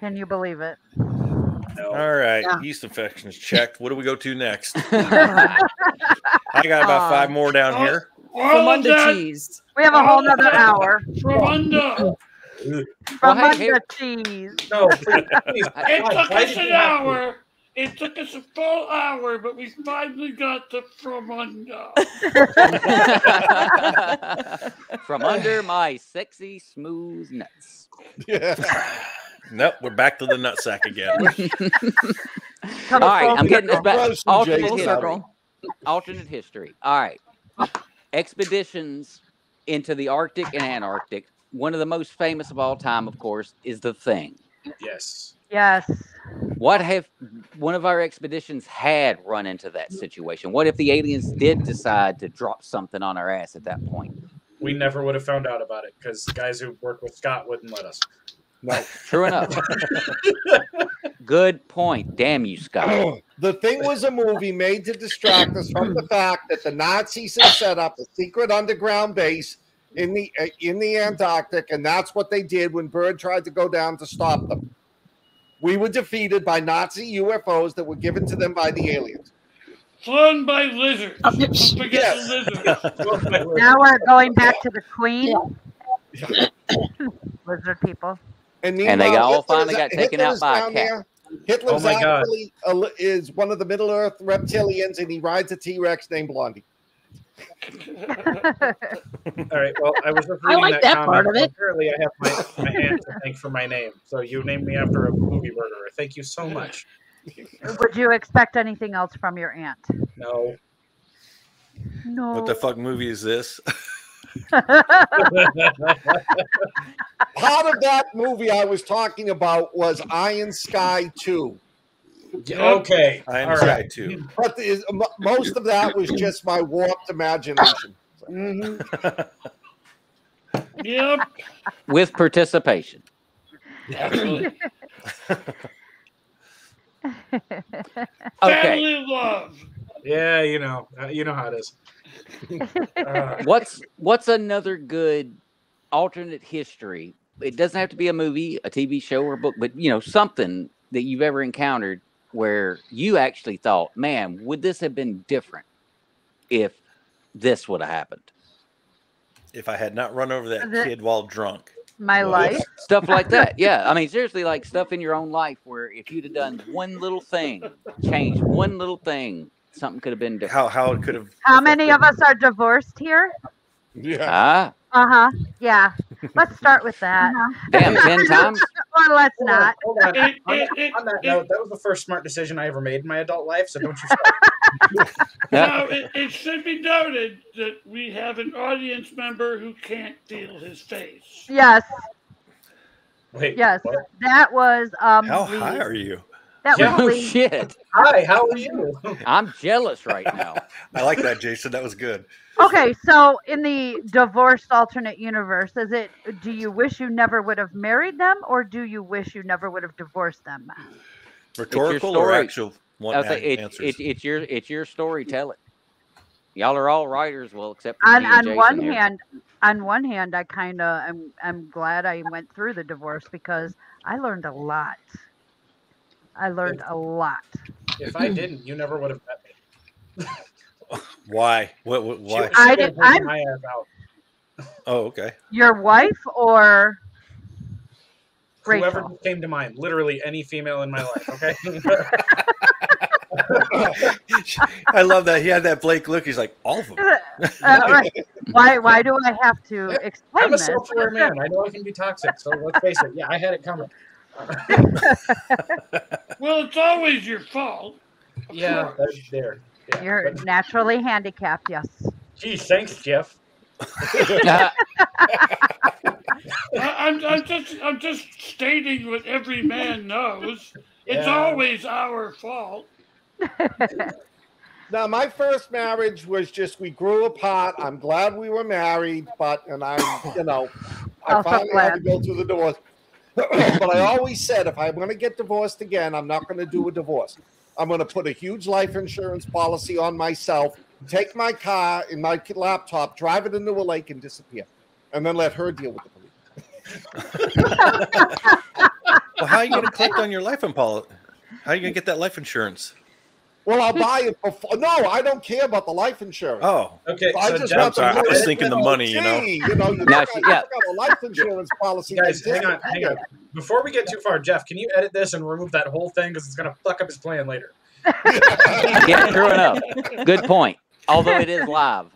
Can you believe it? No. All right, Yeah. yeast infection is checked. What do we go to next? I got about five more down here. All of Fromunda cheese. We have a whole nother hour. from under. Well, From hey, under cheese. <laughs> No, please, please. <laughs> It why- took us an you have to? hour. It took us a full hour, but we finally got to from under. <laughs> From under my sexy smooth nuts. Yeah. Nope, we're back to the nutsack again. All right, I'm getting this circle. back. Gross and Alternate history. Alternate history. All right. Expeditions into the Arctic and Antarctic. One of the most famous of all time, of course, is the Thing. Yes. Yes. What if one of our expeditions had run into that situation? What if the aliens did decide to drop something on our ass at that point? we never would have found out about it because guys who work with Scott wouldn't let us. No. True enough. <laughs> Good point. Damn you, Scott. <clears throat> the thing was a movie made to distract us from the fact that the Nazis had set up a secret underground base in the uh, in the Antarctic, and that's what they did when Byrd tried to go down to stop them. We were defeated by Nazi UFOs that were given to them by the aliens. Flown by lizards. Oh, Don't forget Yes. the <laughs> lizards. Now we're going back to the queen. <coughs> Lizard people. And And, they meanwhile, all Hitler finally got taken Hitler out by a down cat. there. Hitler's Oh my God. actually a is one of the Middle Earth reptilians, and he rides a T Rex named Blondie. <laughs> All right. Well, I was just I reading like that comment. part of it. Apparently, I have my, my aunt to thank for my name. So you named me after a movie murderer. Thank you so much. Would you expect anything else from your aunt? No. No. What the fuck movie is this? <laughs> Part of that movie I was talking about was Iron Sky 2. Okay. I am All Sky too. But the, most of that was just my warped imagination. Mhm. <laughs> Yep. With participation. Absolutely. <laughs> Okay. Family love. Yeah, you know, uh, you know how it is. <laughs> Uh, What's what's another good alternate history? It doesn't have to be a movie, a TV show, or a book, but you know something that you've ever encountered where you actually thought, "Man, would this have been different if this would have happened?" If I had not run over that The- kid while drunk. My life. Stuff like that. <laughs> Yeah, I mean, seriously, like stuff in your own life where if you'd have done one little thing, changed one little thing, something could have been different. How how it could have How many of us are divorced here? Yeah. Ah, Uh huh. Yeah. Let's start with that. damn, ten times. <laughs> Or let's hold on, not. hold on. On, it- it- on that note, that was the first smart decision I ever made in my adult life. So don't you start. <laughs> Yeah. Now, it, it should be noted that we have an audience member who can't feel his face. Yes. Wait. Yes. what? That was um. How Lee. high are you? That Yeah. was Oh shit! Hi. How are you? <laughs> I'm jealous right now. I like that, Jason. That was good. Okay, so in the divorced alternate universe, is it do you wish you never would have married them or do you wish you never would have divorced them? Rhetorical or actual one was like, it, answers? it, it's your it's your story. Tell it. Y'all are all writers, well, except for On me on one here. hand, on one hand, I kind of am I'm glad I went through the divorce because I learned a lot. I learned a lot. If I didn't, you never would have met me. <laughs> Why? What? what why? she I did- taken I'm- my ass out. Oh, okay. Your wife or Whoever Rachel? came to mind, literally any female in my life. Okay. <laughs> I love that. He had that Blake look. He's like, all of them. Uh, <laughs> right. Why why do I have to explain I'm a this? self-aware man. I know I can be toxic. So let's face it. Yeah, I had it coming. <laughs> Well, it's always your fault. Yeah, that's there. Yeah. You're But, naturally handicapped, yes. gee, thanks, Jeff. <laughs> I, I'm, I'm just I'm just stating what every man knows. It's Yeah. always our fault. Now, my first marriage was just we grew apart. I'm glad we were married, but and I, you know, I so finally had to go through the divorce. <coughs> but I always said if I'm going to get divorced again, I'm not going to do a divorce. I'm going to put a huge life insurance policy on myself, take my car and my laptop, drive it into a lake, and disappear, and then let her deal with the police. <laughs> Well, how are you going to collect on your life policy? How are you going to get that life insurance? Well, I'll buy it before. No, I don't care about the life insurance. Oh, Okay, I so just Jeff, want sorry, I to was thinking the money, you know. You know, you Now took she- yeah. took out a life insurance policy. guys, hang on, hang on. Before we get too far, Jeff, can you edit this and remove that whole thing because it's gonna fuck up his plan later. <laughs> yeah, true enough. Good point. Although it is live.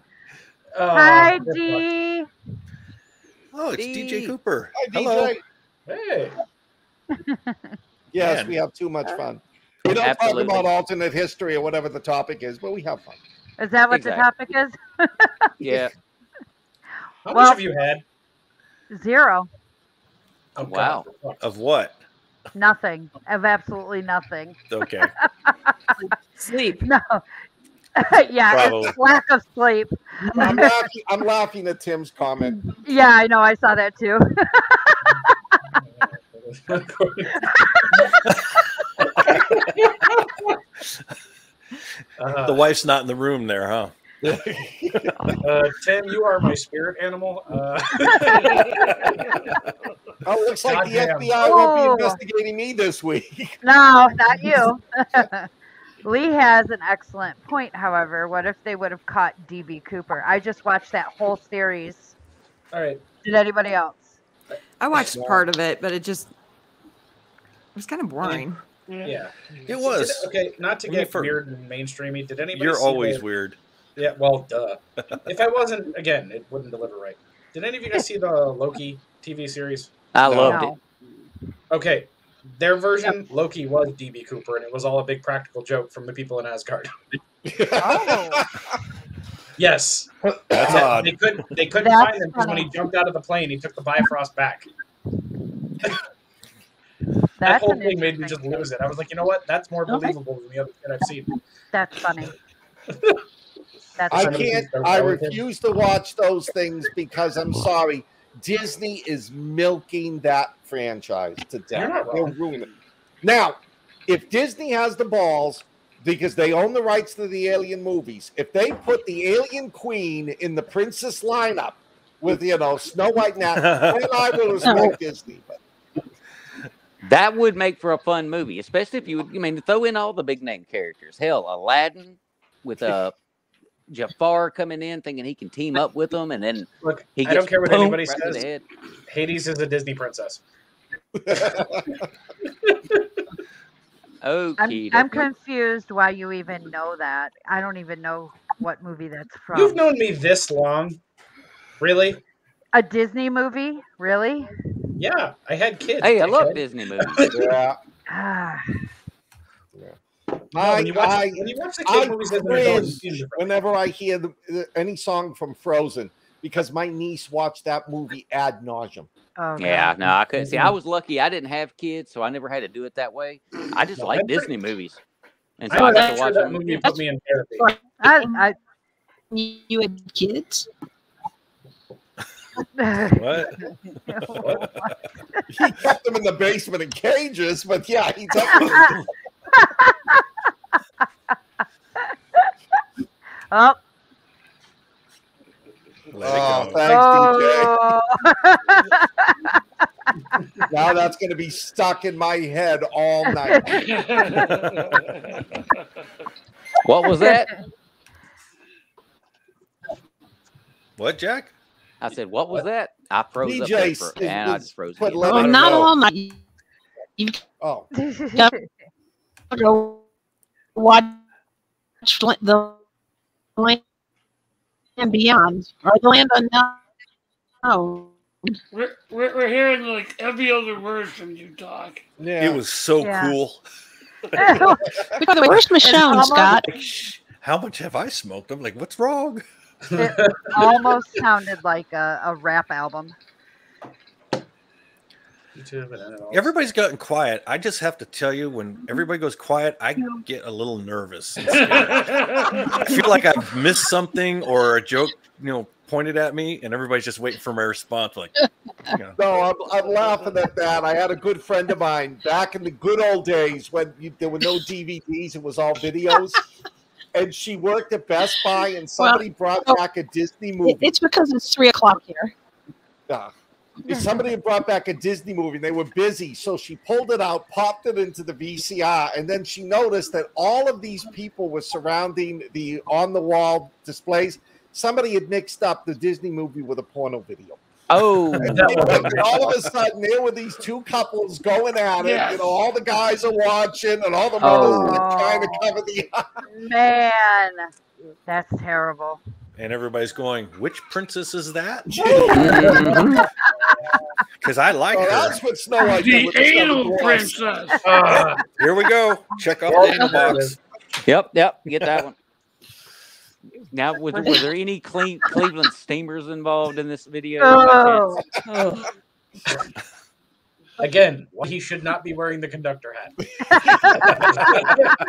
Oh, Hi, good luck. Dee. oh, it's Steve. DJ Cooper. Hi, Hello. DJ. Hey, Yes, Man. we have too much fun. We don't Absolutely. talk about alternate history or whatever the topic is, but we have fun. Is that what Exactly. the topic is? <laughs> Yeah. how Well- much have you had? Zero. Oh, Wow. God. Of what? Nothing. Of absolutely nothing. Okay. <laughs> Sleep. No. <laughs> yeah, Probably. lack of sleep. I'm laughing, I'm laughing at Tim's comment. Yeah, I know. I saw that too. Uh, The wife's not in the room there, huh? <laughs> uh, Tim, you are my spirit animal. Uh, <laughs> Oh, it looks like the Goddamn. FBI won't be investigating me this week. <laughs> no, not you. Lee has an excellent point. However, what if they would have caught DB Cooper? I just watched that whole series. all right. Did anybody else? I watched part of it, but it just it was kind of boring. Yeah. It was. Did- okay, not to When you get fir- weird and mainstreamy. Did anybody? You're see always the- weird. Yeah. Well, duh. <laughs> if I wasn't, again, it wouldn't deliver right. Did any of you guys see the Loki TV series? I No. loved it. Okay. Their version, Loki was DB Cooper, and it was all a big practical joke from the people in Asgard. <laughs> Oh, Yes, That's They- odd. They couldn't. They couldn't That's find him because when he jumped out of the plane, he took the Bifrost back. <laughs> that that's whole thing made me just lose it. I was like, you know what? That's more Okay. believable than the other shit I've seen. <laughs> That's funny. <laughs> That's I funny. can't. I refuse to watch those things because I'm sorry. Disney is milking that franchise to death. They're ruining it. Now, if Disney has the balls, because they own the rights to the Alien movies, if they put the Alien Queen in the Princess lineup with you know Snow White now, <laughs> then I will respect Disney. But That would make for a fun movie, especially if you would. I mean, throw in all the big name characters. Hell, Aladdin with uh, <laughs> Jafar coming in, thinking he can team up with them, and then Look, he I don't care what boom anybody right to the says. head. Hades is a Disney princess. <laughs> Oh, I'm. I'm confused why you even know that. I don't even know what movie that's from. You've known me this long, really? A Disney movie? Really? Yeah, I had kids. Hey, I love dickhead. Disney movies. <laughs> yeah, Ah, <sighs> No, I, when you watch, I, when you watch the I kid movies as an adult, you cringe see them different. whenever I hear the, the, any song from Frozen because my niece watched that movie ad nauseum. oh, Yeah, no, I couldn't see. I was lucky; I didn't have kids, so I never had to do it that way. I just No, like I'm pretty- Disney movies, and so I I'm got to watch that them. movie put me in therapy. I, You had kids? I, What? <laughs> He kept them in the basement in cages, but yeah, he <laughs> definitely. oh, Let it Oh, thanks, DJ. oh. Now that's going to be stuck in my head all night. What was that? <laughs> What, Jack? I said, "What was that?" I froze up DJ there for, is- and I just froze. put again. lemon- Oh, don't not know. all night. Oh, go <laughs> watch the land and beyond, or the land unknown. Oh, We're, we're, we're hearing like every other word from you, Doc. yeah. It was so Yeah. cool. <laughs> by the way, where's Michonne, almost- Scott? How much have I smoked? I'm like, what's wrong? It almost sounded like a, a rap album. YouTube and then it all- Everybody's gotten quiet. I just have to tell you, when mm-hmm. everybody goes quiet, I get a little nervous. I feel like I've missed something or a joke, you know, pointed at me, and everybody's just waiting for my response. Like, you know, No, I'm, I'm laughing at that. I had a good friend of mine back in the good old days when you, there were no DVDs, it was all videos. And she worked at Best Buy, and somebody brought oh, back a Disney movie. It's because it's three o'clock here. Uh, if somebody had brought back a Disney movie and they were busy, so she pulled it out, popped it into the VCR, and then she noticed that all of these people were surrounding the on the wall displays. Somebody had mixed up the Disney movie with a porno video. Oh, And and <laughs> all of a sudden, there were these two couples going at it. Yes. You know, all the guys are watching, and all the mothers Oh. are trying to cover the. <laughs> Man, that's terrible. and everybody's going, which princess is that? <laughs> Because I like Oh, her. that's what Snow White did the with the seven anal princess. Ah, Here we go. Check off Well, the anal box. yep, yep. Get that one. Now, was, were there any Cle- Cleveland Steamers involved in this video? Oh, <laughs> Oh. Again, he should not be wearing the conductor hat.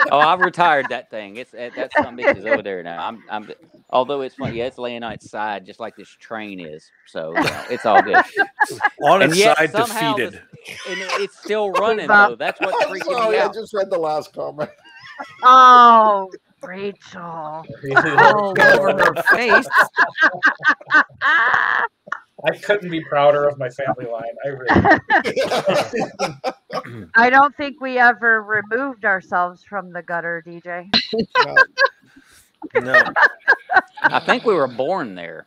<laughs> oh, I've retired that thing. It's uh, that's some bitch is over there now. I'm, I'm. Although it's funny, yeah, it's laying on its side just like this train is. So you know, it's all good. <laughs> On And its yet side, somehow defeated. And it- it's still running Bob. though. That's what's I'm freaking sorry, me I just read the last comment. Oh, Rachel. <laughs> all over oh, her face. I couldn't be prouder of my family line. I really. <laughs> <laughs> I don't think we ever removed ourselves from the gutter, DJ. No. I think we were born there.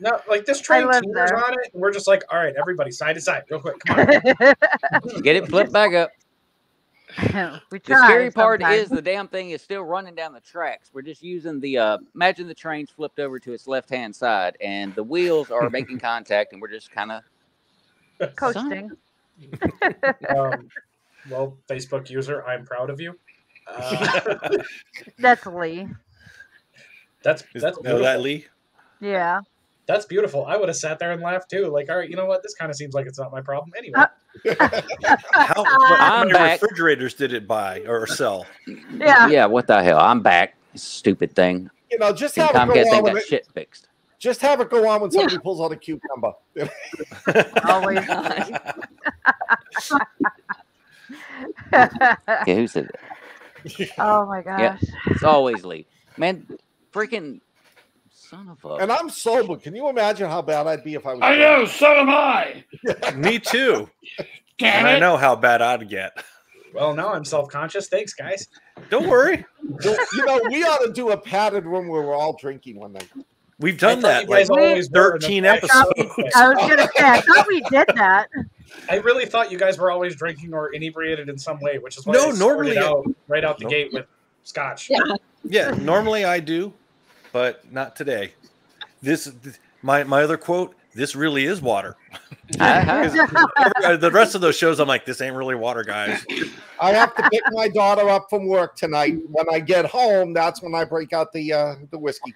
No, like this train live teeters on it, and we're just like, all right, everybody, side to side, real quick. Come on. Get it flipped back up. <laughs> we The try scary part sometimes. is the damn thing is still running down the tracks. We're just using the uh imagine the train's flipped over to its left hand side and the wheels are making <laughs> contact and we're just kind of coasting. <laughs> Um, well, Facebook user, I'm proud of you. Uh, That's Lee. that's Is, that's know beautiful. that, Lee? Yeah. That's beautiful. I would have sat there and laughed too. Like, all right, you know what? This kind of seems like it's not my problem anyway. Uh, How, <laughs> how many back. refrigerators did it buy or sell? Yeah. yeah. What the hell? I'm back. Stupid thing. You know, just And have it Comcast go on ain't when got it, shit fixed. just have it go on when somebody pulls out a cucumber. <laughs> Always. <laughs> Okay, who said that? oh my gosh! Yeah. gosh. It's always Lee. Man, freaking son of a. and I'm sober. Can you imagine how bad I'd be if I was? I drunk? know, so am I. <laughs> Me too. Damn And I know how bad I'd get. Well, now I'm self conscious. Thanks, guys. Don't worry. You know, we ought to do a padded room where we're all drinking one night. We've done that you guys like always 13 episodes. I was gonna say I thought we did that. I really thought you guys were always drinking or inebriated in some way, which is why No, I normally- out right out the Nope. gate with scotch. Yeah. Yeah, normally I do, but not today. This, th- my my other quote. This really is water. <laughs> Uh-huh. <laughs> The rest of those shows, I'm like, this ain't really water, guys. <laughs> I have to pick my daughter up from work tonight. When I get home, that's when I break out the uh, the whiskey.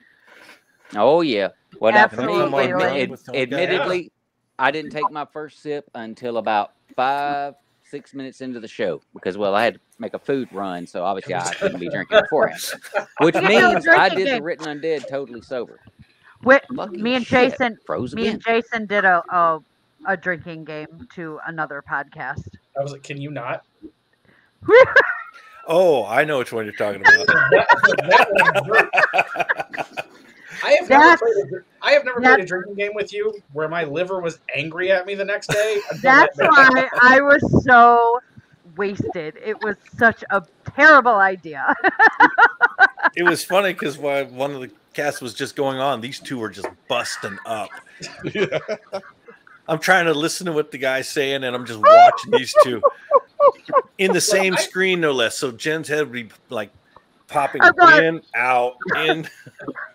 Oh yeah. Well, now for me, admi- Lee. ad- With some gas. admittedly, I didn't take my first sip until about five, six minutes into the show because, well, I had to make a food run, so obviously I couldn't be drinking <laughs> beforehand. Which means I did the game. written undead totally sober. Wi- me and shit. Jason Froze me again. and Jason did a, a a drinking game to another podcast. I was like, can you not? <laughs> Oh, I know which one you're talking <laughs> about. That- that was- I have never That's- played a, have never played a drinking game with you where my liver was angry at me the next day. That's that why I was so wasted. It was such a terrible idea. <laughs> It was funny because while one of the cast was just going on, these two were just busting up. I'm trying to listen to what the guy's saying, and I'm just watching these two in the <laughs> same screen, no less. So Jen's head would be like popping oh, in, out, in. <laughs>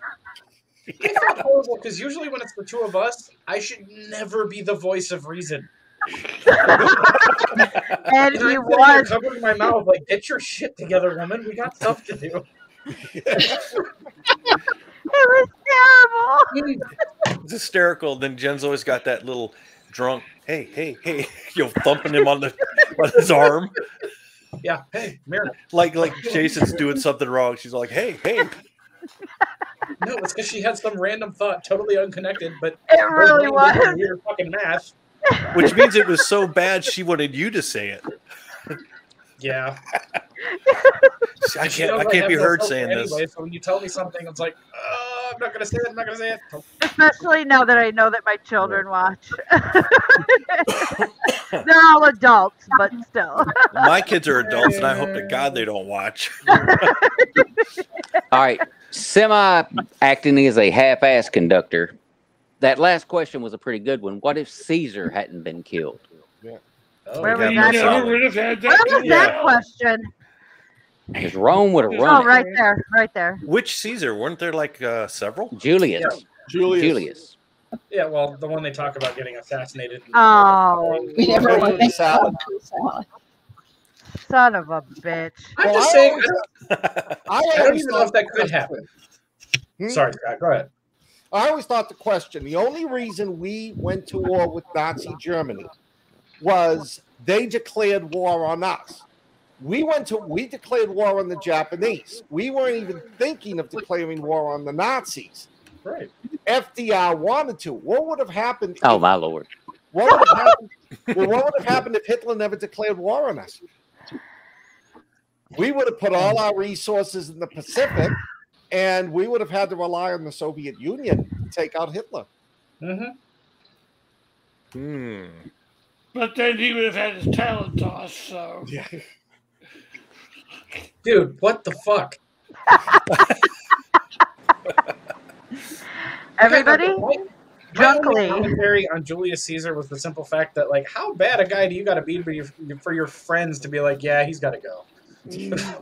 <laughs> I felt horrible because usually when it's the two of us, I should never be the voice of reason. <laughs> and And he I'm sitting here was. covering my mouth like, "Get your shit together, woman. We got stuff to do." <laughs> It was terrible. It's hysterical. Then Jen's always got that little drunk, hey, hey, hey, you know, thumping him on the on his arm. Yeah. Hey, Mary. Like like Jason's doing something wrong. She's like, hey, hey. No, it's because she had some random thought, totally unconnected, but It really was. weird fucking math. Which means it was so bad she wanted you to say it. Yeah. <laughs> I can't I can't have be heard filter saying this. anyway, So when you tell me something, it's like, oh, I'm not gonna say it. I'm not gonna say it. Especially now that I know that my children watch. <laughs> They're all adults, but still. My kids are adults, and I hope to God they don't watch. All right. Semi acting as a half ass conductor. That last question was a pretty good one. What if Caesar hadn't been killed? Oh, Where Yeah, was no that? Never solid. would have had Where that. was that question? Because Rome would have Oh, run it. right there, right there. Which Caesar? Weren't there like uh, several? Julius. Julius. Julius. Yeah, well, the one they talk about getting assassinated. Oh, We never Everyone went back salad. to salad. son of a bitch. I'm Well, just I saying. always- I, <laughs> I, I don't even know if that could happen. Hmm? Sorry, Scott. Go ahead. I always thought the question: the only reason we went to war with Nazi Germany was they declared war on us. We went to we declared war on the Japanese. We weren't even thinking of declaring war on the Nazis. Right. FDR wanted to. What would have happened? Oh if- my lord. What would have happened? well, what would have happened if Hitler never declared war on us? We would have put all our resources in the Pacific, and we would have had to rely on the Soviet Union to take out Hitler. Mm-hmm. Hmm. But then he would have had his talent tossed. So Yeah. Dude, what the fuck? <laughs> Everybody, My Drunk only commentary on Julius Caesar was the simple fact that, like, how bad a guy do you got to be for your, for your friends to be like, yeah, he's got to go. <laughs>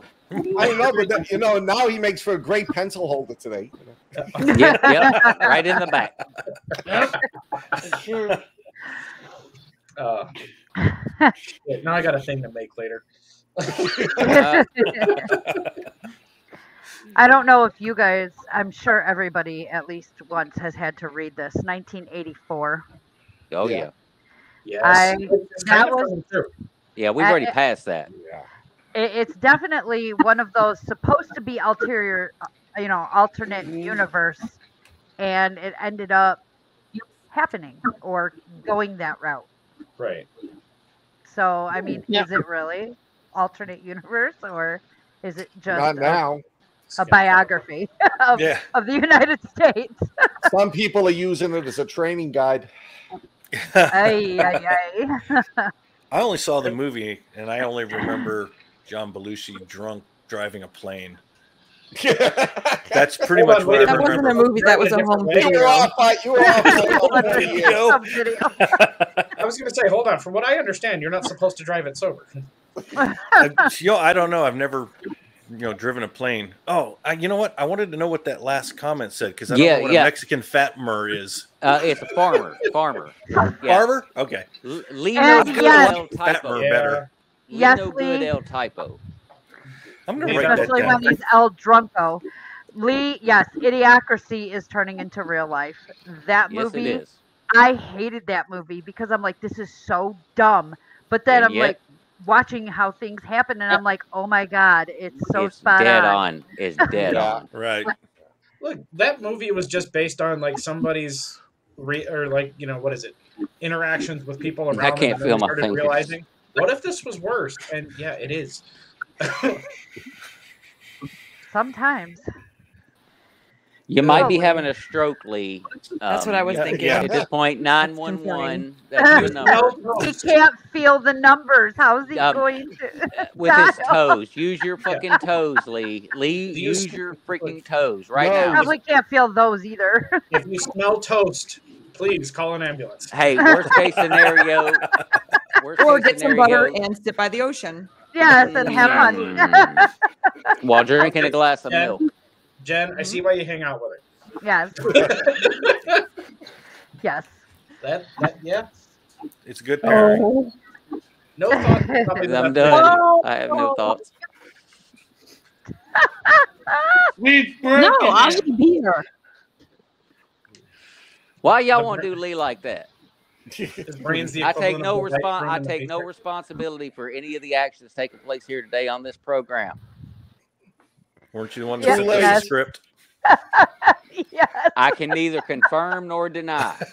I know, but that, you know, now he makes for a great pencil holder today. <laughs> Yep, yep. Right in the back. yep. Uh, shit, now I got a thing to make later. I don't know if you guys, I'm sure everybody at least once has had to read this. 1984. oh Yeah. yeah. Yes. I- that was- coming through. Yeah, we've already uh, passed that. Yeah. It, it's definitely one of those supposed to be ulterior, uh, you know, alternate universe, and it ended up happening or going that route. Right. So, I mean, Yeah. is it really alternate universe or is it just Not a, now. a biography <laughs> of, Yeah. of the United <laughs> States? Some people are using it as a training guide. ay, ay, <laughs> ay. I only saw the movie, and I only remember John Belushi drunk driving a plane. That's pretty much on, what wait I a That minute. wasn't a movie. That was a home You you were off by you were off by There you years. go. Some video. I was going to say, hold on. From what I understand, you're not supposed to drive it sober. I, <laughs> yo, I don't know. I've never, you know, driven a plane. Oh, I, you know what? I wanted to know what that last comment said because I don't Yeah, know what yeah. a Mexican fatmer is. Uh, it's a farmer. Farmer. Yeah. Barber? Okay. L- Lee Uh, no good yes. El typo. Fatmer Yeah. better. Lee Yes, no good Lee. El typo. I'm gonna Yeah. write that Especially down. when he's El Drunko. Lee, yes, Idiocracy is turning into real life. That Yes, movie, it is. I hated that movie because I'm like, this is so dumb. But then And I'm yet- like watching how things happen, and I'm like, oh my god, it's so it's spot dead on. on. It's dead on. Right. Look, that movie was just based on like somebody's re- or like you know what is it interactions with people around. I can't and feel my started fingers. Realizing, what if this was worse? And yeah, it is. <laughs> Sometimes. You might be having a stroke, Lee. That's Um, what I was yeah, thinking. yeah. At this point, nine one one. That's the <laughs> no, number. He can't feel the numbers. How's he Um, going to? <laughs> With his <laughs> toes. Use your fucking toes, Lee. Lee, you use your freaking toes right No. now. Probably can't feel those either. if you smell toast, please call an ambulance. Hey, worst case scenario. Worst Or case get some butter and sit by the ocean. yes, and have fun. mm, while drinking a glass of milk. Jen, I mm-hmm. see why you hang out with yes, her. <laughs> yes. that, that, yeah. It's good oh. pairing. Oh, No thought. <laughs> probably the I'm done. Oh, I have no oh. thoughts. <laughs> We've no, broken I'll it. be here. Why y'all want to do Lee like that? His brain's the I take no of the right respon- brain I take no responsibility for any of the actions taking place here today on this program. Weren't you the one Yeah, that sent us yes. the script? <laughs> yes. I can neither confirm nor deny. <laughs>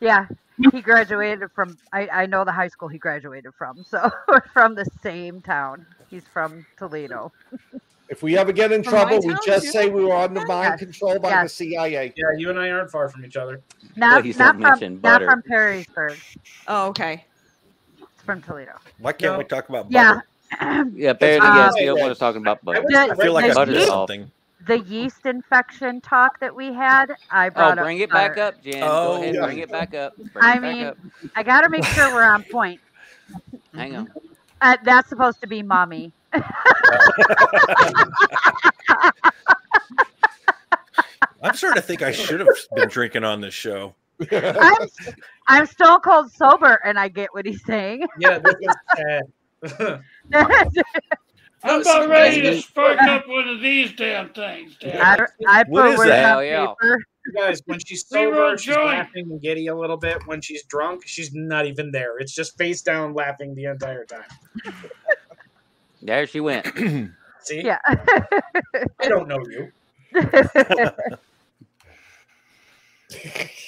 Yeah. He graduated from I, I know the high school he graduated from. So <laughs> from the same town. He's from Toledo. If we ever get in From trouble, we just too? say we were under mind Yes. control by Yes. the CIA. Yeah, you and I aren't far from each other. Not, Please not don't from mention not from Perrysburg. Oh, okay. It's from Toledo. Why can't No. we talk about butter? Yeah, Barry, Uh, yes, you don't want to talk about butter. went Yeah, I feel like I Butter missed something. the yeast infection talk that we had, I Oh, brought bring up it back up, Jen. Oh, Go ahead, yeah. bring it back up. Bring I it back mean- up. I got to make sure we're on point. Hang on. Uh, that's supposed to be mommy. <laughs> I'm starting to think I should have been drinking on this show. I'm I'm stone cold sober, and I get what he's saying. Yeah, this is sad. <laughs> I'm see, about ready man. to spark <laughs> up one of these damn things. Damn. I, I put What is that? on Hell yeah. paper. You guys, when she's <laughs> sober, she's join. laughing and giddy a little bit. When she's drunk, she's not even there. It's just face down laughing the entire time. There she went. See? Yeah. I don't know you.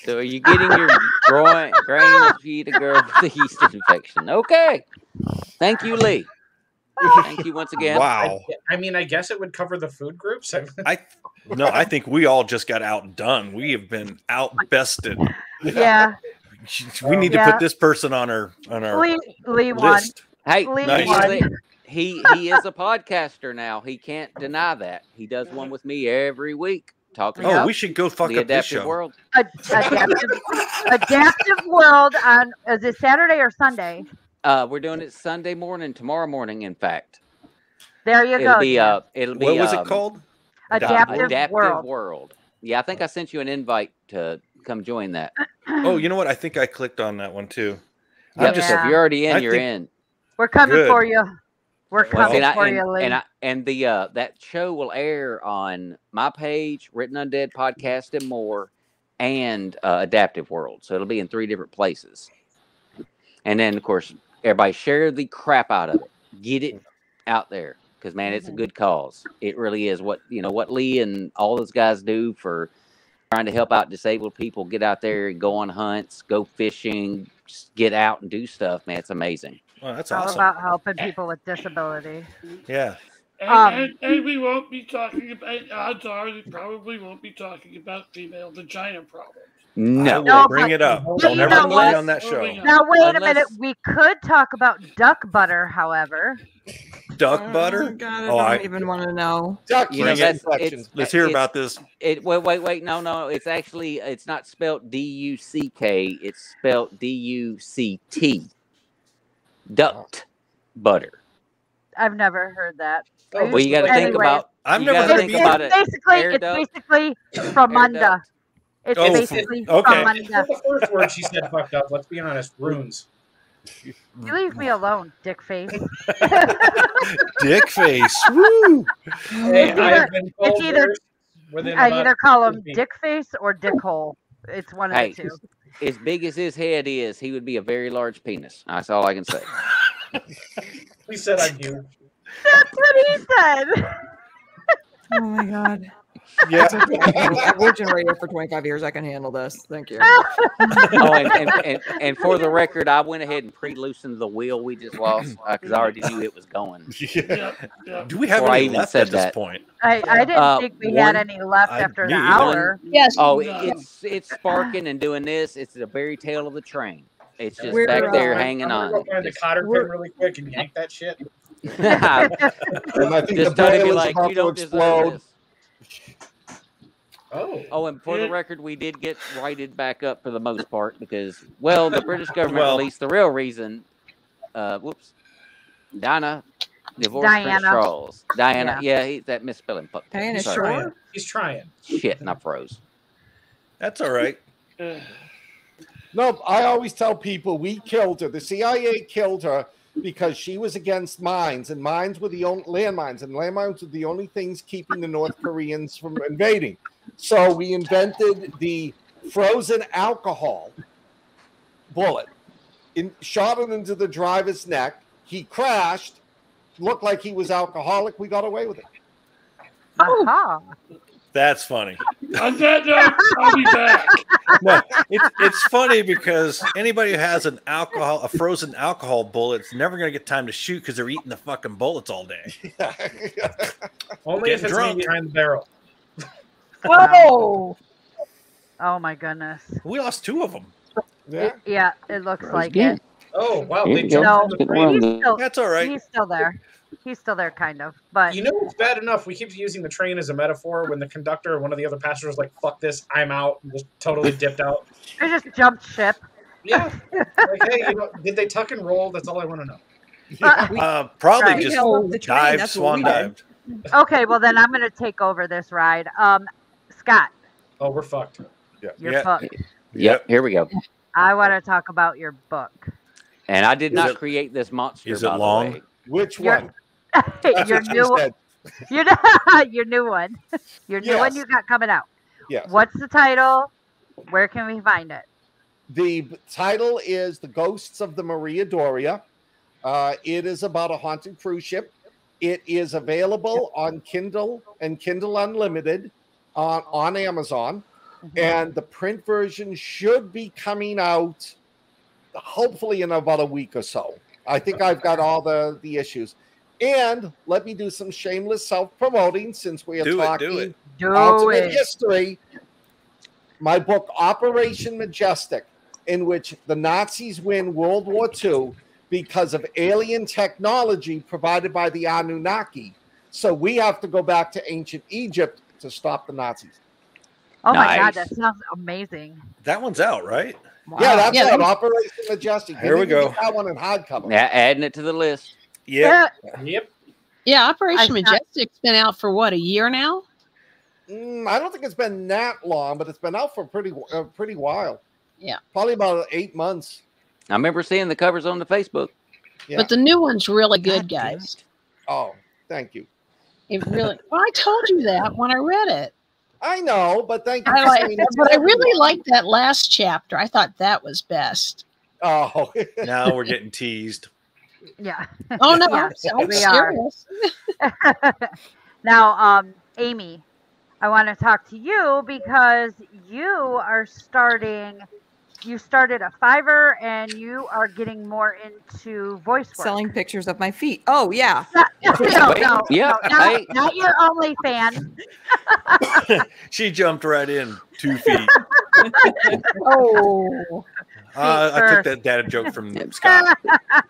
So are you getting your groin grain feed a girl with the yeast infection? Okay. Thank you, Lee. Thank you once again. Wow. I mean, I guess it would cover the food groups. <laughs> I no, I think we all just got outdone. We have been outbested. yeah. <laughs> We need to put this person on our on our Lee Lee won. list. Hey, Lee Nice. won. Lee, he he is a podcaster now. He can't deny that. He does one with me every week talking Oh, about we should go fuck the up this adaptive show. world. A- adaptive, adaptive world on is it Saturday or Sunday? Uh, we're doing it Sunday morning, tomorrow morning. In fact, There you it'll go. be Jim. uh, it'll be What was um, it called? adaptive, Adaptive world. world. Yeah, I think I sent you an invite to come join that. <clears throat> Oh, you know what? I think I clicked on that one too. Yep, I'm just so if you're already in, I you're think- in. We're coming Good. for you. We're Well, coming and, I, for and, you, Lee. and, I, and the uh, that show will air on my page, Written Undead Podcast and more, and uh, Adaptive World. So it'll be in three different places. And then, of course, everybody share the crap out of it. Get it out there because man, it's a good cause. It really is. What you know, what Lee and all those guys do for trying to help out disabled people. Get out there and go on hunts, go fishing, get out and do stuff. Man, it's amazing. Well, that's all awesome. about helping people with disability. Yeah. And, Um, and, and we won't be talking about. Odds are we probably won't be talking about female vagina problems. I No, will No, bring but- it up. but Don't ever know put me what? on that show. Now wait a minute. We could talk about duck butter, however. Duck Oh, butter? God, I Oh, don't I- even want to know. Duck You know, yeast that's- it's- Let's hear it's- about this. It wait, wait, wait. No, no. It's actually it's not spelled D U C K. It's spelled D U C T. Duct butter. I've never heard that. Oh, Well, you got to Anyway. think about. I've never gotta heard think of It's, about it's it. basically Air it's duct. basically Air fromunda. It's Oh, basically okay. fromunda. the first word she said fucked up. Let's be honest. Runes. You leave me alone, dick face. <laughs> Dick face. <laughs> Woo! Hey, It's either- have been told it's either- I either call him dick face or dick hole. It's one of Hey, the two. As big as his head is, he would be a very large penis. That's all I can say. <laughs> he said I'm huge. That's what he said. Oh my god. Yeah. I've worked in radio for 25 years. I can handle this. Thank you. oh, and, and, and, and for the record, I went ahead and pre-loosened the wheel we just lost because I already knew it was going. <laughs> Yep, yep. Do we have Before I any even left said at this point? I, I didn't Uh, think we one- had any left I after the knew you hour. Yes. Oh, No. it's it's sparking and doing this. It's the very tail of the train. It's just We're, back there uh, hanging I'm on. go find the cotter pin really quick and yank that shit. <laughs> And I think just the tell me like about you to don't deserve explode. This. Oh. Oh, and for the record, we did get righted back up for the most part because, well, the British <laughs> government Well- released the real reason. Uh, whoops, Diana divorced Prince Diana. Charles. Diana, yeah, he, that misspelling. fu- Diana sorry. Shore? He's trying. Shit, and I froze. That's all right. <sighs> No, I always tell people we killed her. The CIA killed her because she was against mines, and mines were the only landmines, and landmines were the only things keeping the North Koreans from invading. So we invented the frozen alcohol bullet. In, shot it into the driver's neck. He crashed. Looked like he was alcoholic. We got away with it. Aha. That's funny. on that note, I'll be back. No, it's it's funny because anybody who has an alcohol, a frozen alcohol bullet, is never gonna get time to shoot because they're eating the fucking bullets all day. Only if it's drunk. me behind the barrel. Whoa. Oh my goodness. We lost two of them. yeah. It- yeah, it looks Froze like again. it. Oh wow, Here they we jumped go. from the Good train. run. He's still, That's all right. he's still there. He's still there, kind of. But You know it's bad enough. We keep using the train as a metaphor when the conductor or one of the other passengers like, "Fuck this, I'm out," and just totally dipped out. they just jumped ship. Yeah, like hey, you know, did they tuck and roll? That's all I want to know. <laughs> Uh, Uh, probably Right. just held up the dived, swan dived. okay, well then I'm gonna take over this ride. Um, Scott, Oh, we're fucked. you're Yeah. fucked. Yep, here we go. I want to talk about your book. And I did Is not it- create this monster. is it by the long? way. Which You're- one? <laughs> That's your what she new said. <laughs> your, <laughs> your new one. Your new one you got coming out. Yes. What's the title? Where can we find it? The title is The Ghosts of the Maria Doria. Uh, it is about a haunted cruise ship. It is available on Kindle and Kindle Unlimited on, on Amazon. Mm-hmm. And the print version should be coming out hopefully in about a week or so. I think I've got all the, the issues. And let me do some shameless self promoting since we are Do it, talking do it. Do ultimate it. history. My book, Operation Majestic, in which the Nazis win World War II because of alien technology provided by the Anunnaki. So we have to go back to ancient Egypt to stop the Nazis. Oh my god, that sounds amazing. That one's out, right? Yeah, that's Yeah, it. that- Operation Majestic. Here we go. That one in hardcover. Yeah, adding it to the list. Yeah. Yep. Yeah, Operation I Majestic's been out for what a year now. Mm, I don't think it's been that long, but it's been out for pretty uh, pretty while. Yeah. probably about eight months. I remember seeing the covers on the Facebook. Yeah. But the new one's really good, guys. Oh, thank you. It really. Well, I told you that when I read it. I know, but thank you. I for like, saying it's but I really everyone. liked that last chapter. I thought that was best. Oh, <laughs> Now we're getting teased. Yeah. Oh no, Yeah, I'm we are. serious. <laughs> now, um, Amy, I want to talk to you because you are starting. You started a Fiverr and you are getting more into voice work. Selling pictures of my feet. Oh yeah. <laughs> No, no, no, yeah, no, not, hey. not your only fan. <laughs> She jumped right in two feet. <laughs> Oh, Uh, I took that dad joke from Scott.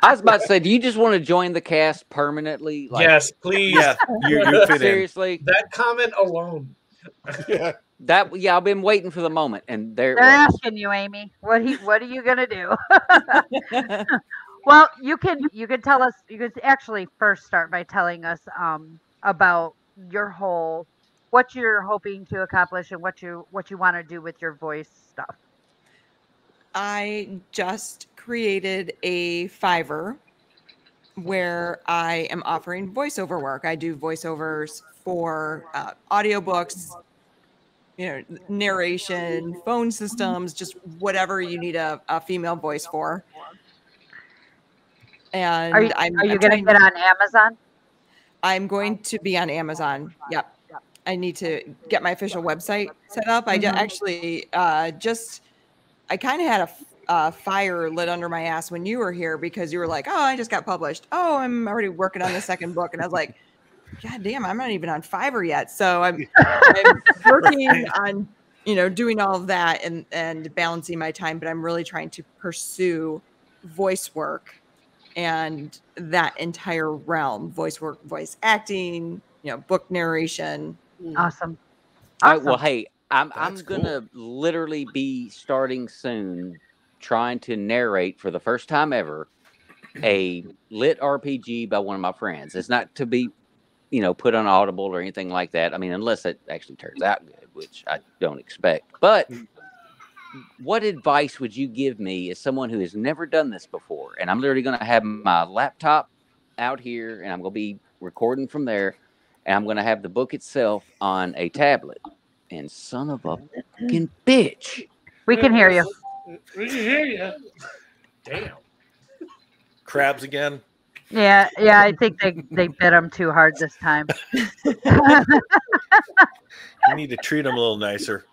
I was about to say, do you just want to join the cast permanently? Like, yes, please. Yeah, you, you fit in. seriously. That comment alone. yeah. That yeah, I've been waiting for the moment, and there They're was. asking you, Amy. What he, what are you gonna do? <laughs> well, you can you can tell us. You could actually first start by telling us um, about your whole what you're hoping to accomplish and what you what you want to do with your voice stuff. I just created a Fiverr where I am offering voiceover work. I do voiceovers for uh, audiobooks, you know, narration, phone systems, just whatever you need a, a female voice for. And Are you, I'm, are you going to get on Amazon? I'm going to be on Amazon. Yep. I need to get my official website set up. I Mhm. actually uh, just, I kind of had a, a fire lit under my ass when you were here because you were like, oh, I just got published. Oh, I'm already working on the second book. And I was like, God damn, I'm not even on Fiverr yet. So I'm, <laughs> I'm working on, you know, doing all of that and, and balancing my time, but I'm really trying to pursue voice work and that entire realm voice work voice acting you know book narration mm. Awesome. Uh, all right, Awesome. well, hey, I'm I'm gonna literally be starting soon, trying to narrate for the first time ever a lit RPG by one of my friends. It's not to be, you know, put on Audible or anything like that. I mean, unless it actually turns out good, which I don't expect. But hmm. what advice would you give me as someone who has never done this before? And I'm literally going to have my laptop out here and I'm going to be recording from there and I'm going to have the book itself on a tablet. And son of a fucking bitch. we can hear you. We can hear you. Damn. Crabs again. Yeah, yeah. I think they <laughs> they bit him too hard this time. <laughs> You need to treat him a little nicer.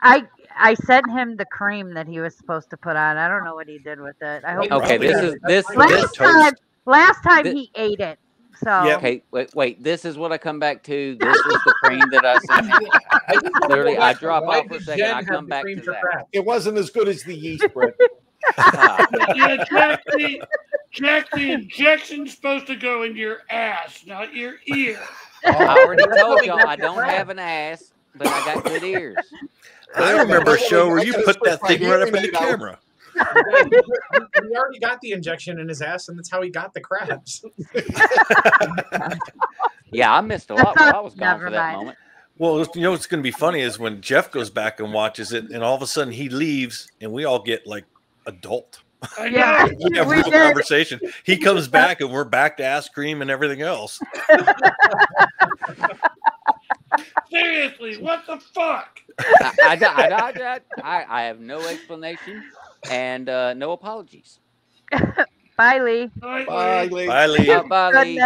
I I sent him the cream that he was supposed to put on. I don't know what he did with it. I hope. Okay, this is this Last this time, last time Thi- he ate it. So Yeah. okay, wait, wait. This is what I come back to. This is the cream that I sent. him. <laughs> I Literally, I drop off for a second, Jen I come back to that. crap? It wasn't as good as the yeast bread. Yeah, Jack, the, Jack, injection's supposed to go in your ass, not your ear. Oh, I already told y'all I don't have an ass, but I got good ears. I remember a show where you put that thing right up in the hearing aid out. camera. he already got the injection in his ass, and that's how he got the crabs. <laughs> Yeah, I missed a lot while I was gone Never for that mind. moment. Well, you know what's going to be funny is when Jeff goes back and watches it, and all of a sudden he leaves, and we all get like adult. I Yeah. We have We real did. conversation. He comes back, and we're back to ass cream and everything else. <laughs> Seriously, what the fuck? I, I, I, I, I, I have no explanation and uh, no apologies. <laughs> Bye, Lee. Bye, Lee. Bye, Lee. Uh, bye, Lee.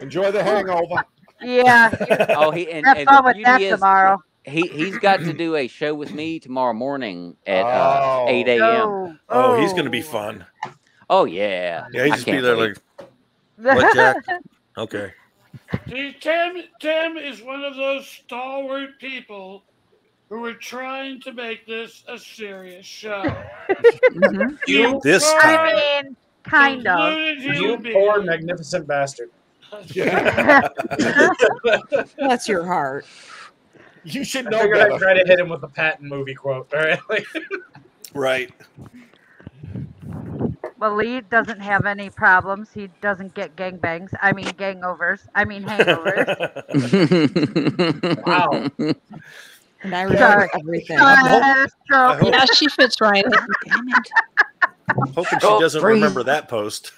Enjoy the hangover. <laughs> Yeah. Oh, he and, Have and fun the with that beauty is, tomorrow. He he's got to do a show with me tomorrow morning at uh, Oh. eight a.m. Oh, Oh, he's gonna be fun. Oh yeah, Yeah, he I just be there wait. like, what, Jack? Okay. See, Tim, Tim is one of those stalwart people who are trying to make this a serious show. Mhm. You, This are time. I mean, kind of. deluded you poor magnificent bastard. <laughs> <laughs> That's your heart. You should I know figured I'd better. try to hit him with a Patton movie quote. All right, <laughs> Right. Well, Lee doesn't have any problems. He doesn't get gangbangs. I mean, gangovers. I mean, hangovers. <laughs> wow. And I Sorry. remember everything. Uh, so- I hope- Yeah, she fits right in. <laughs> Damn it. Hoping she Oh, doesn't breathe. remember that post.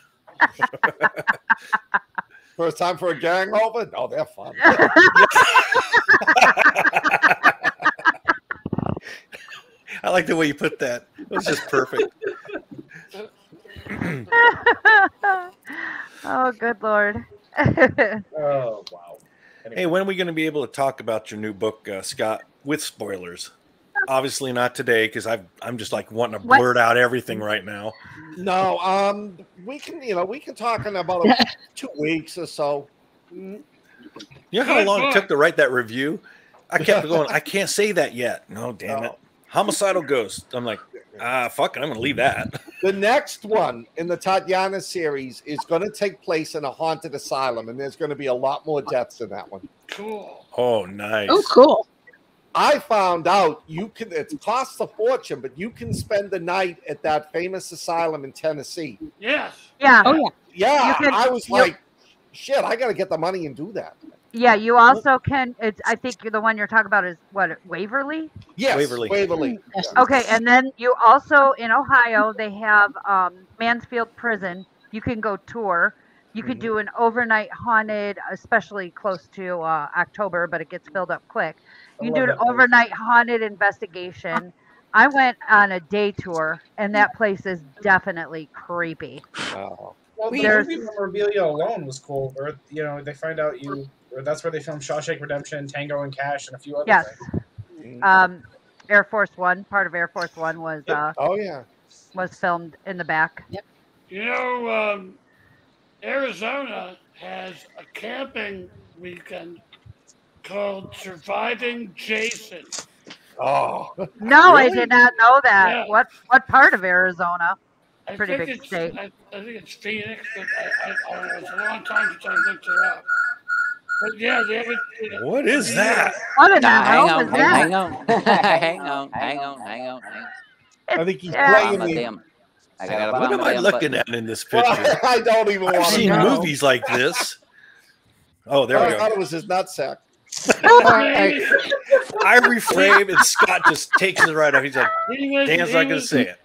First time for a gang <laughs> over? No, they're fun. <laughs> I like the way you put that. It was just perfect. <laughs> oh, good lord. Oh wow. Anyway. Hey, when are we going to be able to talk about your new book, uh, Scott, with spoilers? Obviously not today because I'm I'm just like wanting to What? blurt out everything right now. No, um, we can, you know, we can talk in about a, <laughs> two weeks or so. You know how long it took to write that review? I kept <laughs> going. I can't say that yet. No, damn it. Homicidal Ghost. I'm like, ah, fuck it. I'm going to leave that. <laughs> The next one in the Tatiana series is going to take place in a haunted asylum, and there's going to be a lot more deaths in that one. Cool. Oh, nice. Oh, cool. I found out you can, it costs a fortune, but you can spend the night at that famous asylum in Tennessee. Yes. yeah. Oh, yeah. Yeah, can- I was like, shit, I got to get the money and do that. Yeah, you also can. It's. I think the one you're talking about is what Waverly. Yes, Waverly. Waverly. Yes. Okay, and then you also in Ohio they have um, Mansfield Prison. You can go tour. You could Mhm. do an overnight haunted, especially close to uh, October, but it gets filled up quick. I You can do an that place. overnight haunted investigation. I went on a day tour, and that place is definitely creepy. Oh. Well, the There's- movie memorabilia alone was cool. Or you know, they find out you. Or that's where they filmed Shawshank Redemption, Tango and Cash, and a few other Yes. things. Um, Air Force One, part of Air Force One was Yep. uh, oh, yeah. was filmed in the back. Yep. You know, um, Arizona has a camping weekend called Surviving Jason. Oh, No, I did not know that. Yeah. What what part of Arizona? I Pretty think big it's, state. I, I think it's Phoenix, but I, I, I don't. It's a long time since I looked it up. But yeah, they have it. What is that? What in the Nah, hang on, is hang, that? <laughs> <laughs> hang on, hang on, hang on, hang on, hang on. I think he's Yeah. playing I'm a the. damn. I gotta What am I looking button. at in this Well, picture? <laughs> I don't even I've want to seen know. movies like this. Oh, there Oh, we I thought it was his nutsack. He, I reframe and Scott just takes it right off. He's like, he was, Dan's he not going to say it.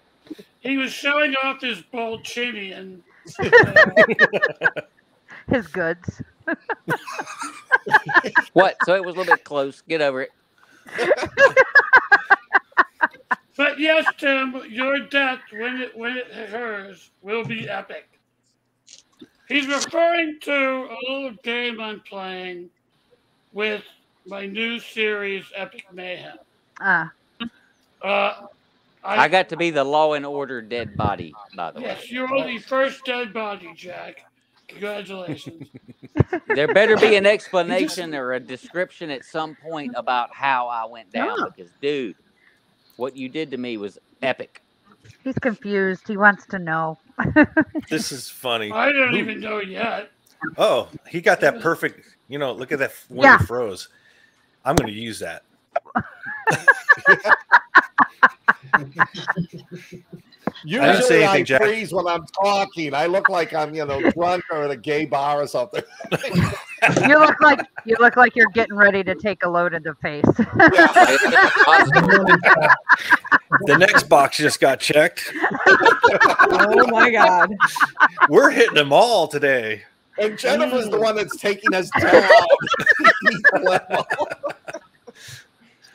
He was showing off his bald chinny and. uh, <laughs> His goods. <laughs> What? So it was a little bit close. Get over it. <laughs> But yes, Tim, your death when it when it occurs will be epic. He's referring to a little game I'm playing with my new series, Epic Mayhem. Uh, Uh, I got to be the law and order dead body, by the way. yes, you're the first dead body, Jack. Congratulations. <laughs> There better be an <laughs> explanation or a description at some point about how I went down Yeah. because, dude, what you did to me was epic. he's confused. He wants to know. <laughs> This is funny. I don't even know yet. Oh, he got that perfect. You know, look at that when Yeah. he froze. I'm going to use that. <laughs> Usually say I, anything, Jack. freeze when I'm talking. I look like I'm, you know, drunk or at a gay bar or something. You look like you look like you're getting ready to take a load in the face. <laughs> The next box just got checked. Oh my god. We're hitting them all today. And Jennifer's the one that's taking us down. <laughs>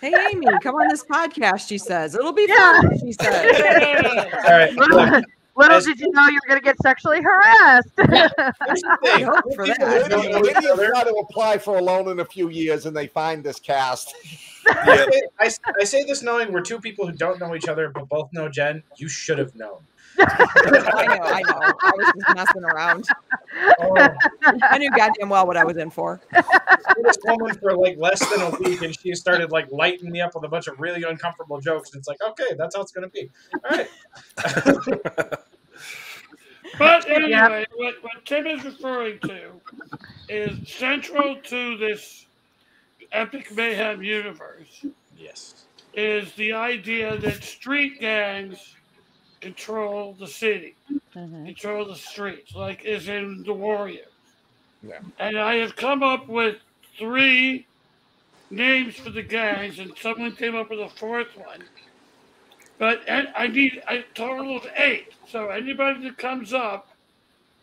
Hey, Amy, come on this podcast. She says it'll be Yeah. fun. She says. <laughs> All right. Look, Little As- did you know you were going to get sexually harassed. here's <laughs> the I thing. hope for that. who don't know each Lydia's other- got to apply for a loan in a few years, and they find this cast. Yeah. I, I say this knowing we're two people who don't know each other, but both know Jen. You should have known. I know, I know. I was just messing around. Oh, I knew goddamn well what I was in for. this woman for like less than a week, and she started like lighting me up with a bunch of really uncomfortable jokes. And it's like, okay, that's how it's gonna be. All right. <laughs> But anyway, what, what Tim is referring to is central to this epic mayhem universe Yes. is the idea that street gangs control the city, control the streets, like is in the Warriors. Yeah. And I have come up with three names for the gangs, and someone came up with a fourth one. But I need a total of eight. So anybody that comes up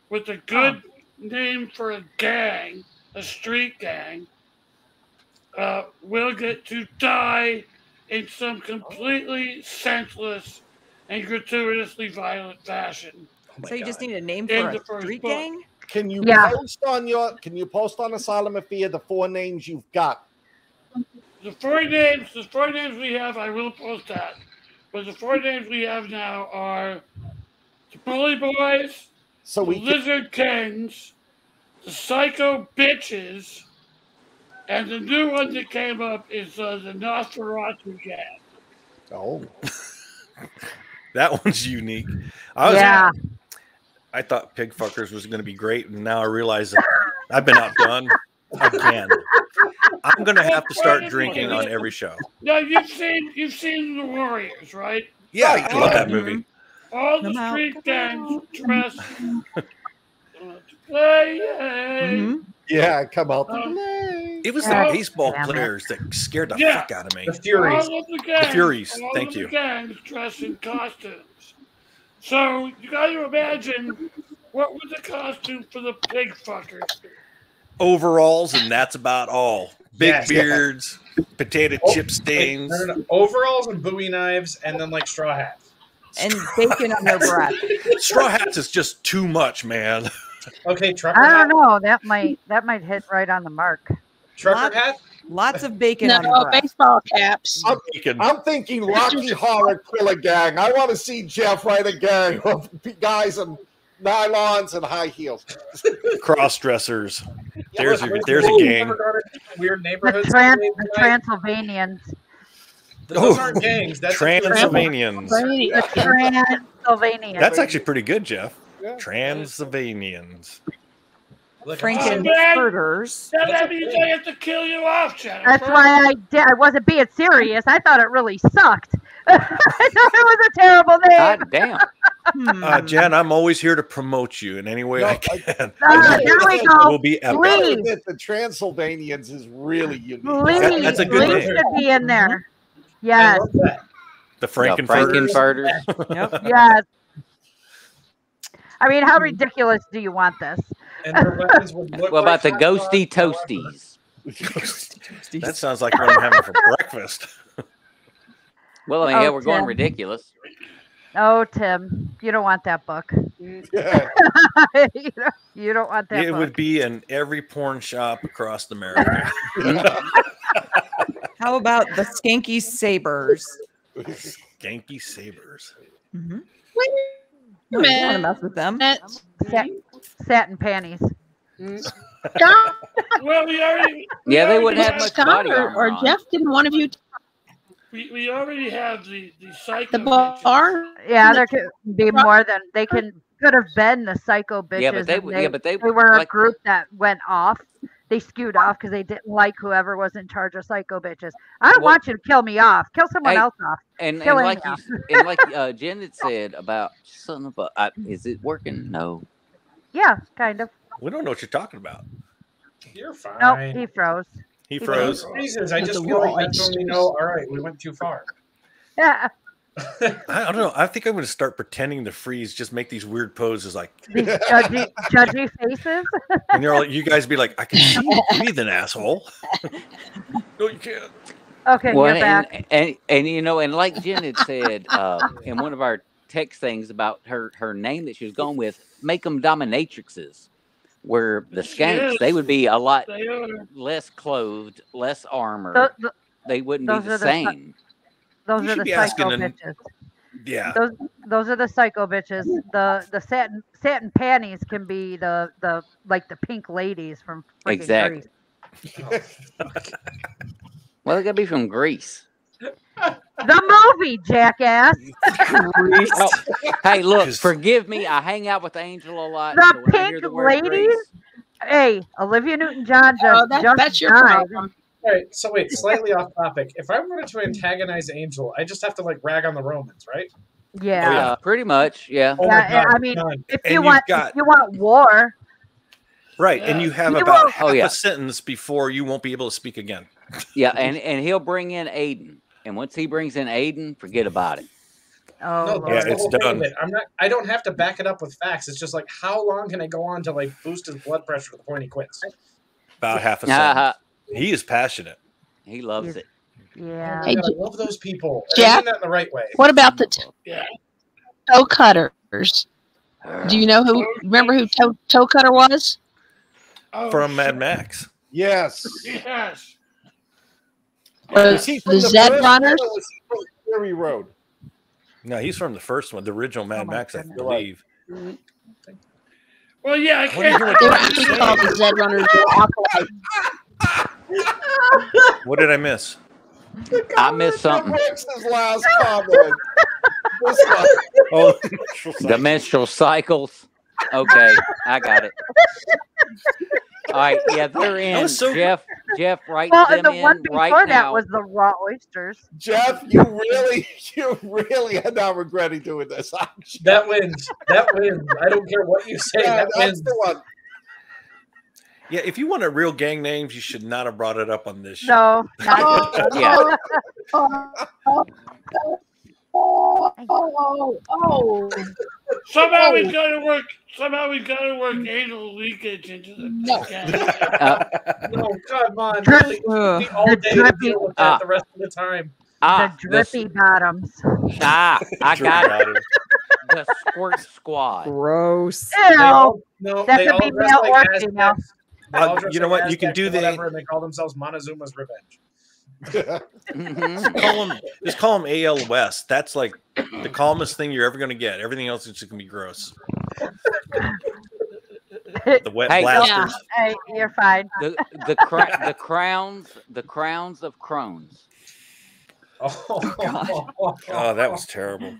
with a good name for a gang, a street gang, uh, will get to die in some completely senseless and gratuitously violent fashion. Oh So you just need a name In for the a first street book. gang? Can you Yeah. post on your? Can you post on Asylum of Fear the four names you've got? The four names, the four names we have, I will post that. But the four names we have now are the Bully Boys, So the can, Lizard Kings, the Psycho Bitches, and the new one that came up is uh, the Nosferatu Gang. oh, <laughs> That one's unique. I was yeah. I thought pig fuckers was going to be great, and now I realize that I've been outdone again. I'm going to have to start drinking on every show. Now you've seen you've seen the Warriors, right? Yeah, I love that movie. All the street gangs dress to play. Mhm. Yeah, come out. Um, It was God the baseball damn players that scared the Yeah. fuck out of me. The Furies. All of the gangs, Furies, all thank of you. The gangs dress in costumes. So you got to imagine what was the costume for the pig fuckers? Overalls, and that's about all. Big Yes. beards, potato Oh, chip Wait, stains. no, no, no. Overalls and Bowie knives, and then like straw hats. And bacon on their <laughs> breath. Straw hats is just too much, man. Okay, trucker I don't know. That might that might hit right on the mark. Trucker Lot- hat. Lots of bacon on No, the baseball caps. I'm, I'm thinking Rocky Horror Killer Gang. I want to see Jeff write a gang <laughs> of guys in nylons and high heels. Cross dressers. Yeah, There's a there's a gang. never gone Weird The, neighborhoods. Tran- Like, the Transylvanians. Those Oh. aren't gangs. That's Transylvanians. The Transylvanians. That's actually pretty good, Jeff. Yeah. Transylvanians. Look, Franken man. burgers. Now that means I have to kill you off, Jennifer. That's why I did. I wasn't being serious. I thought it really sucked. <laughs> I thought it was a terrible name. God damn. Hmm. Uh, Jen, I'm always here to promote you in any way No, I I- can. <laughs> Here we It go. will be epic. Please. the Transylvanians is really unique. Please, that's a good please name. should be in there. Yes. The The Frankenfurters. Frankenfurters. Yep. yes. I mean, how ridiculous do you want this? And their weapons would look <laughs> What about the ghosty toasties? toasties? <laughs> That sounds like what I'm having for breakfast. <laughs> Well, I mean, Oh, yeah, we're going ridiculous. Oh, Tim, you don't want that book. Yeah. you, don't, you don't want that It book. would be in every porn shop across America. How about the Skanky Sabers? Ganky Sabers. Mm-hmm. Wait a want to mess with them. That's Sat- satin panties. Hmm? Scott, Well, we already. we Yeah, they wouldn't have have- much Scott body or, armor or. Jeff, didn't one of you t- We, we already have the the psycho. the bitches. bar? Yeah, there could be more than they can could have been the psycho bitches. Yeah, but they, and would- yeah, but they, they were a group that went off. They skewed off because they didn't like whoever was in charge of psycho bitches. I don't Well- want you to kill me off. Kill someone Hey, else off. and, and like you. you, and like uh, Jen had said about son of a, uh, is it working? No. Yeah, kind of. We don't know what you're talking about. You're fine. Nope, he froze. He He froze. Reasons. I just feel like that's when we know. All right, we went too far. Yeah, <laughs> I, I don't know. I think I'm going to start pretending to freeze. Just make these weird poses, like, <laughs> these judgy, judgy faces. <laughs> and you're all, you guys be like, I can see you <laughs> breathing, asshole. no, you can't. Okay, Well, you're and, back. and, and you know, and like Jen had said uh, in one of our text things about her her name that she was going with, make them dominatrixes, where the skanks they would be a lot less clothed, less armor. Tho- tho- they wouldn't be the the sy- same. Those You are the be asking psycho an- bitches. Yeah. Those those are the psycho bitches. The the satin satin panties can be the the like the pink ladies from freaking Exactly. Grease. <laughs> Well, they got to be from Greece. The movie, jackass. Oh, hey, look, Just- forgive me. I hang out with Angel a lot. The so when I hear pink the ladies? Greece- Hey, Olivia Newton-John oh, just, Oh, that, just that's your died. problem. All right, so wait, <laughs> slightly off topic. If I wanted to antagonize Angel, I just have to like rag on the Romans, right? Yeah. yeah. Uh, pretty much, yeah. Oh my Yeah, God, I mean, none. If you you've want, got- if you want war, Right. And you have You about won't- half Oh, yeah. a sentence before you won't be able to speak again. Yeah, and, and he'll bring in Aiden. And once he brings in Aiden, forget about it. oh, No, Yeah, it's done. it. I'm not. I don't have to back it up with facts. It's just like how long can I go on to like boost his blood pressure to the point he quits? About half a Uh, sentence. He is passionate. he loves it. yeah. Hey, my God, J- I love those people. And Jack? I mean that in the right way. What about the t- Yeah. toe cutters? Do you know who? Remember who toe, toe cutter was? Oh, From Mad. Max. Yes. Yes. Was he the the Zed first Runners? one or was he from Fury Road? No, he's from the first one, the original Mad Oh my Max, I believe. Well, yeah. I What are you can't. doing? They were actually called the Zed Runners. <laughs> They were alkaline. What did I miss? I missed something. Max's last comment. This. Oh, <laughs> The menstrual cycles. Okay, I got it. All right, yeah, they're in. so- Jeff, Jeff, write Well, them the in one before right that was the raw oysters. Jeff, you really, <laughs> you really are not regretting doing this. <laughs> aren't? That wins. That wins. I don't care what you say. Yeah, that that's wins. The one. yeah. If you want a real gang names, you should not have brought it up on this show. No, not <laughs> yeah, Oh, oh, oh. Somehow Oh. we've got to work. Somehow we've got to work anal leakage into the. No. <laughs> Uh, No, come on. Drip- Really, all The day to drippy- deal with that Ah. the rest of the time. ah, the drippy bottoms. Ah, <laughs> I got it. it. The squirt squad. Gross. They Ew. all, no, That could be male like or female. They all Uh, dress you know like what? You can do or the- whatever, and they call themselves Montezuma's Revenge. Mhm. Call him, just call them AL West. That's like the calmest thing you're ever going to get. Everything else is just going to be gross. The wet Hey, blasters. Hey, you're fine. The the cra- the crowns the crowns of crones. Oh, <laughs> Oh, that was terrible.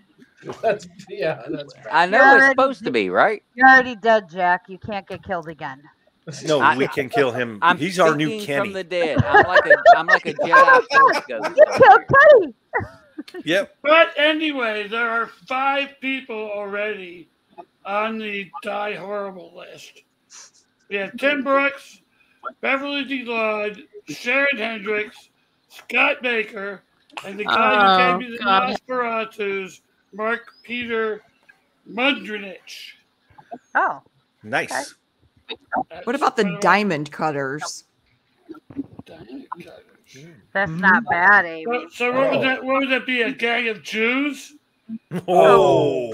That's yeah. That's bad. I know Yeah, it's that- supposed to be right. You're already dead, Jack. You can't get killed again. No, I- we can kill him. I'm He's our new Kenny. from the dead. I'm like a I'm like a Jedi <laughs> force ghost. You killed here. Yep. But anyway, there are five people already on the Die Horrible list. We have Tim Brooks, Beverly D. Lod, Sharon Hendricks, Scott Baker, and the guy Oh, who gave oh, me the God. Nosferatu's, Mark Peter Mundrinich. Oh, Nice. What about the diamond cutters? that's Mhm. not bad, Amy. So, so what would that? What would that be? A gang of Jews? Oh.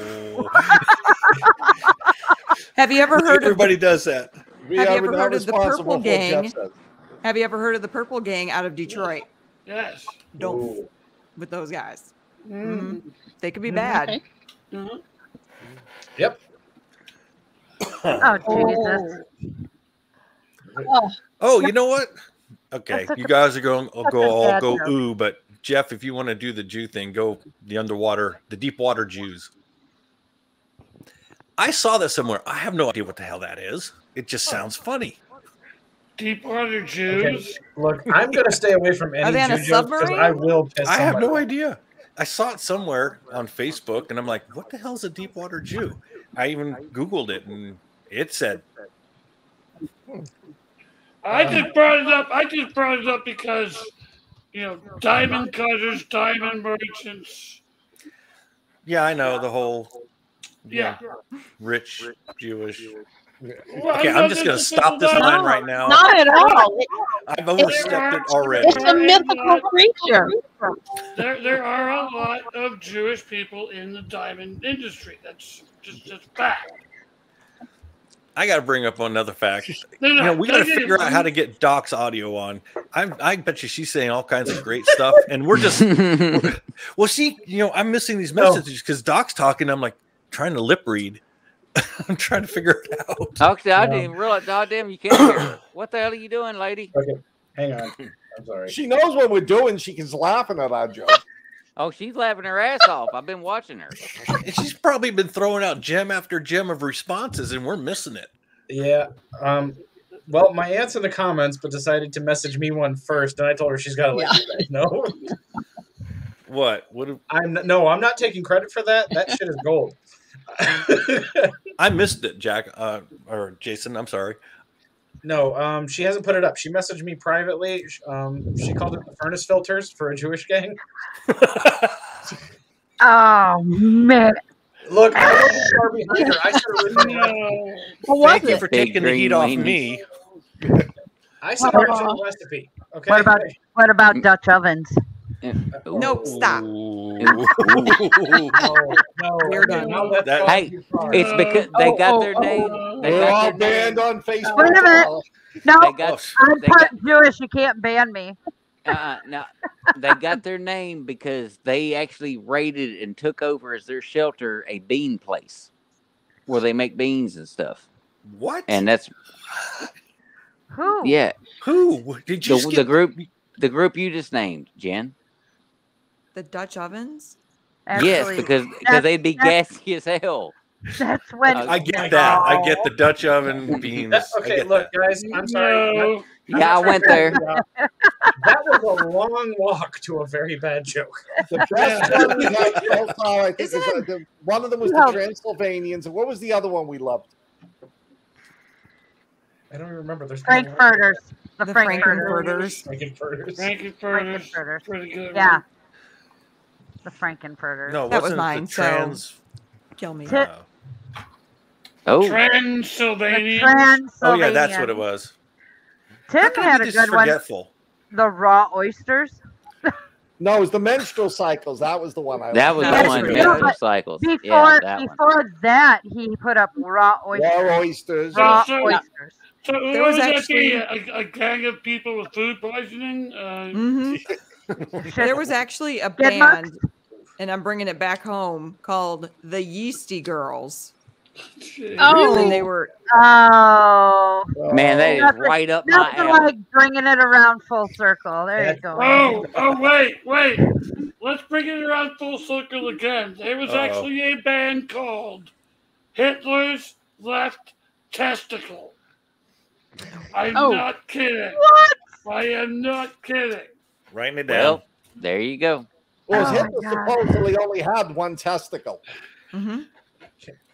Have you ever heard of Everybody does that. We Have you ever heard of the Purple Gang? Have you ever heard of the Purple Gang out of Detroit? Yes. Don't f- with those guys. Mhm. They could be bad. Okay. Mhm. Yep. Oh, <laughs> Jesus. Oh, Oh, oh you know what? Okay, you guys are going. I'll go. a I'll go. joke. Ooh, but Jeff, if you want to do the Jew thing, go the underwater, the deep water Jews. I saw that somewhere. I have no idea what the hell that is. It just sounds funny. Deepwater Okay. Jews. Look, I'm gonna stay away from any they on a Jew jokes because? I will piss. I have no off. idea. I saw it somewhere on Facebook, and I'm like, "What the hell is a deep water Jew?" I even Googled it, and it said, I um, just brought it up. I just brought it up because, you know, diamond cutters, diamond merchants. "Yeah, I know the whole Yeah. rich Jewish Well, Okay, I'm just gonna stop this line right now. Not at all. I've overstepped it already. It's a mythical creature. There, there are a lot of Jewish people in the diamond industry. That's just just fact. I got to bring up another fact. <laughs> No, You know, we got to no, no, figure out how to get Doc's audio on. I I bet you she's saying all kinds of great stuff, and we're just <laughs> well, she, you know, I'm missing these messages because Doc's talking. I'm like trying to lip read. <laughs> I'm trying to figure it out. Actually, I Yeah. didn't even realize. God damn, you can't hear. <coughs> What the hell are you doing, lady? Okay, hang on. I'm sorry. She knows what we're doing. She keeps laughing at our joke. Oh, she's laughing her ass off. I've been watching her. She's probably been throwing out gem after gem of responses, and we're missing it. Yeah. Um. Well, my aunt's in the comments, but decided to message me one first, and I told her she's got to let you guys know. <laughs> What? What? do- I'm no, I'm not taking credit for that. That shit is gold. I missed it, Jack. Uh, or Jason. I'm sorry. No, um, she hasn't put it up. She messaged me privately. Um, she called it the furnace filters for a Jewish gang. <laughs> Oh man. Look, I wasn't far behind her. I should have written. No. What was Thank you it? for Big taking the green heat off weenies. me. I sent her the recipe. Okay. What about what about Dutch ovens? Nope, stop. Ooh. <laughs> No, no. <laughs> We're done. That- Hey. It's because they Oh, got oh, their oh, name. oh. They We're all got their name. banned on Facebook. Wait a minute. No, They got. I'm They got. part Jewish. You can't ban me. Uh, no, they got their name because they actually raided and took over as their shelter a bean place where they make beans and stuff. What? And that's Who? yeah, who did you? the, skip- the group, the group you just named, Jen. The Dutch ovens? yes, because because they'd be gassy as hell. That's when. Uh, I get that. I get the Dutch oven <laughs> beans. That- I okay, get look, that. guys. I'm sorry. No. I'm Yeah, I went to <laughs> there. figure That was a long walk to a very bad joke. The best one we had so far, I think, Is is uh, the, one of them was No. the Transylvanians. And what was the other one we loved? I don't even remember. There's Frankfurters. The, The Frankfurters. Frankfurters. Frankfurters. Frankenfurters. Frankfurters. Pretty good. Yeah. One. The Frankenfurters. No, That was wasn't it mine, The so- trans. Kill me. Tit- uh, Oh, The Transylvania. oh yeah, that's what it was. Tim How had a just good one. forgetful? The raw oysters. <laughs> No, it was the menstrual cycles. That was the one I that was That's the one. Menstrual cycles. Before yeah, that one. that, he put up raw oysters. Raw oysters. Raw So- oysters. So There what was actually- A, a gang of people with food poisoning? Uh, hmm <laughs> There was <laughs> actually a Skid marks? band, and I'm bringing it back home, called the Yeasty Girls. Oh. And they were, Oh, Man, that is Nothing- right up my alley. like bringing it around full circle. There you go. Oh, oh, wait, wait. Let's bring it around full circle again. There was Uh-oh. actually a band called Hitler's Left Testicle. I'm Oh. not kidding. What? I am not kidding. Writing it down. Well, there you go. Well, Oh, Hitler supposedly only had one testicle. hmm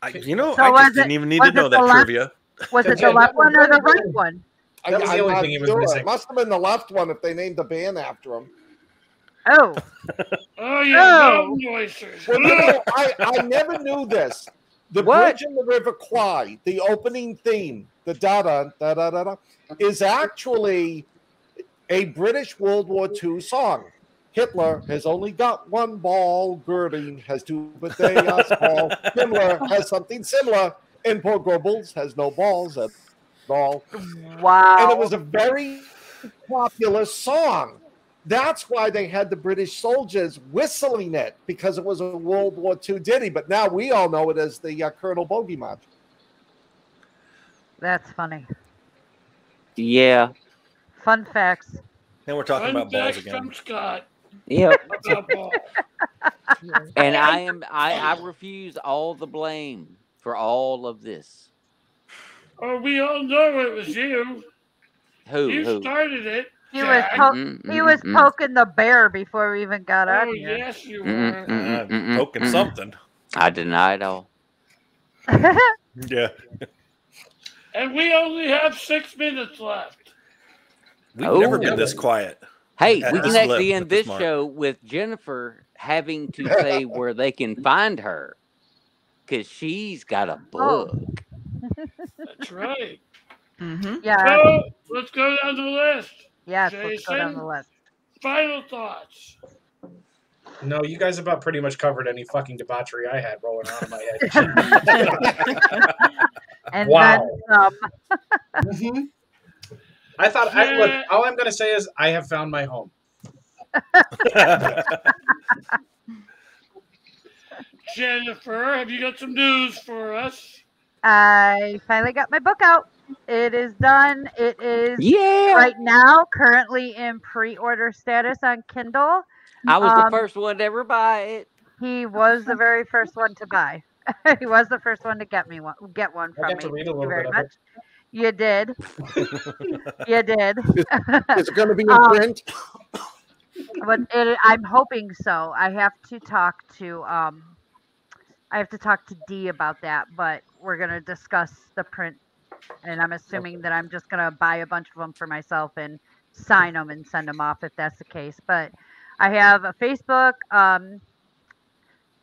I, you know, So I was just didn't it- even need to know that left- trivia. Was it the left one or the right one? I, that was the only thing he was sure. missing. It must have been the left one if they named the band after him. Oh, Oh, yeah, Oh. mountain. Well, you know, I, <laughs> I never knew this. The What? Bridge in the River Kwai, the opening theme, the da da da da da da, is actually a British World War II song. Hitler has only got one ball, Göring has two, but they are small. Himmler has something similar, and poor Goebbels has no balls at all. wow. And it was a very popular song. That's why they had the British soldiers whistling it because it was a World War II ditty. But now we all know it as the uh, Colonel Bogey March. That's funny. Yeah. Fun facts. And we're talking Fun about balls again. from Scott Yep. <laughs> <laughs> And I am I, I refuse all the blame for all of this. Oh, we all know it was you. Who? You Who? started it. He was Jack. po- Mm, he mm, was mm. poking the bear before we even got Oh, on here. yes, you Mm, were. Uh, poking something. I deny it all. <laughs> Yeah. And we only have six minutes left. We've Oh. never been this quiet. Hey, we can actually end this this mark. show with Jennifer having to <laughs> say where they can find her because she's got a Oh. book. That's right. Mm-hmm. Yeah. So let's go down the list. Yes. Let's go down the list. Final thoughts. No, you guys about pretty much covered any fucking debauchery I had rolling around in my head. <laughs> And Wow. then um, <laughs> Mhm. I thought. I, look, all I'm gonna say is I have found my home. <laughs> Jennifer, have you got some news for us? I finally got my book out. It is done. It is Yeah. right now currently in pre-order status on Kindle. I was Um, the first one to ever buy it. He was the very first one to buy. <laughs> he was the first one to get me one, get one from me. to read a Thank you very bit of it. You did. you did. It's, going to be in <laughs> Um, print? but it, I'm hoping so. I have to talk to um, I have to talk to Dee about that, but we're gonna discuss the print, and I'm assuming that I'm just gonna buy a bunch of them for myself and sign them and send them off if that's the case. But I have a Facebook, um,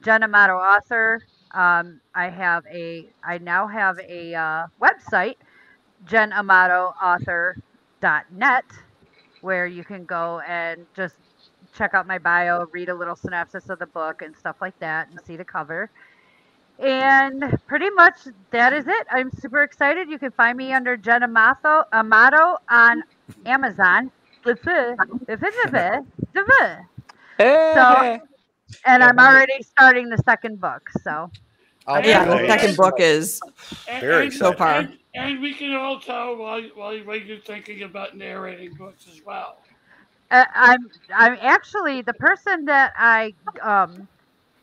Jen Amato author. Um, I have a I now have a uh, website, jenamatoauthor.net, where you can go and just check out my bio, read a little synopsis of the book and stuff like that, and see the cover. And pretty much that is it. I'm super excited. You can find me under Jen Amato, Amato on Amazon. Hey. And I'm already starting the second book. So I'll Yeah, the second book is And, Very and- so far. And, and we can all tell while, while you're thinking about narrating books as well. uh, I'm I'm actually the person that I um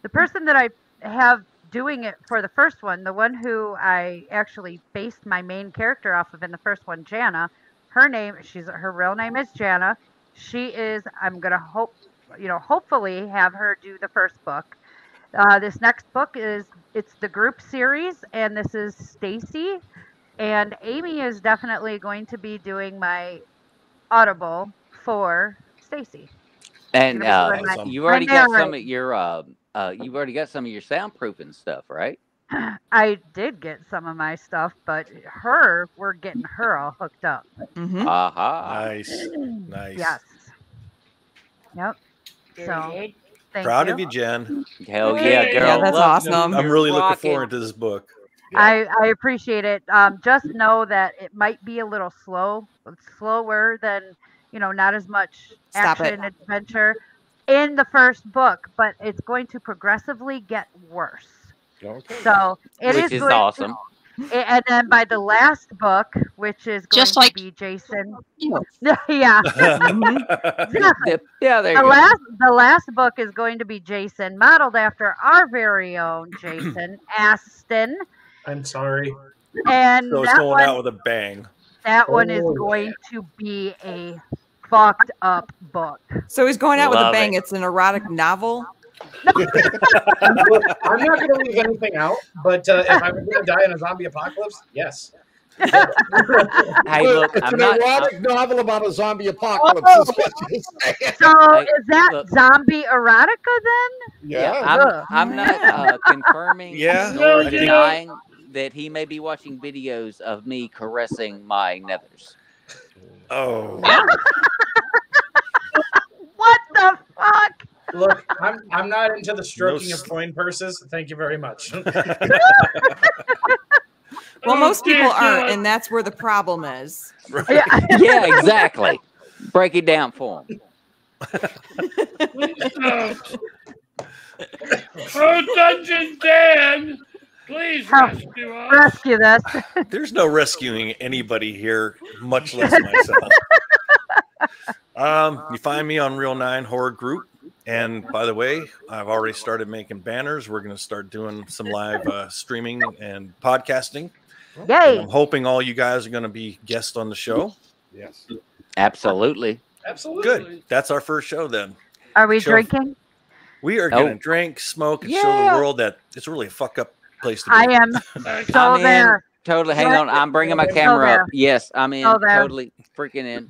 the person that I have doing it for the first one, the one who I actually based my main character off of in the first one, Jana. Her name, she's her real name is Jana. She is. I'm gonna hope, you know, hopefully have her do the first book. Uh, this next book is it's the group series, and this is Stacy, and Amy is definitely going to be doing my Audible for Stacy. And uh, be my- you've already got some of your uh, uh, you've already got some of your soundproofing stuff, right? <sighs> I did get some of my stuff, but her, we're getting her all hooked up. mhm. Aha. nice, <clears throat> nice. Yes. Yep. Very So good. Thank Proud you. of you, Jen. Hell Hey. yeah, Yeah, girl. that's Love you. awesome. I'm really looking Rocking. forward to this book. I, I appreciate it. Um, just know that it might be a little slow, slower than you know, not as much Stop it. adventure in the first book, but it's going to progressively get worse. Okay. So it Which is going to- awesome. A- and then by the last book, which is going Just to like be Jason. you. <laughs> yeah. <laughs> Mm-hmm. Yeah, yeah, there you the go. last the last book is going to be Jason, modeled after our very own <clears throat> Jason Aston. I'm sorry. And so it's that going one, out with a bang. that one is Oh, going to be a fucked up book. So he's going out with a bang. it. It's an erotic novel. Look, <laughs> I'm not going to leave anything out, but uh, if I'm going to die in a zombie apocalypse, yes. Hey, look, it's I'm an not. erotic novel about a zombie apocalypse. Oh. is what you're. So Hey, is that look. zombie erotica then? Yeah, Yeah. I'm, I'm not uh, confirming Yeah, nor I think- denying that he may be watching videos of me caressing my nethers. Oh, <laughs> What the fuck? Look, I'm I'm not into the stroking s- of coin purses. Thank you very much. <laughs> Well, most people aren't, and that's where the problem is. right. Yeah. <laughs> <laughs> Yeah, exactly. Break it down for them. Oh, Dungeon Dan, please Oh, rescue us. Rescue this. There's no rescuing anybody here, much less myself. Um, you find me on Real Nine Horror Group. And by the way, I've already started making banners. We're going to start doing some live uh, streaming and podcasting. And Yay. I'm hoping all you guys are going to be guests on the show. Yes. Absolutely. Absolutely. Good. That's our first show then. Are we Sure. drinking? We are Oh. going to drink, smoke, and show the world that it's really a fuck up place to be. I am so I'm in. Totally. Hang on. I'm bringing my camera there. up. Yes, I'm in. Go there. Totally freaking in.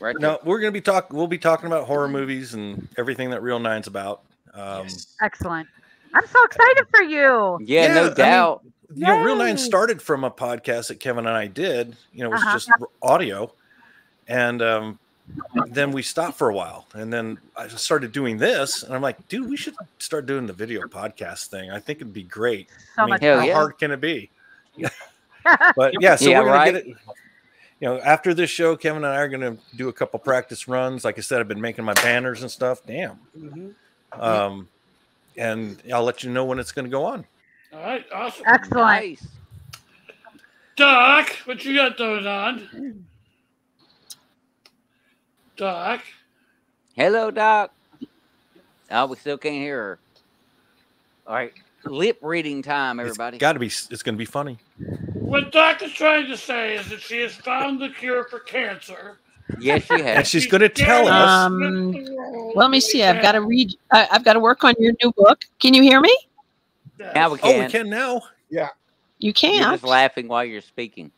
Right there. No, we're going to be talking. We'll be talking about horror movies and everything that Real Nine's about. Um, Yes. Excellent. I'm so excited for you. Yeah, Yeah, I no mean- doubt. you know, Real Nine started from a podcast that Kevin and I did. You know, it was Uh-huh. just audio, and um, then we stopped for a while, and then I started doing this, and I'm like, dude, we should start doing the video podcast thing. I think it'd be great. So I mean, much how yeah. hard can it be? <laughs> but yeah, so Yeah, we're gonna right. get it. You know, after this show, Kevin and I are gonna do a couple practice runs. Like I said, I've been making my banners and stuff. Damn. Mhm. Um, and I'll let you know when it's gonna go on. All right, awesome. Excellent. Nice. Doc, what you got going on? Doc, Hello, Doc. Oh, we still can't hear her. All right. Lip reading time, everybody. It's got to be. It's gonna be funny. What Doc is trying to say is that she has found the cure for cancer. yes, she has. And she's gonna tell us. Um, Let me see. I've got to read. I, I've got to work on your new book. Can you hear me? Now we can. Oh, can. we can now. Yeah. You're can't. just laughing while you're speaking.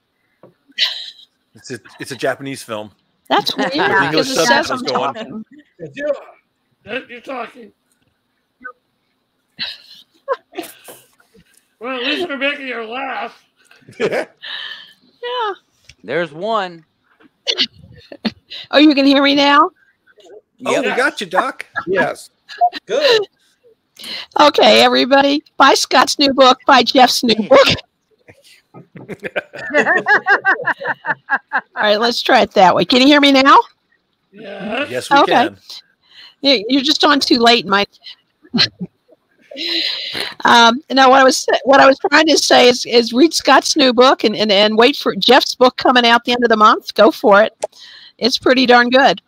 It's a. It's a Japanese film. That's weird <laughs> Yeah. because it says I'm subtitles going. talking. Yeah, that- you're talking. well, at least we're making her laugh. <laughs> Yeah. There's one. <laughs> Oh, you can hear me now. Oh, we got you, Doc. <laughs> Yes. Good. Okay, everybody. Buy Scott's new book. Buy Jeff's new hmm. book. All right, let's try it that way. Can you hear me now? Yeah. Yes, we Okay. can. You- You're just on too late, Mike. Um, no, what I was what I was trying to say is, is read Scott's new book and, and, and wait for Jeff's book coming out the end of the month. Go for it. It's pretty darn good.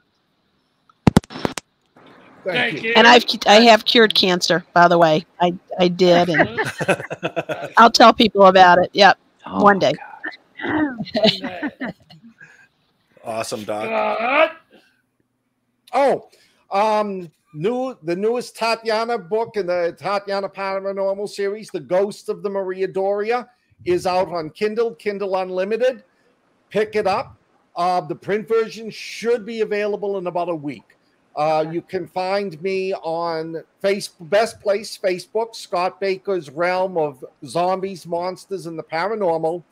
Thank, Thank you. you. And I've I have cured cancer, by the way. I I did, and <laughs> I'll tell people about it. Yep, Oh, one day. awesome, Doc. Scott, Oh, um, new the newest Tatiana book in the Tatiana Paranormal series, The Ghost of the Maria Doria, is out on Kindle, Kindle Unlimited. Pick it up. Uh, the print version should be available in about a week. Uh, you can find me on Facebook, best place Facebook, Scott Baker's Realm of Zombies, Monsters, and the Paranormal.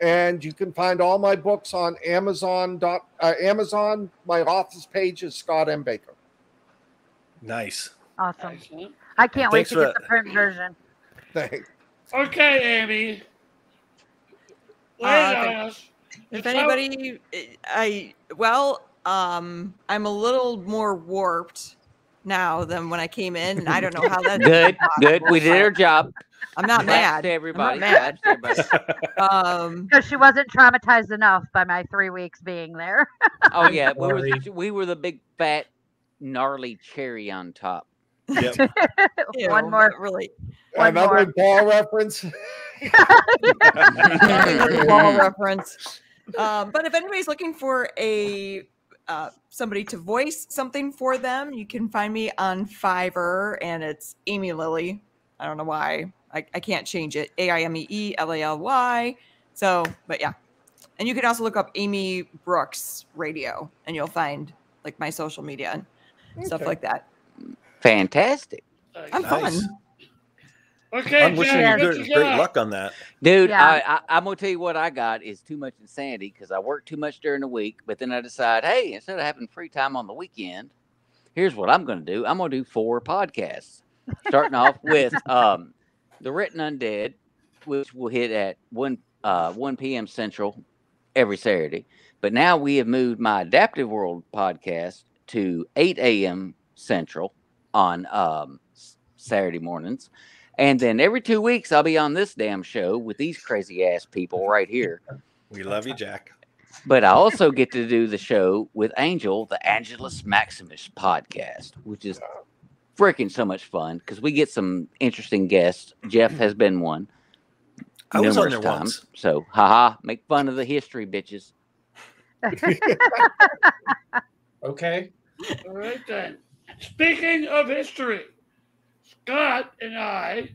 And you can find all my books on Amazon. Dot, uh, Amazon. My author's page is Scott M. Baker. Nice. Awesome. Excellent. I can't wait Thanks to for get the print version. Thanks. Okay, Amy. Lay Uh, it okay. on us. If It's out- anybody, I well, um, I'm a little more warped now than when I came in. and I don't know how that. <laughs> Good, <laughs> good. We did our job. I'm not Claps mad. to everybody. Mad. Claps to everybody. Um, <laughs> Because she wasn't traumatized enough by my three weeks being there. Oh yeah, we were Worry. the, we were the big fat gnarly cherry on top. Yep. <laughs> ew, One more. really. One Another more. ball <laughs> reference. <laughs> Another ball reference. Um, but if anybody's looking for a uh, somebody to voice something for them, you can find me on Fiverr, and it's Amy Lilly. I don't know why I, I can't change it. A I M E E L A L Y. So, but yeah, and you can also look up Amy Brooks Radio, and you'll find like my social media and stuff like that. Fantastic, I'm Nice. fun. Okay, I'm wishing you Jack, what good, you great luck on that. dude. Yeah. I, I I'm gonna tell you what I got is too much insanity because I work too much during the week, but then I decide, hey, instead of having free time on the weekend, here's what I'm gonna do. I'm gonna do four podcasts, starting off <laughs> with um, the Written Undead, which will hit at one uh 1 p.m. Central every Saturday. But now we have moved my Adaptive World podcast to 8 a.m. Central on um, Saturday mornings. And then every two weeks, I'll be on this damn show with these crazy ass people right here. We love you, Jack. But I also get to do the show with Angel, the Angelus Maximus podcast, which is freaking so much fun because we get some interesting guests. Jeff has been one. I was on numerous there times. once. So, haha, make fun of the history, bitches. <laughs> <laughs> Okay. All right then. Speaking of history, Scott and I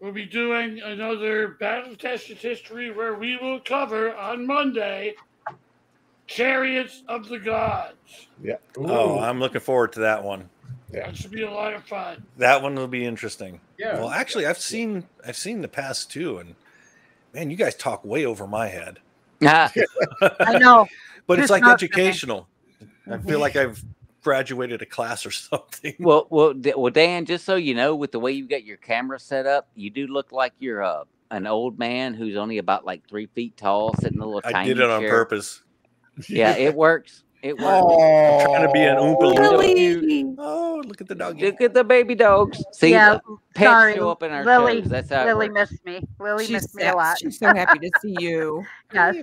will be doing another battle tested history where we will cover on Monday Chariots of the Gods. Yeah. Oh, I'm looking forward to that one. Yeah. That should be a lot of fun. That one will be interesting. yeah. Well, actually, I've seen I've seen the past two, and Man, you guys talk way over my head. Yeah. <laughs> I know. But it's Just like not for educational. I feel like I've graduated a class or something. well, well, D- well, Dan. Just so you know, with the way you got your camera set up, you do look like you're uh, an old man who's only about like three feet tall, sitting in a little I tiny did it on chair. purpose. Yeah, it <laughs> works. It works. Oh, trying to be an Oompa Loompa. Oh, look at the dog. Look at the baby dogs. See, yeah, pets sorry. show up in our Lily, shows. That's how Lily missed me. Lily She's, missed me a lot. she's so happy to see you. <laughs> Yes.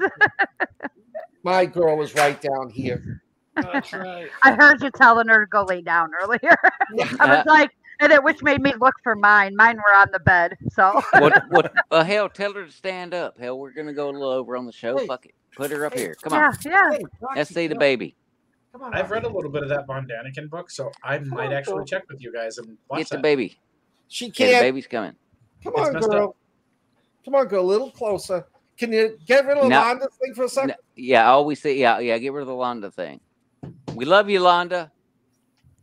My girl is right down here. That's <laughs> right. I heard you telling her to go lay down earlier. <laughs> I was like, and it which made me look for mine. Mine were on the bed. So what? <laughs> What? Uh, hell, tell her to stand up. Hell, we're gonna go a little over on the show. Hey. Fuck it. Put her up Hey, here. Come on. yeah, yeah. Hey, Rocky, Let's see the baby. Come on, I've read a little bit of that Von Daniken book, so I might on, actually girl. check with you guys and watch Get the that. baby. She Yeah, the can't. baby's coming. Come on, girl. up. Come on, girl. A little closer. Can you get rid of No. Londa's thing for a second? No, yeah, I always say, yeah, yeah. Get rid of the Londa thing. We love you, Londa.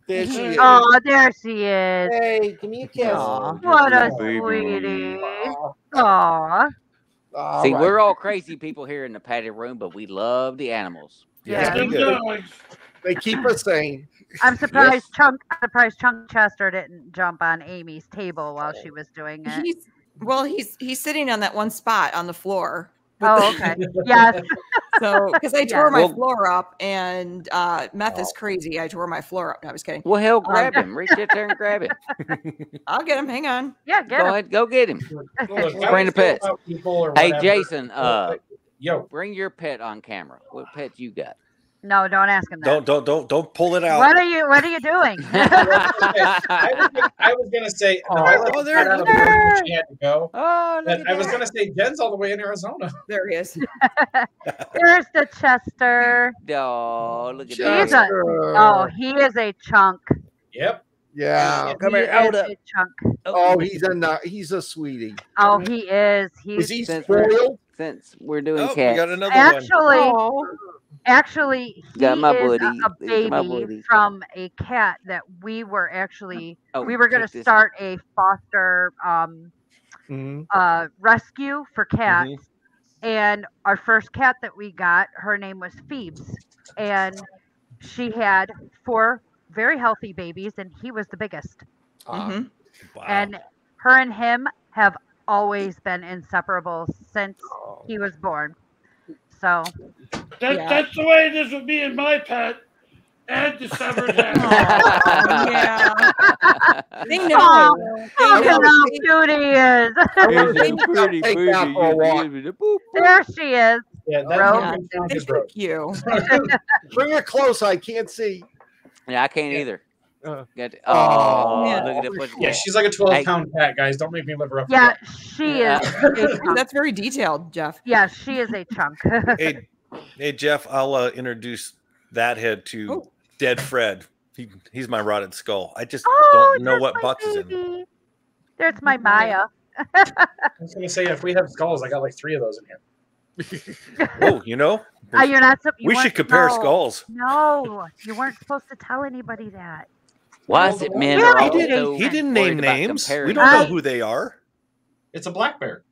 There she is. Oh, there she is. Hey, give me a kiss. Aw. What a Baby. sweetie. Aw. Aw. See, right. we're all crazy people here in the padded room, but we love the animals. Yes, Yeah. we Them do. dogs. They keep us sane. I'm surprised Chunk I'm surprised Chunk Chester didn't jump on Amy's table while oh. she was doing it. He's well, he's he's sitting on that one spot on the floor. With Oh, okay. <laughs> Yes. So, because I <laughs> tore Yeah. my Well- floor up, and uh, meth is crazy. I tore my floor up. No, I was kidding. Well, hell, grab him. Reach out there and grab him. <laughs> I'll get him. Hang on. Yeah, get Go him. ahead, go get him. Look, Bring the pets. about people or Hey, Jason, uh, yo, bring your pet on camera. What pet you got? No, don't ask him that. Don't don't don't don't pull it out. What are you what are you doing? <laughs> I was, I was gonna say, no, oh, I let Oh, the there cat it out of is. the room when she had to go. oh, look But at I was gonna say Jen's all the way in Arizona. <laughs> There he is. <laughs> There's the Chester. Oh, look at He's that. a oh, he is a chunk. Yep. yeah. Come here, hold a chunk. Oh. oh, he's a nu- he's a sweetie. Oh, he is. He's Is he Since we're- spoiled? Since we're doing Oh, we got another one. actually Oh, actually he Got my is buddy. a, a my baby from a cat that we were actually Oh, we were going to this start a foster um Mhm. uh rescue for cats Mm-hmm. and our first cat that we got her name was phoebes and she had four very healthy babies and he was the biggest Ah, mhm. Wow. and her and him have always been inseparable since oh. he was born so That, Yeah. That's the way it is with me and my pet and the severed head. <laughs> Aw, yeah. They know. Oh, They look at how They- cute he is Here's <laughs> Take a that- pretty take baby. that for a walk. Give me the boop. there she is Yeah, that Rose. one can count They as Rose. think you. <laughs> Bring it close. I can't see. Yeah, I can't either. Uh. Got to- Oh, oh, yeah. look at that pussy. Yeah, she's like a 12 pound cat, guys. Don't make me live her up. yeah she Yeah. is. <laughs> That's very detailed, Jeff. yeah she is a chunk <laughs> hey, hey, Jeff, I'll uh, introduce that head to Oh. Dead Fred. He, he's my rotted skull. I just oh don't know what my box is in. there's my maya <laughs> I was gonna say if we have skulls, I got like three of those in here. Oh, you know, Uh, you're not sup- you we should compare no, skulls. no you weren't supposed to tell anybody that Why is it men Yeah, are I always did. so He didn't name names. We don't know who they are. It's a black bear.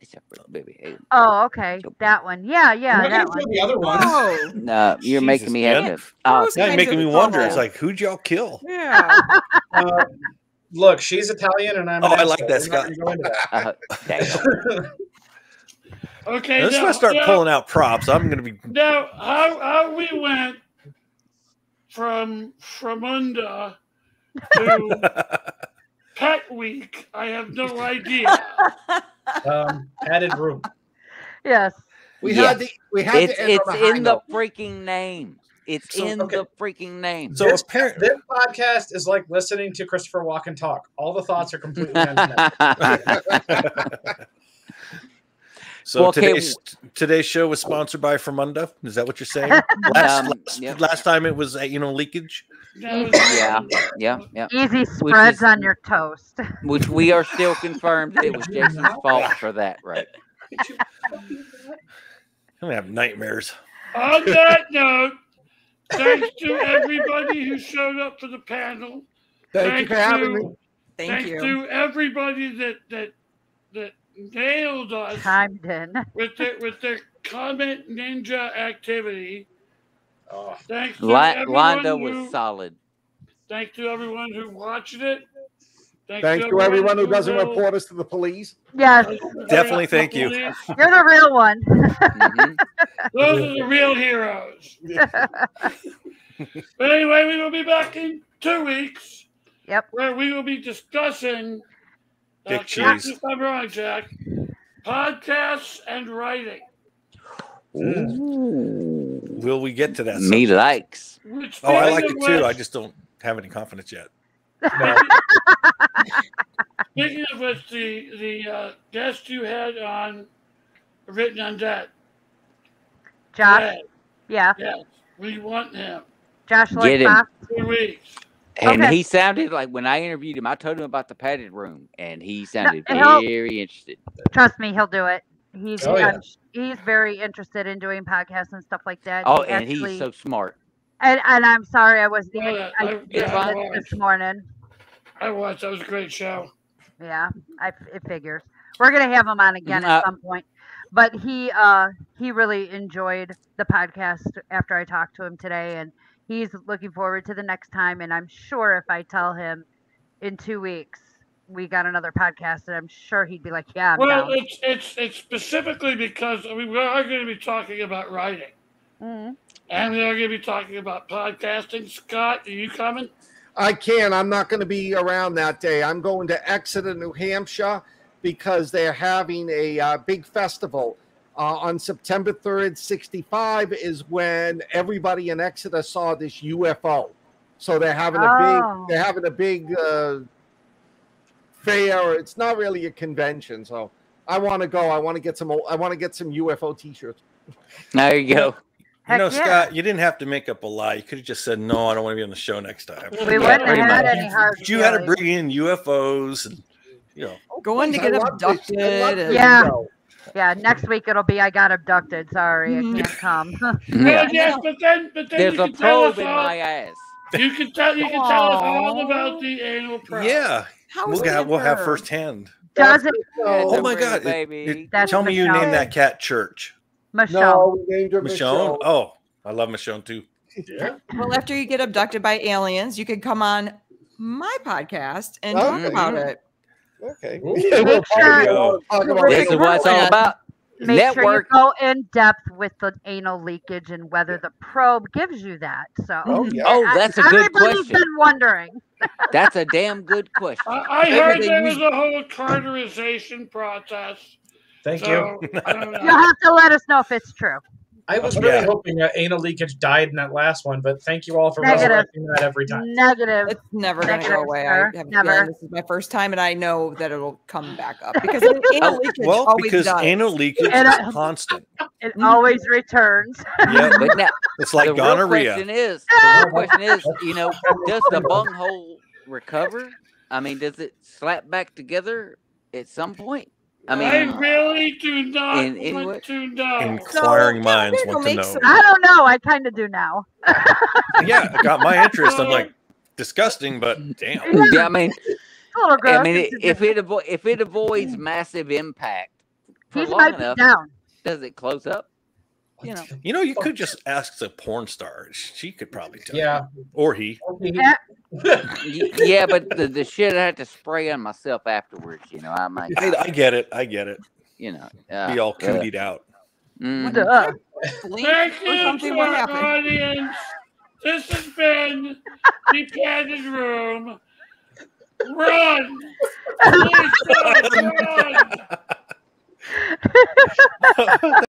It's a pretty baby. Oh okay that one yeah yeah I'm that one the other one. <laughs> Oh, No, you're making me man. have. Oh, Those Now kinds you're making me wonder. It's like, who'd y'all kill? yeah. <laughs> Uh, look, she's Italian and I'm. Oh, I like asshole. that, We're not gonna uh. <laughs> Okay, Let's now, start now, pulling out props. I'm going to be. Now, how, how we went from Fromunda to Pet <laughs> Week, I have no <laughs> idea. um, added room. yes We Yeah. had the we had It's to end it's on a in the note. freaking name. It's So, in okay. the freaking name. So This- apparently, This podcast is like listening to Christopher Walken talk. All the thoughts are completely unconnected. <laughs> so Well, okay, today's today's show was sponsored by Fromunda. Is that what you're saying? Last, Um, last, yep. last time it was uh, you know leakage. That yeah, yeah, yeah. easy spreads is- on your toast Which we are still confirmed <laughs> it was Jason's fault for that, right? I'm gonna have nightmares. On that <laughs> note, thanks to everybody who showed up for the panel. Thank you for having to- me. Thank thanks you. to everybody that that that nailed us Chimed in. with their with their comment ninja activity. Oh, Thanks to Li- everyone Linda who, was solid. Thanks to everyone who watched it. Thanks to everyone who doesn't will- report us to the police. Yes, Definitely thank you. you're the real one. Mhm. <laughs> Those are the real heroes. <laughs> But anyway, we will be back in two weeks. Yep. Where we will be discussing. uh, Dick correct cheese. me If I'm wrong, Jack. Podcasts and writing. Will we get to that? Me subject? likes. Which Oh, I like it too. I just don't have any confidence yet. no. Speaking of which, the the uh, guest you had on Written Undead. Josh, Red, yeah, Yes, we want him. Josh Get him. Fox. Two weeks. And Okay. he sounded like when I interviewed him, I told him about the padded room, and he sounded and he'll- very interested. Trust me, he'll do it. He's Oh, yeah. He's very interested in doing podcasts and stuff like that. Oh, He and actually- he's so smart. and, and I'm sorry I wasn't yeah, I I- did yeah, I it this morning. I watched. That was a great show. Yeah, I, it figures we're gonna have him on again Uh, at some point. But he uh he really enjoyed the podcast after I talked to him today, and he's looking forward to the next time. And I'm sure if I tell him in two weeks we got another podcast, and I'm sure he'd be like, "Yeah, I'm Well, down." it's it's it's specifically because I mean we are going to be talking about writing, Mhm. and we are going to be talking about podcasting. Scott, are you coming? I can. I'm not going to be around that day. I'm going to Exeter, New Hampshire, because they're having a uh, big festival. Uh, on September 3rd, 65 is when everybody in Exeter saw this UFO. So they're having a Oh. big, they're having a big uh, fair. It's not really a convention. So I want to go. I want to get some. I want to get some UFO T-shirts. There you go. You know, yeah. Scott, you didn't have to make up a lie. You could have just said, "No, I don't want to be on the show next time." we Yeah, wouldn't have had much. any hard. But you had to bring in UFOs and you know. Oh, Going to get love this- I love abducted. and- Yeah. show. Yeah, next week it'll be I got abducted. Sorry, <laughs> <laughs> I can't come. Yeah. Well, yes, but then but then There's you a can tell probe in all. my ass. You can tell you can tell us all about the anal probe. Yeah, How we'll, was get, we'll have her? firsthand. Does it, No, Oh my Bring God! baby. it- That's tell me you Michonne. named that cat Church. Michelle? no, we named her Michonne. Michonne. Oh, I love Michonne too. Yeah. Well, after you get abducted by aliens, you could come on my podcast and talk Okay. about it. Okay. Ooh. We'll sure- talk about- talk about Make This is what it's all about. Make Network. sure you go in depth with the anal leakage and whether the probe gives you that. So, Oh, yeah. Oh, that's a good everybody's question. been wondering. That's a damn good question. I, I heard there was a whole cauterization process. Thank you. So I don't <laughs> You'll have to let us know if it's true. I was really Yeah. hoping uh, anal leakage died in that last one, but thank you all for Negative. resurrecting that every time. Negative. It's never going to go away. sir. I have Never. feeling this is my first time, and I know that it'll come back up because <laughs> anal leakage Well, always because does. anal leakage And is constant. It always returns. <laughs> Yeah, But now, it's like the real question is, the real <laughs> question is, you know, does the bunghole recover? I mean, does it slap back together at some point? I I really do not in- in want to know. Inquiring So, minds want gonna know. some- I don't know. I kind of do now. <laughs> Yeah, it got my interest. I'm like, <laughs> disgusting, but damn. yeah, I mean, It's a little gross. I mean, It's if it avo- if it avoids mm. massive impact for he long enough, down. does it close up? You know, You know, you could just ask the porn star. She could probably tell. you. Yeah. Or he. Yeah. <laughs> Yeah, but the, the shit I had to spray on myself afterwards. You know, I might, I, I get it. I get it. you know, uh, Be all uh, cootied out. Duh. Thank you to our happen. audience. This has been the Padded Room. Run! <laughs> Please, God, run! <laughs>